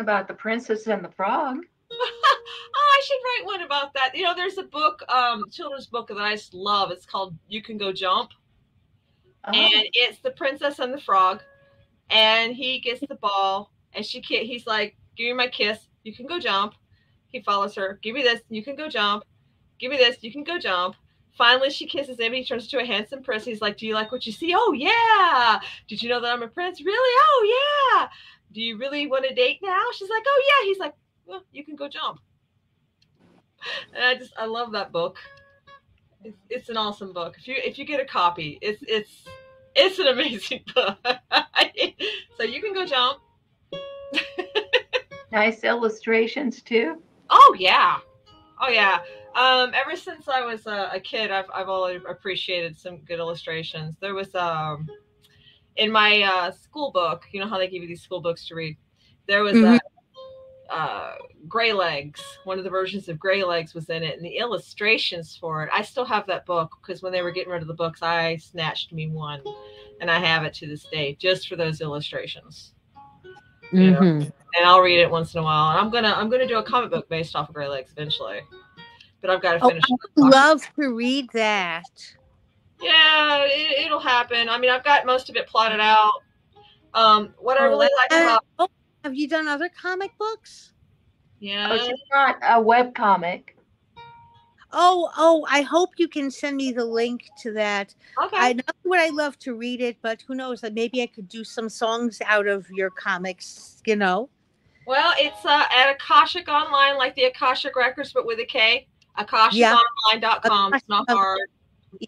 Speaker 1: About the princess and the frog.
Speaker 4: oh, I should write one about that. You know, there's a book, um, children's book that I just love. It's called You Can Go Jump.
Speaker 1: Oh,
Speaker 4: and it's the princess and the frog. And he gets the ball and she can't he's like give me my kiss. You can go jump. He follows her. Give me this. You can go jump. Give me this. You can go jump. Finally she kisses him. He turns into a handsome prince. He's like do you like what you see? Oh yeah. Did you know that i'm a prince? Really? Oh yeah do you really want to date now she's like oh yeah he's like well you can go jump and i just i love that book it's, it's an awesome book. If you if you get a copy, it's it's it's an amazing book. so you can go jump.
Speaker 1: nice illustrations too.
Speaker 4: Oh yeah, oh yeah. Um, ever since I was a, a kid, I've I've always appreciated some good illustrations. There was um in my uh, school book. You know how they give you these school books to read. There was
Speaker 3: Mhm.
Speaker 4: a uh, Gray Legs. One of the versions of Gray Legs was in it, and the illustrations for it. I still have that book because when they were getting rid of the books, I snatched me one, and I have it to this day just for those illustrations. Yeah.
Speaker 3: Mhm.
Speaker 4: And I'll read it once in a while. And I'm gonna I'm gonna do a comic book based off of Gray Legs eventually, but I've got to
Speaker 3: Oh,
Speaker 4: finish.
Speaker 3: I would love to read that.
Speaker 4: Yeah, it, it'll happen. I mean, I've got most of it plotted out. Um, what I
Speaker 3: Oh,
Speaker 4: really like
Speaker 3: uh,
Speaker 4: about
Speaker 3: oh, have you done other comic books?
Speaker 4: yeah,
Speaker 1: Oh, she's got a web comic.
Speaker 3: Oh, oh, I hope you can send me the link to that.
Speaker 4: okay,
Speaker 3: I know what I love to read it, but who knows? Like maybe I could do some songs out of your comics, you know?
Speaker 4: Well, it's uh, at Akashik Online, like the Akashic Records, but with a K.
Speaker 3: Yeah.
Speaker 4: AkashikOnline.com. It's not
Speaker 3: Akashik-
Speaker 4: hard.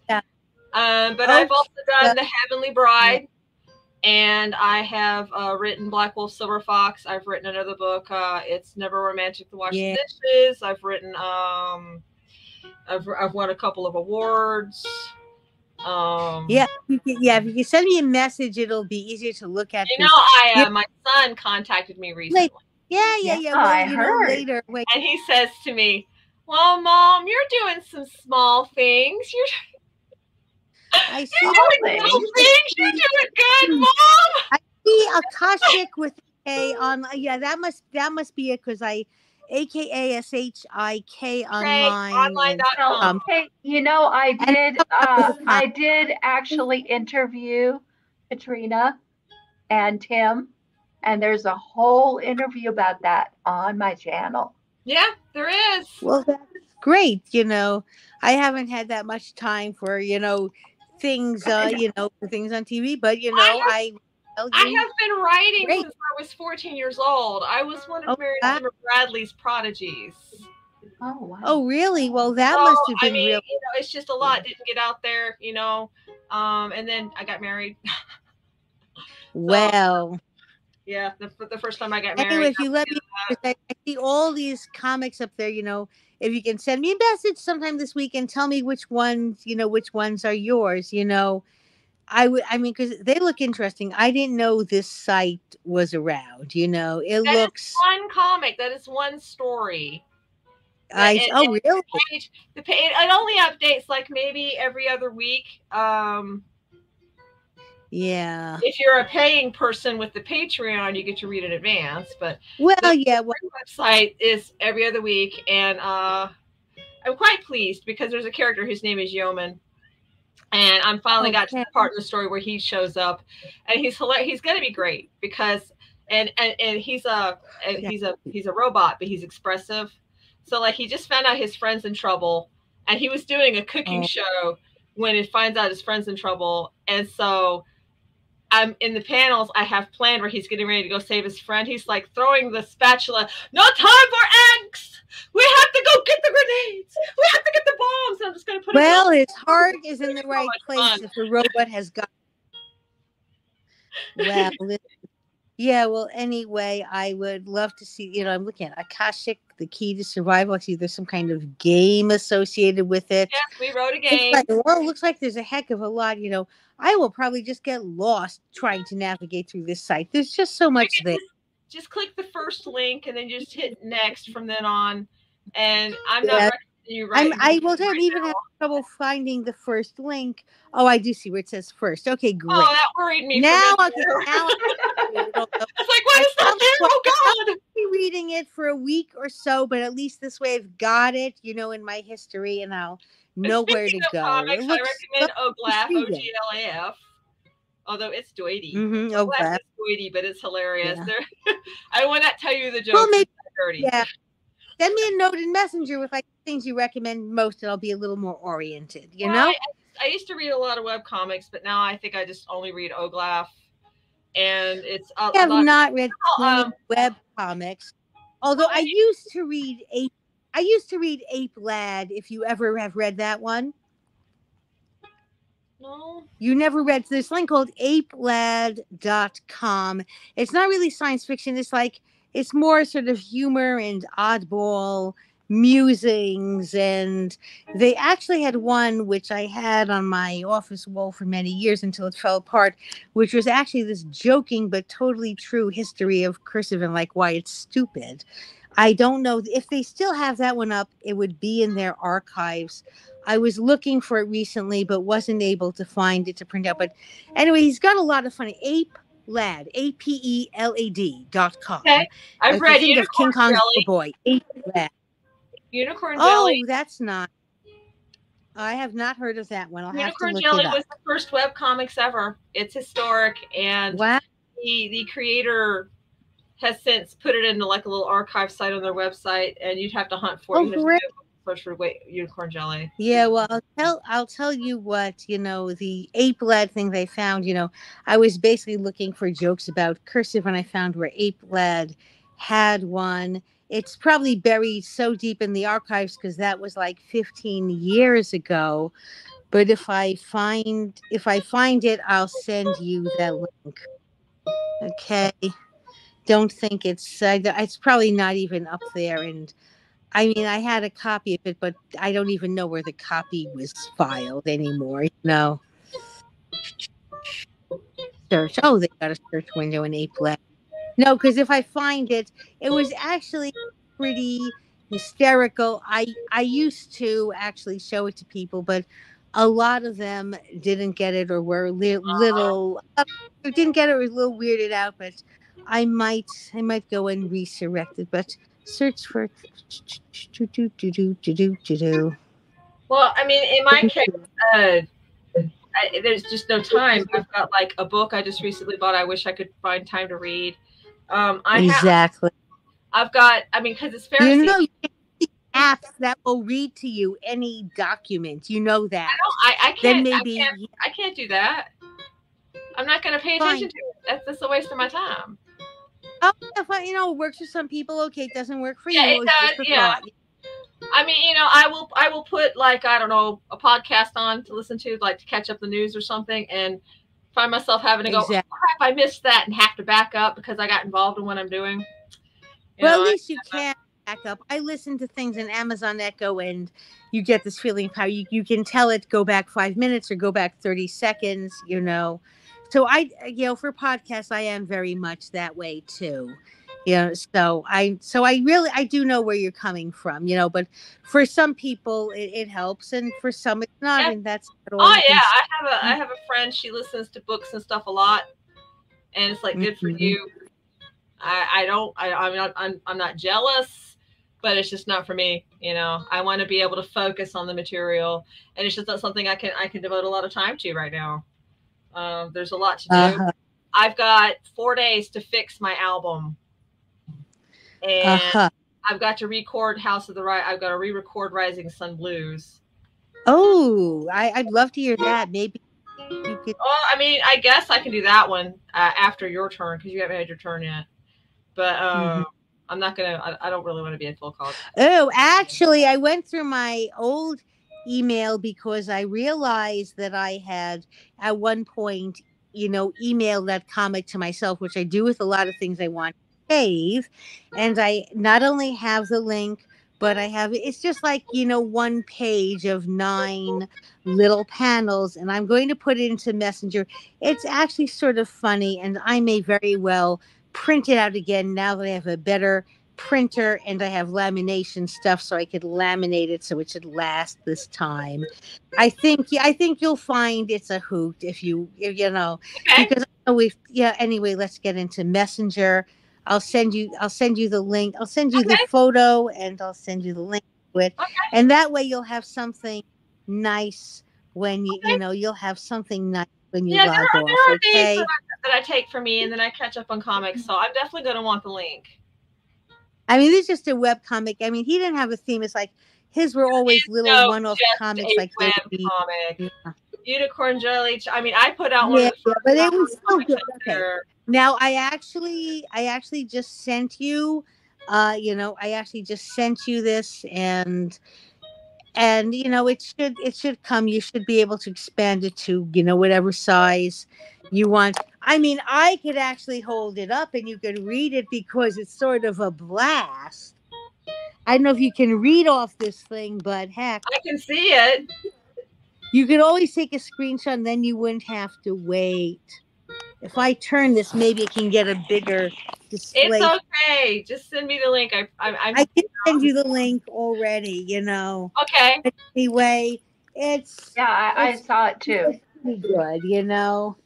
Speaker 3: Yeah.
Speaker 4: Um, but
Speaker 3: Oh,
Speaker 4: I've also done
Speaker 3: yeah.
Speaker 4: The Heavenly Bride, and I have uh, written Black Wolf Silver Fox. I've written another book. Uh, it's Never Romantic to Wash
Speaker 3: Yeah.
Speaker 4: the Dishes. I've written. Um, I've I've won a couple of awards. Um,
Speaker 3: Yeah. Yeah. If you can send me a message, it'll be easier to look at.
Speaker 4: You
Speaker 3: 'cause-
Speaker 4: know, I uh,
Speaker 3: Yeah.
Speaker 4: my son contacted me recently.
Speaker 3: yeah, yeah,
Speaker 1: Yeah,
Speaker 3: yeah. Well,
Speaker 1: I
Speaker 3: you know, later. Wait,
Speaker 4: and he says to me, "Well, mom, you're doing some small things. You're,
Speaker 3: I see.
Speaker 4: you're
Speaker 1: Small
Speaker 4: doing
Speaker 1: things.
Speaker 4: little things. You're doing good, mom."
Speaker 3: see Akashik with a on. Yeah, that must that must be it because I, A K A S H I K online. and-
Speaker 4: online.com.
Speaker 3: Um,
Speaker 1: Hey, you know, I did. Uh, I did actually interview Katrina and Tim, and there's a whole interview about that on my channel.
Speaker 4: yeah, there is.
Speaker 3: Well, that's great. You know, I haven't had that much time for, you know, things, uh, you know, things on TV. But you know,
Speaker 4: I have-
Speaker 3: I, tell
Speaker 4: I have been writing
Speaker 3: Great.
Speaker 4: since I was 14 years old. I was one of
Speaker 3: Oh,
Speaker 4: Mary
Speaker 3: wow.
Speaker 4: Bradley's prodigies.
Speaker 1: Oh, wow.
Speaker 3: Oh, really? Well, that
Speaker 4: So,
Speaker 3: must have been
Speaker 4: I
Speaker 3: been
Speaker 4: mean,
Speaker 3: real.
Speaker 4: you know, it's just a lot didn't get out there, you know. Um, and then I got married.
Speaker 3: Well,
Speaker 4: yeah, the, the first time I got married.
Speaker 3: anyway, if you let me, I, I see all these comics up there. You know, if you can send me a message sometime this week and tell me which ones, you know, which ones are yours. You know, I would. I mean, because they look interesting. I didn't know this site was around. You know, it
Speaker 4: That is
Speaker 3: looks.
Speaker 4: one comic. That is one story.
Speaker 3: I
Speaker 4: and-
Speaker 3: oh really?
Speaker 4: Page, the page, it only updates like maybe every other week. Um,
Speaker 3: Yeah.
Speaker 4: if you're a paying person with the Patreon, you get to read in advance. But
Speaker 3: Well,
Speaker 4: The-
Speaker 3: yeah. Well,
Speaker 4: website is every other week, and uh, I'm quite pleased because there's a character whose name is Yeoman, and I'm finally got to the part in the story where he shows up, and he's hilarious. He's going to be great because, and and and he's a and he's a he's a robot, but he's expressive. So like he just found out his friend's in trouble, and he was doing a cooking
Speaker 3: Oh.
Speaker 4: show when it finds out his friend's in trouble, and so. I'm in the panels I have planned where he's getting ready to go save his friend. He's like throwing the spatula. No time for eggs. We have to go get the grenades. We have to get the bombs. I'm just gonna put it.
Speaker 3: well, his heart is in the right place
Speaker 4: fun.
Speaker 3: if the robot has got. Well, yeah. Well, anyway, I would love to see. You know, I'm looking at Akashik, the key to survival. I see there's some kind of game associated with it.
Speaker 4: Yes, we wrote a game.
Speaker 3: like, well, looks like there's a heck of a lot. You know, I will probably just get lost trying to navigate through this site. There's just so much there.
Speaker 4: Just, click the first link and then just hit next from then on. And I'm not
Speaker 3: Yeah.
Speaker 4: recommending you
Speaker 3: I'm,
Speaker 4: right.
Speaker 3: I will tell
Speaker 4: right
Speaker 3: even
Speaker 4: now.
Speaker 3: have trouble finding the first link. Oh, I do see where it says first. Okay, oh, great.
Speaker 4: Oh, that worried me.
Speaker 3: now, okay, now I don't know.
Speaker 4: It's like, what
Speaker 3: I
Speaker 4: is that there? Oh God!
Speaker 3: be reading it for a week or so, but at least this way I've got it, you know, in my history, and I'll know where to go.
Speaker 4: Comics, I recommend Oglaf, O
Speaker 3: intriguing.
Speaker 4: G L A F. Although it's Doity.
Speaker 3: Mhm, oh,
Speaker 4: Oglaf is Doity, but it's hilarious.
Speaker 3: Yeah.
Speaker 4: I will not tell you the joke.
Speaker 3: Well, maybe-
Speaker 4: dirty.
Speaker 3: Yeah. Send me a note in Messenger with like things you recommend most, and I'll be a little more oriented. You
Speaker 4: Well,
Speaker 3: know,
Speaker 4: I, I used to read a lot of web comics, but now I think I just only read Oglaf, and it's a,
Speaker 3: I have not read
Speaker 4: Oh, um,
Speaker 3: web comics, although I used to read Ape. I used to read Ape Lad. If you ever have read that one,
Speaker 4: No,
Speaker 3: you never read this thing called apelad.com. It's not really science fiction. It's like it's more sort of humor and oddball musings and they actually had one which I had on my office wall for many years until it fell apart, which was actually this joking but totally true history of cursive and like why it's stupid. I don't know if they still have that one up, it would be in their archives. I was looking for it recently, but wasn't able to find it to print out. But anyway, he's got a lot of funny. Ape Lad, A P E L A D dot com.
Speaker 4: Okay. I've
Speaker 3: you
Speaker 4: read
Speaker 3: think of King
Speaker 4: Unicorn
Speaker 3: Kong's
Speaker 4: Jelly.
Speaker 3: little boy. Ape Lad.
Speaker 4: Unicorn
Speaker 3: Oh,
Speaker 4: Jelly.
Speaker 3: that's not. I have not heard of that one. I'll have to
Speaker 4: Unicorn
Speaker 3: look
Speaker 4: Jelly
Speaker 3: it up.
Speaker 4: was the first web comics ever. It's historic, and
Speaker 3: Wow.
Speaker 4: the the creator has since put it into like a little archive site on their website, and you'd have to hunt for
Speaker 3: Oh,
Speaker 4: it. You'd have to
Speaker 3: great.
Speaker 4: go Search for wait, Unicorn Jelly.
Speaker 3: Yeah, well, I'll tell I'll tell you what, you know, the ape lad thing they found, you know, I was basically looking for jokes about cursive and I found where ape lad had one. It's probably buried so deep in the archives because that was like 15 years ago. But if I find if I find it, I'll send you that link. Okay. Don't think it's uh, it's probably not even up there and I mean, I had a copy of it, but I don't even know where the copy was filed anymore. You know. Search. Oh, they got a search window in April. No, because if I find it, it was actually pretty hysterical. I I used to actually show it to people, but a lot of them didn't get it or were li- little uh, didn't get it or a little weirded out. But I might I might go and resurrect it, but search for.
Speaker 4: Well, I mean, in my case, uh, I, there's just no time. I've got like a book I just recently bought. I wish I could find time to read. Um, I
Speaker 3: exactly.
Speaker 4: Have, I've got. I mean, because it's fair.
Speaker 3: You know, apps that will read to you any document. You know that.
Speaker 4: I, I,
Speaker 3: I
Speaker 4: can't.
Speaker 3: Then maybe
Speaker 4: I can't, I can't do that. I'm not going to pay attention Fine. to it. That's just a waste of my time
Speaker 3: oh, I, you know, works for some people. Okay, it doesn't work for
Speaker 4: Yeah,
Speaker 3: you.
Speaker 4: it does,
Speaker 3: a
Speaker 4: yeah.
Speaker 3: thought.
Speaker 4: I mean, you know, I will. I will put like I don't know a podcast on to listen to, like to catch up the news or something, and find myself having to go,
Speaker 3: Exactly.
Speaker 4: "Oh, crap, I missed that, and have to back up because I got involved in what I'm doing. You
Speaker 3: Well,
Speaker 4: know,
Speaker 3: at
Speaker 4: I-
Speaker 3: least you can back up. I listen to things in Amazon Echo, and you get this feeling of how you, you can tell it go back five minutes or go back 30 seconds, you know. So I, you know, for podcasts, I am very much that way too. You know, so I, so I really, I do know where you're coming from, you know, but for some people it, it helps and for some it's not.
Speaker 4: Yeah.
Speaker 3: And that's
Speaker 4: Oh yeah, I have a I have a friend. She listens to books and stuff a lot, and it's like good for
Speaker 3: Mhm.
Speaker 4: you. I I don't I I'm not I'm, I'm not jealous, but it's just not for me. You know, I want to be able to focus on the material, and it's just not something I can I can devote a lot of time to right now. Um, there's a lot to do.
Speaker 3: Uh-huh.
Speaker 4: I've got four days to fix my album, and
Speaker 3: Uh-huh.
Speaker 4: I've got to record House of the Right. I've got to re-record Rising Sun Blues.
Speaker 3: Oh, I, I'd love to hear that. Maybe you could
Speaker 4: Well, I mean, I guess I can do that one uh, after your turn because you haven't had your turn yet. But uh, I'm not gonna. I, I don't really want to be a full call.
Speaker 3: Oh, actually, I went through my old email because I realized that I had at one point, you know, emailed that comic to myself, which I do with a lot of things I want to save. And I not only have the link, but I have it's just like, you know, one page of nine little panels, and I'm going to put it into Messenger. It's actually sort of funny, and I may very well print it out again now that I have a better printer and I have lamination stuff so I could laminate it so it should last this time. I think yeah, I think you'll find it's a hoot if you if, you know
Speaker 4: Okay.
Speaker 3: because I know we've yeah anyway let's get into Messenger. I'll send you I'll send you the link. I'll send you
Speaker 4: Okay.
Speaker 3: the photo and I'll send you the link to it.
Speaker 4: Okay.
Speaker 3: And that way you'll have something nice when you you know you'll have something nice when you
Speaker 4: Yeah,
Speaker 3: log
Speaker 4: there are,
Speaker 3: off.
Speaker 4: there are
Speaker 3: Okay.
Speaker 4: days that I, take for me, and then I catch up on comics. So I'm definitely gonna want the link.
Speaker 3: I mean, this is just a web comic. I mean, he didn't have a theme. It's like his were always little
Speaker 4: no,
Speaker 3: one-off
Speaker 4: just
Speaker 3: comics,
Speaker 4: a
Speaker 3: like
Speaker 4: web comic.
Speaker 3: Yeah.
Speaker 4: Unicorn Jelly. I mean, I put out one
Speaker 3: Yeah,
Speaker 4: of the
Speaker 3: but it was so good. Okay. Now, I actually, I actually just sent you, uh, you know, I actually just sent you this, and and you know, it should it should come. You should be able to expand it to you know whatever size you want. I mean, I could actually hold it up and you could read it because it's sort of a blast. I don't know if you can read off this thing, but heck.
Speaker 4: I can see it.
Speaker 3: You could always take a screenshot and then you wouldn't have to wait. If I turn this, maybe it can get a bigger display.
Speaker 4: It's okay. Just send me the link. I, I, I'm
Speaker 3: I can send you the link already, you know.
Speaker 4: okay.
Speaker 3: Anyway, it's
Speaker 1: Yeah, I, I
Speaker 3: It's-
Speaker 1: saw it too.
Speaker 3: pretty good, you know.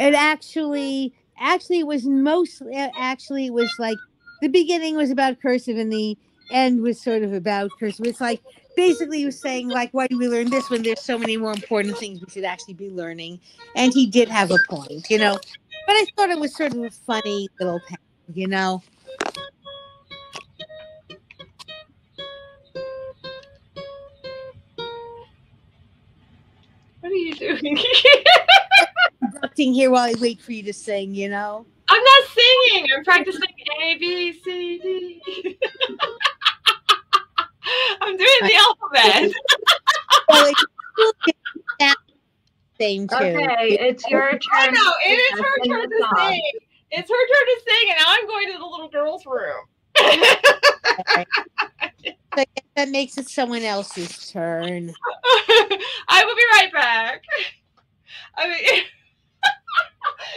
Speaker 3: It actually actually was mostly actually was like the beginning was about cursive and the end was sort of about cursive. It's like basically he was saying like why do we learn this when there's so many more important things we should actually be learning? And he did have a point, you know. But I thought it was sort of a funny little pen, you know.
Speaker 4: What are you doing?
Speaker 3: Conducting here while I wait for you to sing, you know.
Speaker 4: I'm not singing. I'm practicing A B C D. I'm doing the alphabet.
Speaker 3: Well, it still gets that same too.
Speaker 1: Okay, it's your turn.
Speaker 4: I know it is her turn to
Speaker 1: song.
Speaker 4: sing. It's her turn to sing, and now I'm going to the little girl's room.
Speaker 3: So that makes it someone else's turn.
Speaker 4: I will be right back. I mean,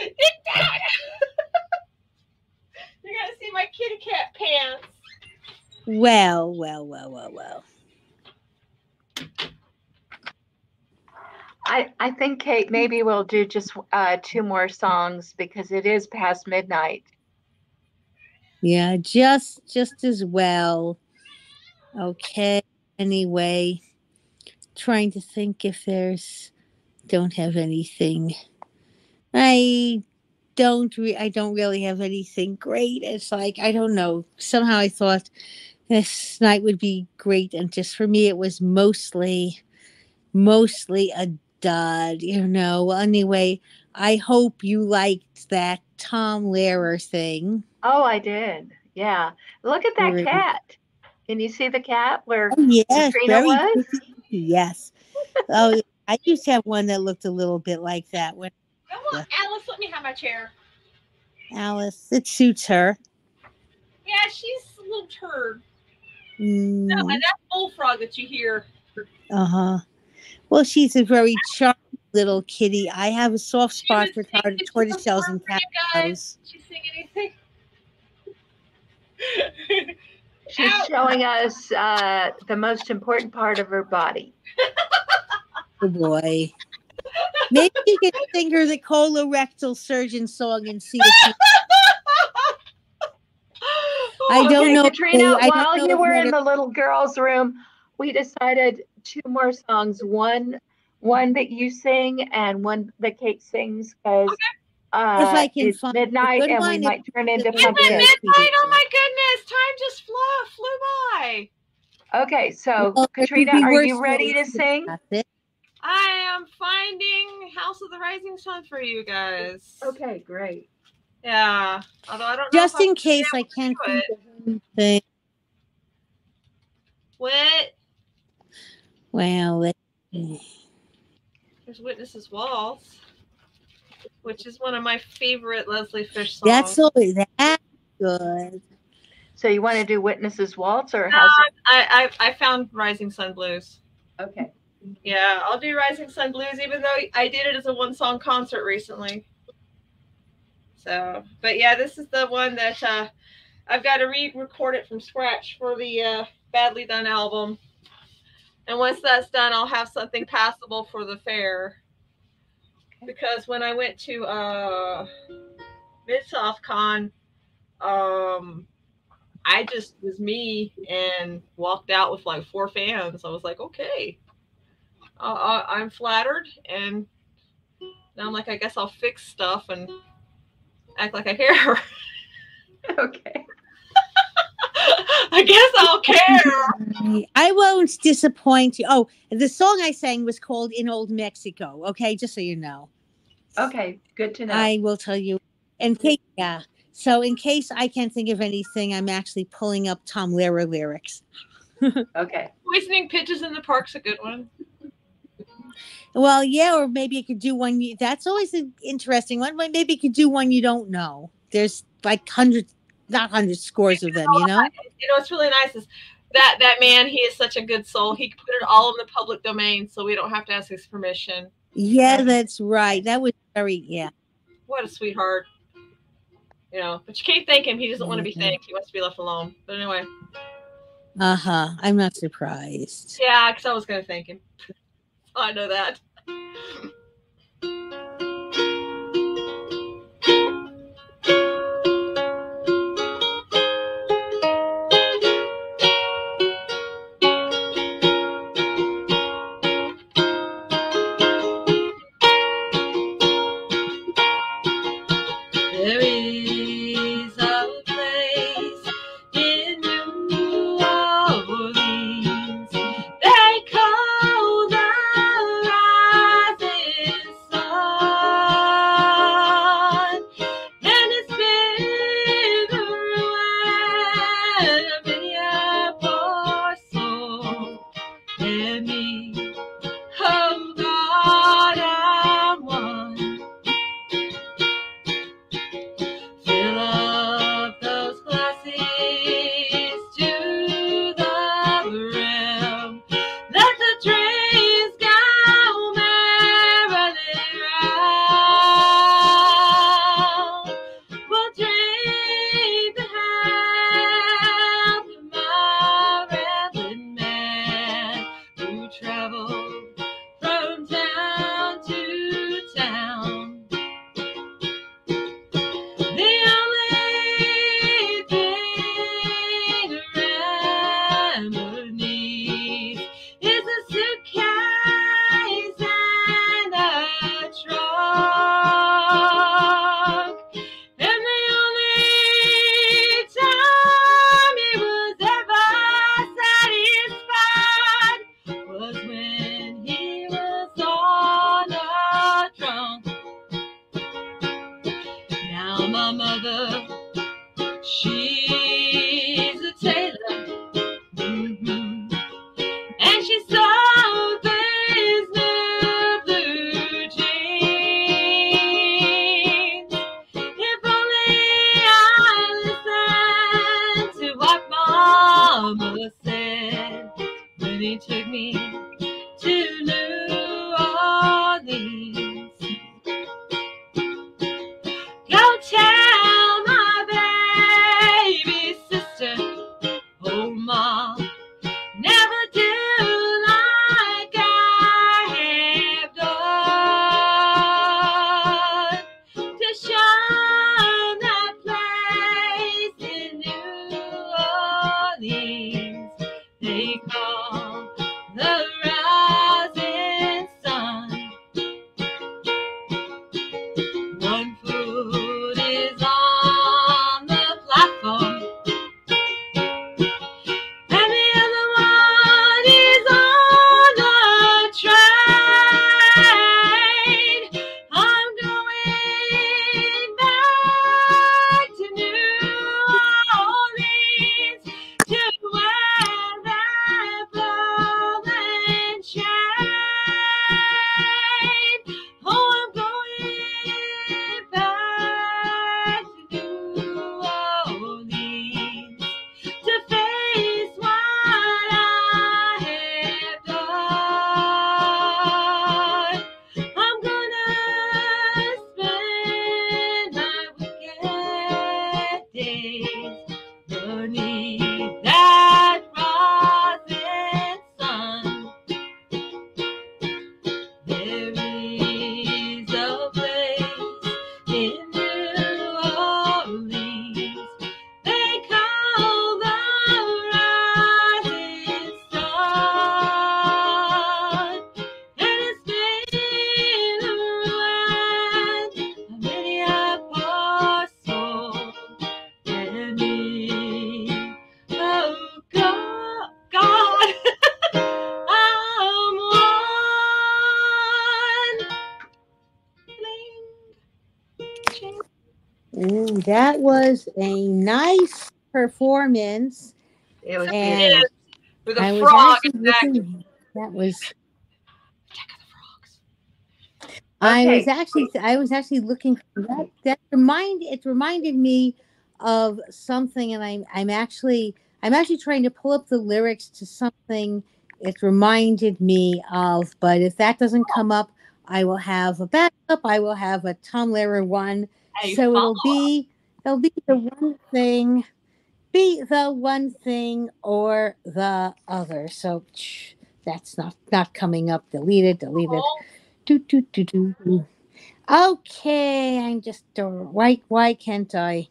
Speaker 4: you're gonna see my kitty cat pants.
Speaker 3: Well, well, well, well, well.
Speaker 1: I, I think Kate, maybe we'll do just uh, two more songs because it is past midnight.
Speaker 3: Yeah, just just as well. Okay. Anyway, trying to think if there's don't have anything. I don't re- I don't really have anything great. It's like I don't know. Somehow I thought this night would be great, and just for me, it was mostly, mostly a dud. You know. Anyway, I hope you liked that Tom Lehrer thing.
Speaker 1: Oh, I did. Yeah. Look at that
Speaker 3: Great.
Speaker 1: cat. Can you see the cat where
Speaker 3: Oh, yes,
Speaker 1: Katrina
Speaker 3: very
Speaker 1: was?
Speaker 3: Yes. oh, I used to have one that looked a little bit like that. When
Speaker 4: Come on, Alice, let me have my chair.
Speaker 3: Alice, it suits her.
Speaker 4: Yeah, she's a little turd.
Speaker 3: Mm,
Speaker 4: No, and that bullfrog that you hear.
Speaker 3: uh huh. Well, she's a very charming little kitty. I have a soft spot for
Speaker 4: singing
Speaker 3: tor-
Speaker 4: to
Speaker 3: tortoises and
Speaker 4: perform
Speaker 3: cat
Speaker 4: for you guys.
Speaker 3: cows.
Speaker 4: Did sing anything?
Speaker 1: she's
Speaker 4: Ow.
Speaker 1: showing us uh, the most important part of her body.
Speaker 3: Oh boy. Maybe you can sing her the colorectal surgeon song and see if she I don't
Speaker 1: okay,
Speaker 3: know if
Speaker 1: Katrina,
Speaker 3: they- I
Speaker 1: while
Speaker 3: know
Speaker 1: you were in the little girls' room, we decided two more songs. One one that you sing and one that Kate sings because uh,
Speaker 3: If I can
Speaker 1: it's
Speaker 3: find a
Speaker 1: midnight and we might turn into
Speaker 3: it-
Speaker 4: Is it midnight? Oh my goodness! Time just flew flew by.
Speaker 1: Okay, so
Speaker 3: Well,
Speaker 1: Katrina, are you ready to
Speaker 3: really
Speaker 1: sing?
Speaker 3: Pass it.
Speaker 4: I am finding House of the Rising Sun for you guys.
Speaker 1: Okay, great.
Speaker 4: Yeah. Although I don't.
Speaker 3: Just
Speaker 4: if
Speaker 3: in case I can't
Speaker 4: do
Speaker 3: think
Speaker 4: it.
Speaker 3: of anything.
Speaker 4: What?
Speaker 3: Well, let's.
Speaker 4: There's Witnesses Waltz, which is one of my favorite Leslie Fish songs.
Speaker 3: that's all that good.
Speaker 1: So you want to do Witnesses Waltz or
Speaker 4: No,
Speaker 1: House
Speaker 4: I, I I found Rising Sun Blues.
Speaker 1: Okay.
Speaker 4: Yeah, I'll do Rising Sun Blues, even though I did it as a one song concert recently. So, but yeah, this is the one that uh, I've got to re record it from scratch for the uh, Badly Done album. And once that's done, I'll have something passable for the fair. Because when I went to uh, Mid South Con, um, I just was me and walked out with like four fans. I was like, okay, uh, uh, I'm flattered, and now I'm like, I guess I'll fix stuff and act like I care.
Speaker 1: Okay.
Speaker 4: I guess I'll care.
Speaker 3: I won't disappoint you. Oh, the song I sang was called In Old Mexico. Okay, just so you know.
Speaker 1: Okay, good to know.
Speaker 3: I will tell you. In case, yeah. So in case I can't think of anything, I'm actually pulling up Tom Lehrer lyrics.
Speaker 1: Okay.
Speaker 4: Poisoning Pigeons in the park's a good one.
Speaker 3: Well, yeah, or maybe you could do one. You, that's always an interesting one. But maybe you could do one you don't know. There's like hundreds, not hundreds, scores of them. You know.
Speaker 4: You know what's really nice is that that man. He is such a good soul. He put it all in the public domain, so we don't have to ask his permission.
Speaker 3: Yeah, that's right. That was very yeah.
Speaker 4: What a sweetheart. You know, but you can't thank him. He doesn't want to be thanked. He wants to be left alone. But anyway,
Speaker 3: Uh huh. I'm not surprised.
Speaker 4: yeah, because I was going to thank him. I know that.
Speaker 3: Was a nice performance.
Speaker 4: It was
Speaker 3: And
Speaker 4: good. with
Speaker 3: I
Speaker 4: a
Speaker 3: was
Speaker 4: frog.
Speaker 3: looking- that was I was actually I was actually looking for that that remind it reminded me of something and I'm I'm actually I'm actually trying to pull up the lyrics to something it reminded me of, but if that doesn't come up, I will have a backup. I will have a Tom Lehrer one. So it'll be it'll be the one thing, be the one thing or the other. So sh- that's not not coming up. Delete it. Delete it. Do, do, do, do, do. Okay, I'm just why why can't I?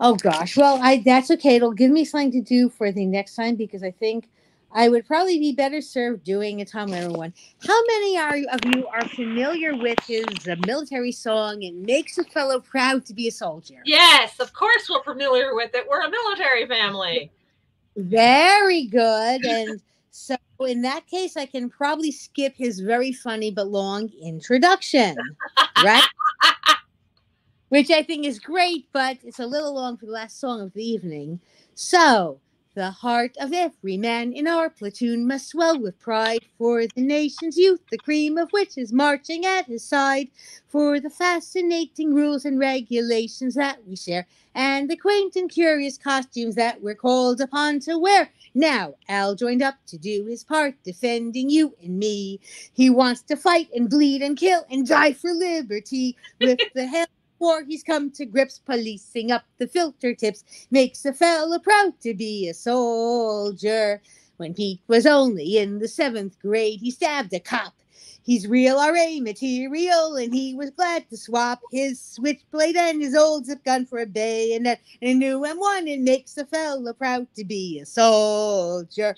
Speaker 3: Oh gosh, well I that's okay. It'll give me something to do for the next time because I think I would probably be better served doing a Tom Lehrer one. How many are of you are familiar with his uh, military song? It makes a fellow proud to be a soldier.
Speaker 4: Yes, of course we're familiar with it. We're a military family.
Speaker 3: Very good. And so, in that case, I can probably skip his very funny but long introduction, right? Which I think is great, but it's a little long for the last song of the evening. So, the heart of every man in our platoon must swell with pride for the nation's youth, the cream of which is marching at his side, for the fascinating rules and regulations that we share, and the quaint and curious costumes that we're called upon to wear. Now, Al joined up to do his part, defending you and me. He wants to fight and bleed and kill and die for liberty. With the hell war, he's come to grips, policing up the filter tips. Makes a fella proud to be a soldier. When Pete was only in the seventh grade, he stabbed a cop. He's real RA material, and he was glad to swap his switchblade and his old zip gun for a bayonet and a new M1. It makes a fella proud to be a soldier.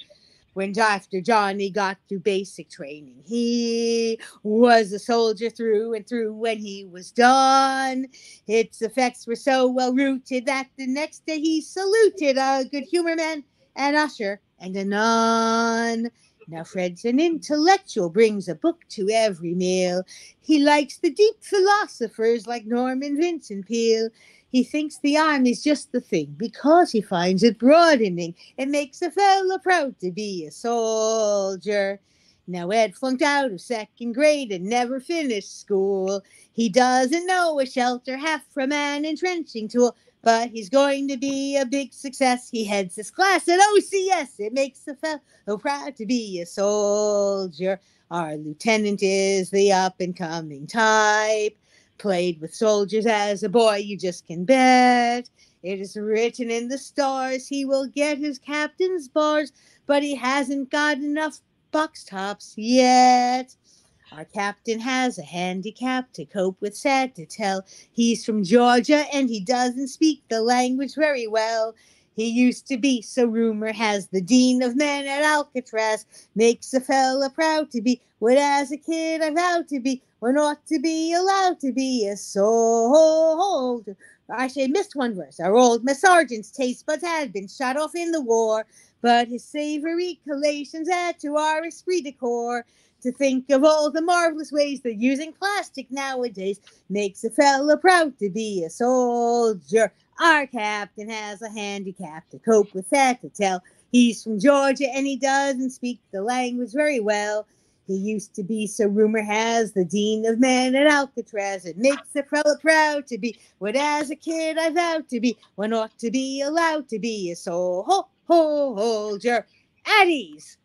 Speaker 3: When after Johnny got through basic training, he was a soldier through and through when he was done. Its effects were so well rooted that the next day he saluted a good humor man, an usher, and a nun. Now Fred's an intellectual, brings a book to every meal. He likes the deep philosophers like Norman Vincent Peale. He thinks the army's just the thing because he finds it broadening. It makes a fellow proud to be a soldier. Now Ed flunked out of second grade and never finished school. He doesn't know a shelter half from an entrenching tool, but he's going to be a big success. He heads his class at OCS. It makes a fellow proud to be a soldier. Our lieutenant is the up and coming type. Played with soldiers as a boy, you just can bet. It is written in the stars he will get his captain's bars, but he hasn't got enough box tops yet. Our captain has a handicap to cope with, sad to tell. He's from Georgia and he doesn't speak the language very well. He used to be, so rumor has, the dean of men at Alcatraz. Makes a fella proud to be what as a kid I vowed to be, when ought to be allowed to be a soldier. Actually, I say missed one verse. Our old Sergeant's taste buds had been shot off in the war, but his savory collations add to our esprit de corps. To think of all the marvelous ways they're using plastic nowadays makes a fella proud to be a soldier. Our captain has a handicap to cope with that to tell. He's from Georgia and he doesn't speak the language very well. He used to be, so rumor has, the dean of men at Alcatraz. It makes a fella proud to be what as a kid I vowed to be, One ought to be allowed to be a soldier. At ease.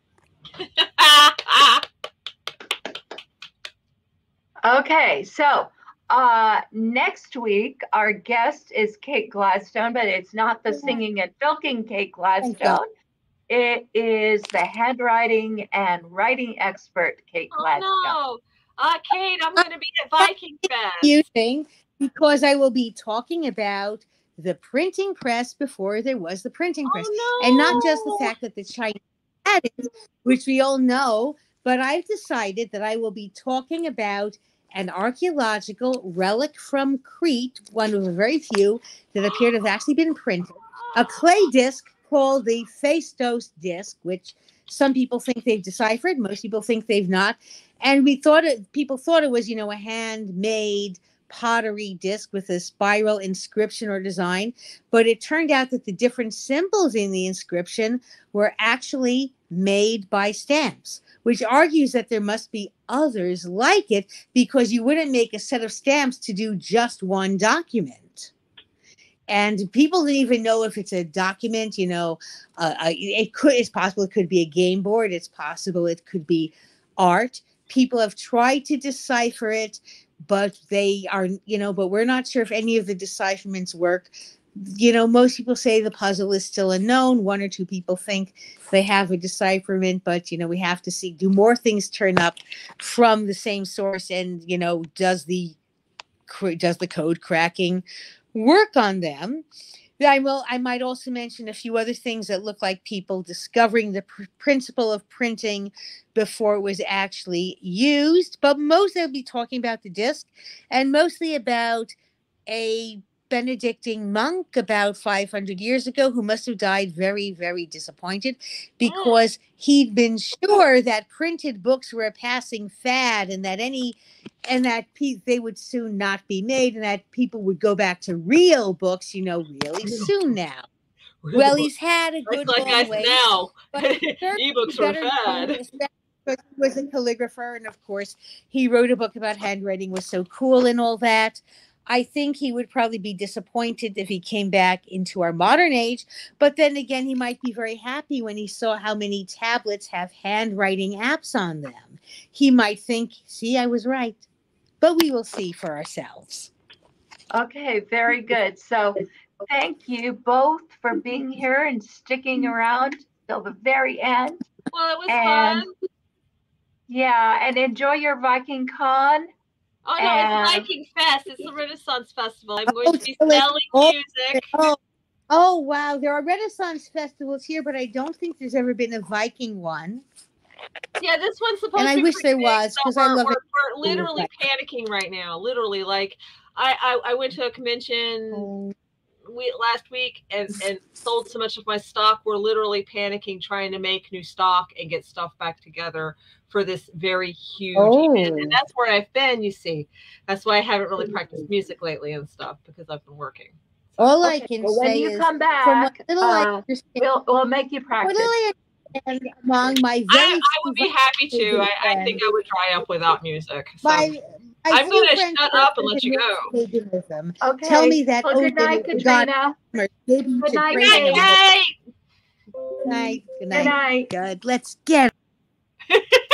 Speaker 1: Okay, so uh next week our guest is Kate Gladstone, but it's not the singing and filking Kate Gladstone. It is the handwriting and writing expert Kate Gladstone.
Speaker 4: Oh no. Uh, Kate, I'm going to be at Viking Fest.
Speaker 3: Using because I will be talking about the printing press before there was the printing press.
Speaker 4: Oh no.
Speaker 3: and not just the fact that the Chinese had it, which we all know, but I've decided that I will be talking about an archaeological relic from Crete, one of the very few that appear to have actually been printed, a clay disc called the Phaistos disc, which some people think they've deciphered, most people think they've not. And we thought it, people thought it was, you know, a handmade pottery disc with a spiral inscription or design, but it turned out that the different symbols in the inscription were actually made by stamps, which argues that there must be others like it because you wouldn't make a set of stamps to do just one document. And people didn't even know if it's a document, you know, uh, uh, it could, it's possible it could be a game board, it's possible it could be art. People have tried to decipher it, but they are, you know, but we're not sure if any of the decipherments work you know, most people say the puzzle is still unknown. One or two people think they have a decipherment, but you know, we have to see do more things turn up from the same source, and you know, does the does the code cracking work on them? I will. I might also mention a few other things that look like people discovering the pr- principle of printing before it was actually used. But mostly, I'll be talking about the disc, and mostly about a Benedictine monk about 500 years ago who must have died very, very disappointed oh. because he'd been sure that printed books were a passing fad and that any and that pe- they would soon not be made and that people would go back to real books, you know, really soon now. Well, he's had a good
Speaker 4: like
Speaker 3: long way,
Speaker 4: now.
Speaker 3: but
Speaker 4: Ebooks were
Speaker 3: better
Speaker 4: fad.
Speaker 3: because he was a calligrapher, and of course, he wrote a book about handwriting was so cool and all that. I think he would probably be disappointed if he came back into our modern age, but then again, he might be very happy when he saw how many tablets have handwriting apps on them. He might think, "See, I was right," but we will see for ourselves.
Speaker 1: Okay, very good. So thank you both for being here and sticking around till the very end.
Speaker 4: Well, it was
Speaker 1: And-
Speaker 4: fun.
Speaker 1: Yeah, and enjoy your Viking Con.
Speaker 4: Oh no,
Speaker 1: and-
Speaker 4: it's Viking Fest. It's the Renaissance Festival. I'm going
Speaker 3: Oh,
Speaker 4: to be
Speaker 3: so
Speaker 4: selling
Speaker 3: all-
Speaker 4: music.
Speaker 3: Oh, oh wow! There are Renaissance festivals here, but I don't think there's ever been a Viking one.
Speaker 4: Yeah, this one's supposed
Speaker 3: And
Speaker 4: to
Speaker 3: I wish there was,
Speaker 4: so
Speaker 3: 'cause I
Speaker 4: we're,
Speaker 3: love
Speaker 4: we're,
Speaker 3: it.
Speaker 4: we're literally panicking right now. Literally, like I, I I went to a convention
Speaker 3: Oh,
Speaker 4: week last week and and sold so much of my stock. We're literally panicking trying to make new stock and get stuff back together for this very huge event.
Speaker 3: Oh.
Speaker 4: And that's where I've been, you see. That's why I haven't really practiced music lately and stuff because I've been working.
Speaker 3: All I
Speaker 1: Okay,
Speaker 3: can
Speaker 1: well, when you
Speaker 3: is
Speaker 1: come
Speaker 3: from what
Speaker 1: back,
Speaker 3: little I
Speaker 1: uh,
Speaker 3: understand,
Speaker 1: we'll, we'll make you practice.
Speaker 3: little I among my
Speaker 4: I,
Speaker 3: very
Speaker 4: I would be happy to. I, I think I would dry up without music. So.
Speaker 3: my, my
Speaker 4: I'm gonna shut up and let you go.
Speaker 3: paganism
Speaker 1: Okay.
Speaker 3: Tell me that.
Speaker 1: Well,
Speaker 3: oh,
Speaker 1: good night, Katrina.
Speaker 3: or maybe you
Speaker 1: Good night,
Speaker 3: pray
Speaker 1: Kate.
Speaker 4: Hey!
Speaker 3: Good night. Good
Speaker 1: Good
Speaker 3: night.
Speaker 1: night.
Speaker 3: Good. Let's get